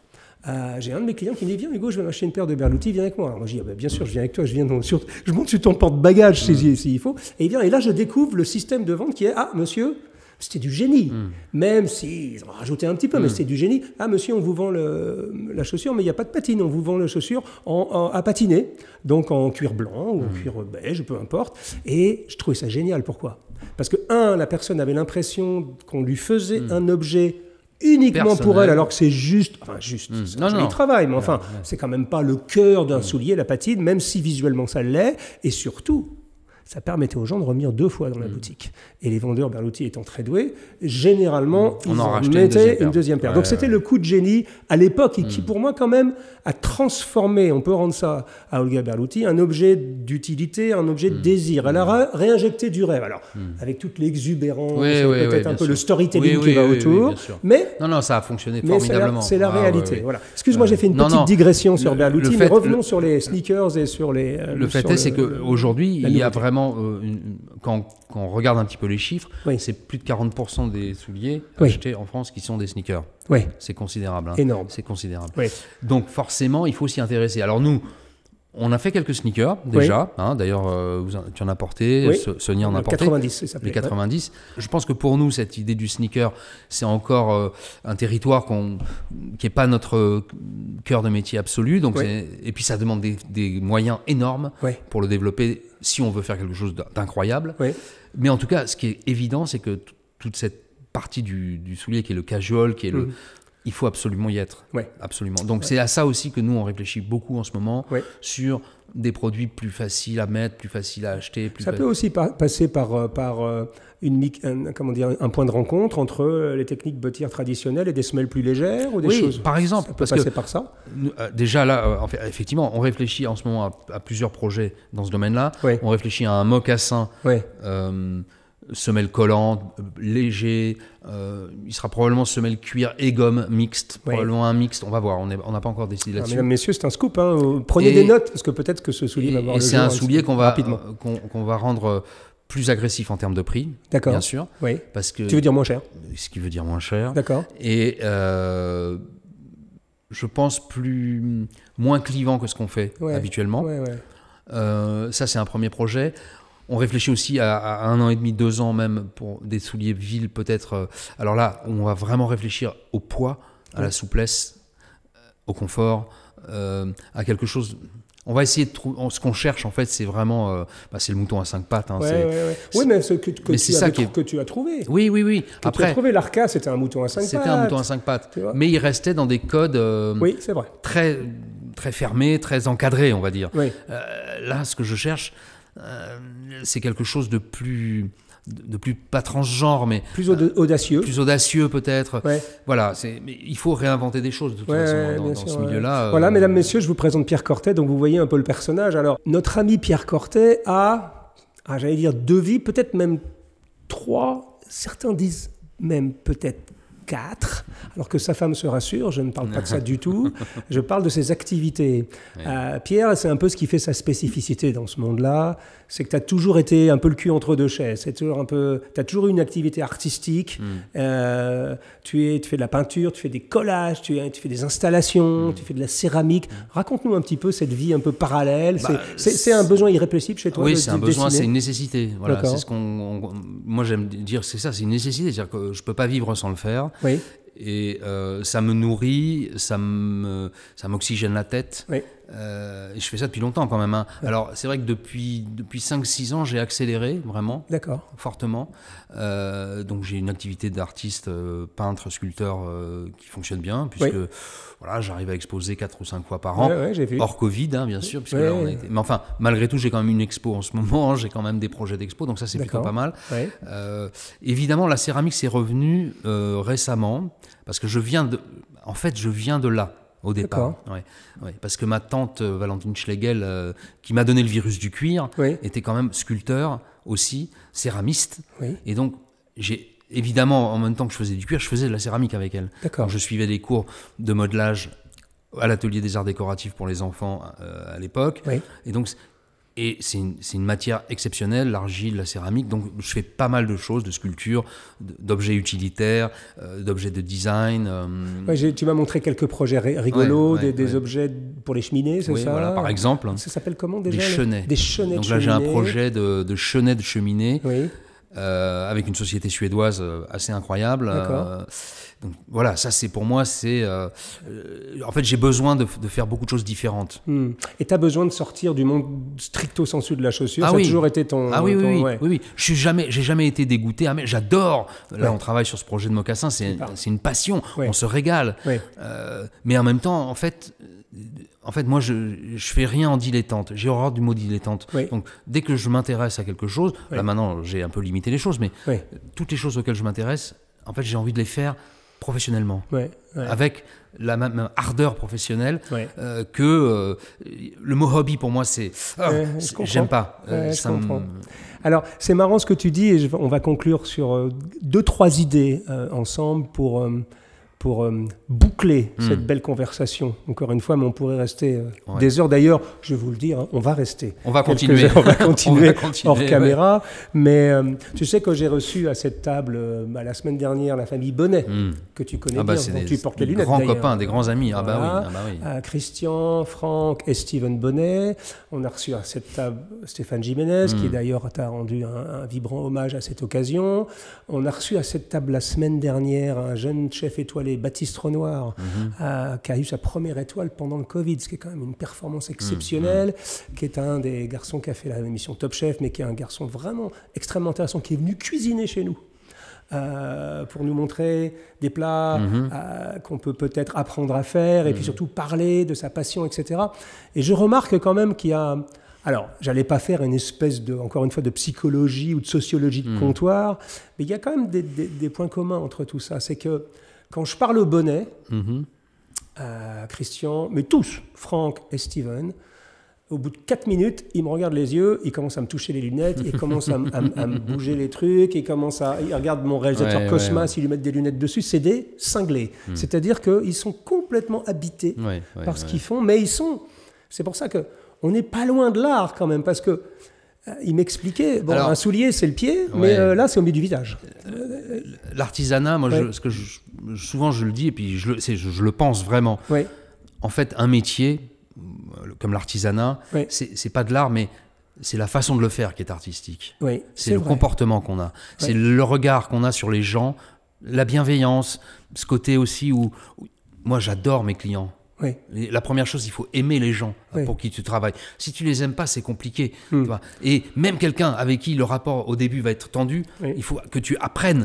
euh, j'ai un de mes clients qui me dit Viens, Hugo, je vais m'acheter une paire de Berluti, viens avec moi. moi, je dis ah, bah, Bien sûr, je viens avec toi, je, viens sur, je monte sur ton porte-bagages s'il si, faut. Et, il vient, et là, je découvre le système de vente qui est Ah, monsieur, c'était du génie. Hmm. Même s'ils ont rajouté un petit peu, mais hmm. c'était du génie. Ah, monsieur, on vous vend le, la chaussure, mais il n'y a pas de patine. On vous vend la chaussure en, à patiner, donc en cuir blanc ou en hmm. cuir beige, peu importe. Et je trouvais ça génial. Pourquoi? Parce que, un, la personne avait l'impression qu'on lui faisait un objet uniquement pour elle, alors que c'est juste, enfin juste, mmh. c'est un travail, mais enfin, c'est quand même pas le cœur d'un mmh. soulier, la patine, même si visuellement ça l'est, et surtout, ça permettait aux gens de revenir deux fois dans la mm. boutique. Et les vendeurs Berluti étant très doués, généralement, mm. ils en, mettaient une deuxième paire. Donc c'était le coup de génie à l'époque et qui, mm. pour moi, quand même, a transformé, on peut rendre ça à Olga Berluti, un objet d'utilité, un objet de désir. Elle a réinjecté du rêve. Alors, avec toute l'exubérance, peut-être un peu le storytelling qui va autour. mais non, non, ça a fonctionné formidablement. C'est la, ah, réalité. Voilà. Excuse-moi, j'ai fait une petite digression sur Berluti, mais revenons sur les sneakers et sur les. Euh, le fait est, c'est qu'aujourd'hui, il y a vraiment euh, quand, on regarde un petit peu les chiffres, c'est plus de 40% des souliers achetés en France qui sont des sneakers. Oui. C'est considérable. Hein. Énorme. C'est considérable. Donc forcément, il faut s'y intéresser. Alors nous, on a fait quelques sneakers déjà. Hein. D'ailleurs, euh, tu en as porté, Sonia en a porté. 90, Les 90. Je pense que pour nous, cette idée du sneaker, c'est encore euh, un territoire qui n'est pas notre euh, cœur de métier absolu. Donc et puis ça demande des, moyens énormes pour le développer si on veut faire quelque chose d'incroyable. Mais en tout cas, ce qui est évident, c'est que toute cette partie du, soulier qui est le casual, qui est le, mmh. Il faut absolument y être. Ouais. Absolument. Donc c'est à ça aussi que nous, on réfléchit beaucoup en ce moment sur des produits plus faciles à mettre, plus faciles à acheter. ça peut aussi passer par, euh, par euh, une, un, comment dire, un point de rencontre entre euh, les techniques bottières traditionnelles et des semelles plus légères ou des oui, choses. par exemple. Ça peut parce passer par ça Déjà là, effectivement, on réfléchit en ce moment à, plusieurs projets dans ce domaine-là. On réfléchit à un mocassin semelle collante, léger. Euh, il sera probablement semelle cuir et gomme mixte, probablement un mixte. On va voir, on n'a pas encore décidé ah, là-dessus. mesdames, messieurs, c'est un scoop. Hein. Prenez des notes parce que peut-être que ce soulier va avoir. Et c'est un soulier qu'on va euh, va rendre euh, plus agressif en termes de prix, D'accord. bien sûr. Oui. Parce que tu veux dire moins cher. Ce qui veut dire moins cher. D'accord. Et je pense plus moins clivant que ce qu'on fait habituellement. ça, c'est un premier projet. On réfléchit aussi à, un an et demi, deux ans même pour des souliers villes peut-être. Euh, alors là, on va vraiment réfléchir au poids, à la souplesse, euh, au confort, euh, à quelque chose. On va essayer de trouver. Ce qu'on cherche en fait, c'est vraiment, bah, c'est le mouton à cinq pattes. Hein, oui, mais ce que, que, tu, ça que tu as trouvé. Oui, oui, oui. Après, tu as trouvé l'arca, c'était un mouton à cinq pattes. C'était un mouton à cinq pattes. Mais il restait dans des codes. oui, c'est vrai. Très, très fermés, très encadrés, on va dire. là, ce que je cherche, euh, c'est quelque chose de plus de plus pas transgenre mais plus audacieux. plus audacieux peut-être. Voilà c'est mais il faut réinventer des choses de toute façon dans, ce milieu là voilà euh, mesdames messieurs je vous présente Pierre Cortet. Donc vous voyez un peu le personnage. Alors notre ami Pierre Cortet a, a j'allais dire deux vies peut-être même trois certains disent même peut-être 4, alors que sa femme se rassure, je ne parle pas de ça du tout, je parle de ses activités. Euh, Pierre, c'est un peu ce qui fait sa spécificité dans ce monde-là, c'est que tu as toujours été un peu le cul entre deux chaises, c'est toujours un peu, tu as toujours eu une activité artistique, mm. euh, tu, es, tu fais de la peinture, tu fais des collages, tu, tu fais des installations, mm. tu fais de la céramique. Raconte-nous un petit peu cette vie un peu parallèle, bah, c'est un besoin irrépressible chez toi Oui, c'est un besoin, c'est une nécessité. Voilà, c'est ce qu'on, moi j'aime dire, c'est ça, c'est une nécessité, c'est-à-dire que je peux pas vivre sans le faire. Oui. Et euh, ça me nourrit, ça me, ça m'oxygène la tête. Oui. Euh, je fais ça depuis longtemps quand même. Hein. Alors c'est vrai que depuis, depuis 5-6 ans, j'ai accéléré vraiment. Fortement. Euh, donc j'ai une activité d'artiste, euh, peintre, sculpteur qui fonctionne bien, puisque voilà, j'arrive à exposer 4 ou 5 fois par an. hors Covid, hein, bien sûr. Puisque là, on Mais enfin, malgré tout, j'ai quand même une expo en ce moment, j'ai quand même des projets d'expo, donc ça c'est plutôt pas mal. évidemment, la céramique c'est revenu récemment, parce que je viens de. En fait, je viens de là au départ. Ouais, parce que ma tante euh, Valentine Schlegel, euh, qui m'a donné le virus du cuir, était quand même sculpteur aussi, céramiste. Et donc, j'ai évidemment, en même temps que je faisais du cuir, je faisais de la céramique avec elle. je suivais des cours de modelage à l'atelier des arts décoratifs pour les enfants euh, à l'époque. Et donc, et c'est une, matière exceptionnelle, l'argile, la céramique. Donc je fais pas mal de choses, de sculptures, d'objets utilitaires, euh, d'objets de design. Euh. tu m'as montré quelques projets rigolos, des, objets pour les cheminées, c'est ça voilà, Par exemple. Ça s'appelle comment déjà Des chenets. Des chenets Donc là j'ai un projet de, de chenets de cheminée. Euh, avec une société suédoise assez incroyable. D'accord. Donc voilà, ça c'est pour moi, c'est. Euh, euh, en fait, j'ai besoin de, faire beaucoup de choses différentes. Hmm. Et tu as besoin de sortir du monde stricto sensu de la chaussure. Ah ça a toujours été ton. Ah oui, oui, oui, oui, Je suis jamais, j'ai jamais été dégoûté. Ah, mais j'adore. Là, on travaille sur ce projet de mocassin, c'est une passion. On se régale. Euh, mais en même temps, en fait. En fait, moi, je, je fais rien en dilettante. J'ai horreur du mot dilettante. Donc, dès que je m'intéresse à quelque chose, là maintenant, j'ai un peu limité les choses, mais toutes les choses auxquelles je m'intéresse, en fait, j'ai envie de les faire professionnellement, avec la même ardeur professionnelle euh, que euh, le mot hobby pour moi c'est ah, j'aime pas. Euh, Alors c'est marrant ce que tu dis et on va conclure sur deux trois idées ensemble pour pour euh, boucler hmm. cette belle conversation. Encore une fois, mais on pourrait rester euh, des heures. D'ailleurs, je vais vous le dire, hein, on va rester. On va continuer. on va continuer, hors caméra. Mais euh, tu sais que j'ai reçu à cette table bah, la semaine dernière la famille Bonnet, hmm. que tu connais ah bah, bien, dont tu portes les lunettes. Grands copains, des grands amis. Ah bah oui. Ah bah Christian, Franck et Steven Bonnet. On a reçu à cette table Stéphane Jiménez, qui hmm. d'ailleurs t'a rendu un, vibrant hommage à cette occasion. On a reçu à cette table la semaine dernière un jeune chef étoilé Baptiste Renoir, mhm. euh, qui a eu sa première étoile pendant le Covid, ce qui est quand même une performance exceptionnelle, mhm. qui est un des garçons qui a fait la émission Top Chef, mais qui est un garçon vraiment extrêmement intéressant, qui est venu cuisiner chez nous. Euh, pour nous montrer des plats mhm. euh, qu'on peut peut-être apprendre à faire et puis surtout parler de sa passion, etc. Et je remarque quand même qu'il y a alors, j'allais pas faire une espèce de, encore une fois, de psychologie ou de sociologie de comptoir, mais il y a quand même des, des points communs entre tout ça. C'est que quand je parle au bonnet, mhm. à Christian, mais tous, Franck et Steven, au bout de 4 minutes, il me regarde les yeux, il commence à me toucher les lunettes, il commence à, me bouger les trucs, il commence à, il regarde mon réalisateur Cosma, s'il lui met des lunettes dessus, c'est des cinglés. Hmm. C'est-à-dire qu'ils sont complètement habités par ce qu'ils font, mais ils sont, c'est pour ça que on n'est pas loin de l'art quand même, parce que euh, il m'expliquait, bon, un soulier c'est le pied, mais euh, là c'est au milieu du visage. Euh, l'artisanat, moi, ce que souvent je le dis et puis je, je, le pense vraiment. En fait, un métier comme l'artisanat, c'est pas de l'art, mais c'est la façon de le faire qui est artistique. c'est le comportement qu'on a, c'est le regard qu'on a sur les gens, la bienveillance, ce côté aussi où moi j'adore mes clients. La première chose, il faut aimer les gens pour qui tu travailles. Si tu les aimes pas, c'est compliqué. Hmm. Et même quelqu'un avec qui le rapport au début va être tendu, il faut que tu apprennes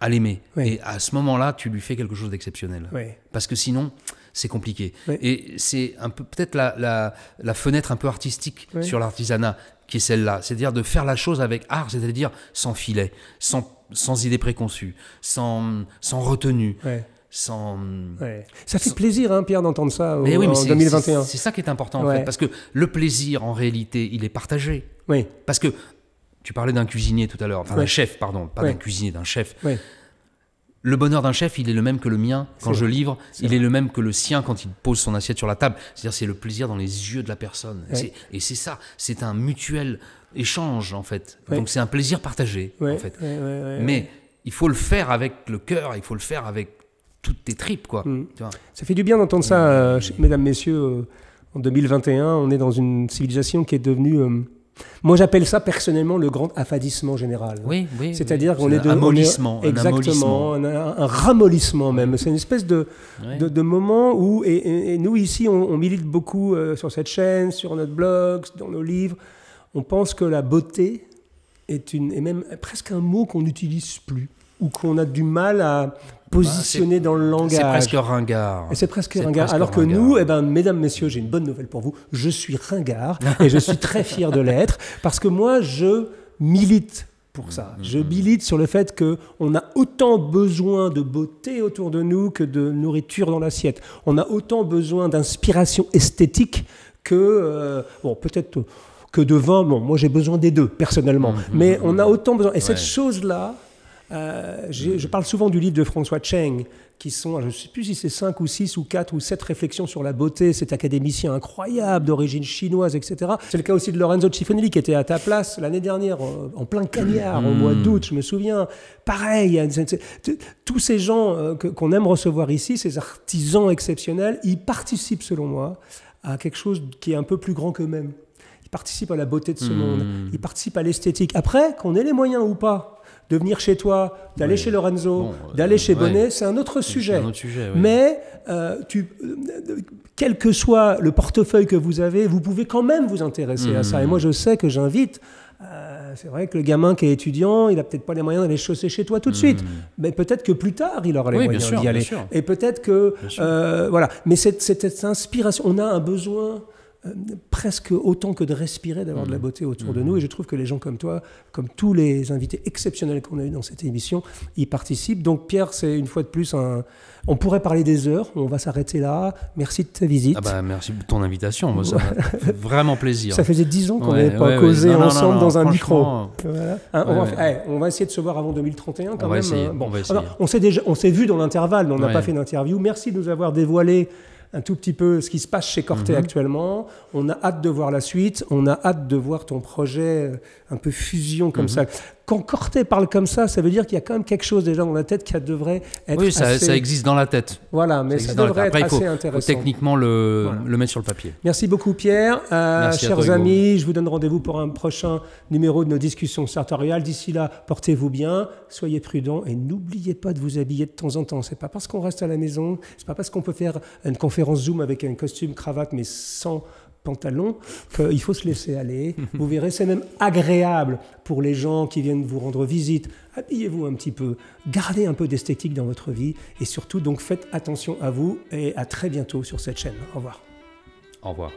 à l'aimer. Et à ce moment-là, tu lui fais quelque chose d'exceptionnel. Parce que sinon, c'est compliqué. Et c'est un peu peut-être la, la, fenêtre un peu artistique sur l'artisanat qui est celle-là. C'est-à-dire de faire la chose avec art, c'est-à-dire sans filet, sans, sans idée préconçue, sans, sans retenue sans. Ça fait plaisir, hein, Pierre, d'entendre ça en 2021. C'est ça qui est important, en fait, parce que le plaisir, en réalité, il est partagé. Oui. Parce que tu parlais d'un cuisinier tout à l'heure, enfin d'un chef, pardon, pas d'un cuisinier, d'un chef. Le bonheur d'un chef, il est le même que le mien quand je livre, il est le même que le sien quand il pose son assiette sur la table. C'est-à-dire, c'est le plaisir dans les yeux de la personne. Et c'est ça, c'est un mutuel échange en fait. Donc c'est un plaisir partagé en fait. Mais il faut le faire avec le cœur, il faut le faire avec toutes tes tripes quoi. Mm. Ça fait du bien d'entendre ça, euh, mesdames, messieurs. Euh, en 2021, on est dans une civilisation qui est devenue euh, moi, j'appelle ça personnellement le grand affadissement général. Oui, oui. C'est-à-dire qu'on est de. Un amollissement. exactement, un, un, ramollissement même. C'est une espèce de, de, moment où. Et, nous, ici, on, milite beaucoup sur cette chaîne, sur notre blog, dans nos livres. On pense que la beauté est, une, est même presque un mot qu'on n'utilise plus ou qu'on a du mal à positionner dans le langage. C'est presque ringard. C'est presque ringard. Alors que nous, eh ben, mesdames, messieurs, j'ai une bonne nouvelle pour vous. Je suis ringard et je suis très fier de l'être parce que moi, je milite pour ça. Mm-hmm. Je milite sur le fait qu'on a autant besoin de beauté autour de nous que de nourriture dans l'assiette. On a autant besoin d'inspiration esthétique que, euh, bon, peut-être que de vin. Bon, moi j'ai besoin des deux, personnellement. Mm-hmm. Mais on a autant besoin. Et cette chose-là, euh, je parle souvent du livre de François Cheng, qui sont, je ne sais plus si c'est 5 ou 6 ou 4 ou 7 réflexions sur la beauté, cet académicien incroyable d'origine chinoise, etc. C'est le cas aussi de Lorenzo Cifonelli, qui était à ta place l'année dernière, en, plein cagnard, au mois hmm. d'août, je me souviens. Pareil, tous ces gens euh, qu'on aime recevoir ici, ces artisans exceptionnels, ils participent, selon moi, à quelque chose qui est un peu plus grand qu'eux-mêmes. Ils participent à la beauté de ce hmm. monde, ils participent à l'esthétique. Après, qu'on ait les moyens ou pas, de venir chez toi, d'aller chez Lorenzo, euh, d'aller chez Bonnet, c'est un autre sujet. Un autre sujet Mais euh, tu, euh, quel que soit le portefeuille que vous avez, vous pouvez quand même vous intéresser à ça. Et moi, je sais que j'invite. c'est vrai que le gamin qui est étudiant, il a peut-être pas les moyens d'aller chausser chez toi tout de suite, mais peut-être que plus tard, il aura les moyens d'y aller. Et peut-être que voilà. Mais cette, cette, inspiration, on a un besoin euh, presque autant que de respirer, d'avoir de la mmh. beauté autour de mmh. nous. Et je trouve que les gens comme toi, comme tous les invités exceptionnels qu'on a eu dans cette émission, y participent. Donc Pierre, c'est une fois de plus un... On pourrait parler des heures, on va s'arrêter là. Merci de ta visite. Ah bah, merci de ton invitation, moi, ça fait vraiment plaisir. Ça faisait dix ans qu'on n'avait pas causé ensemble dans un micro. Hein, eh, on, va, essayer de se voir avant 2031 quand même. Hein. bon. on s'est déjà, on s'est vu dans l'intervalle, mais on n'a pas fait d'interview. Merci de nous avoir dévoilé un tout petit peu ce qui se passe chez Corté mhm. actuellement. On a hâte de voir la suite. On a hâte de voir ton projet euh, un peu fusion comme mhm. ça. Quand Corté parle comme ça, ça veut dire qu'il y a quand même quelque chose déjà dans la tête qui devrait être. Oui, ça, ça existe dans la tête. Voilà, mais ça, devrait être assez intéressant. Faut techniquement le, le, mettre sur le papier. Merci beaucoup, Pierre. Euh, chers amis, je vous donne rendez-vous pour un prochain numéro de nos discussions sartoriales. D'ici là, portez-vous bien, soyez prudents et n'oubliez pas de vous habiller de temps en temps. C'est pas parce qu'on reste à la maison, c'est pas parce qu'on peut faire une conférence Zoom avec un costume cravate mais sans pantalon, qu'il faut se laisser aller. Vous verrez, c'est même agréable pour les gens qui viennent vous rendre visite. Habillez-vous un petit peu, gardez un peu d'esthétique dans votre vie et surtout, donc faites attention à vous et à très bientôt sur cette chaîne. Au revoir. Au revoir.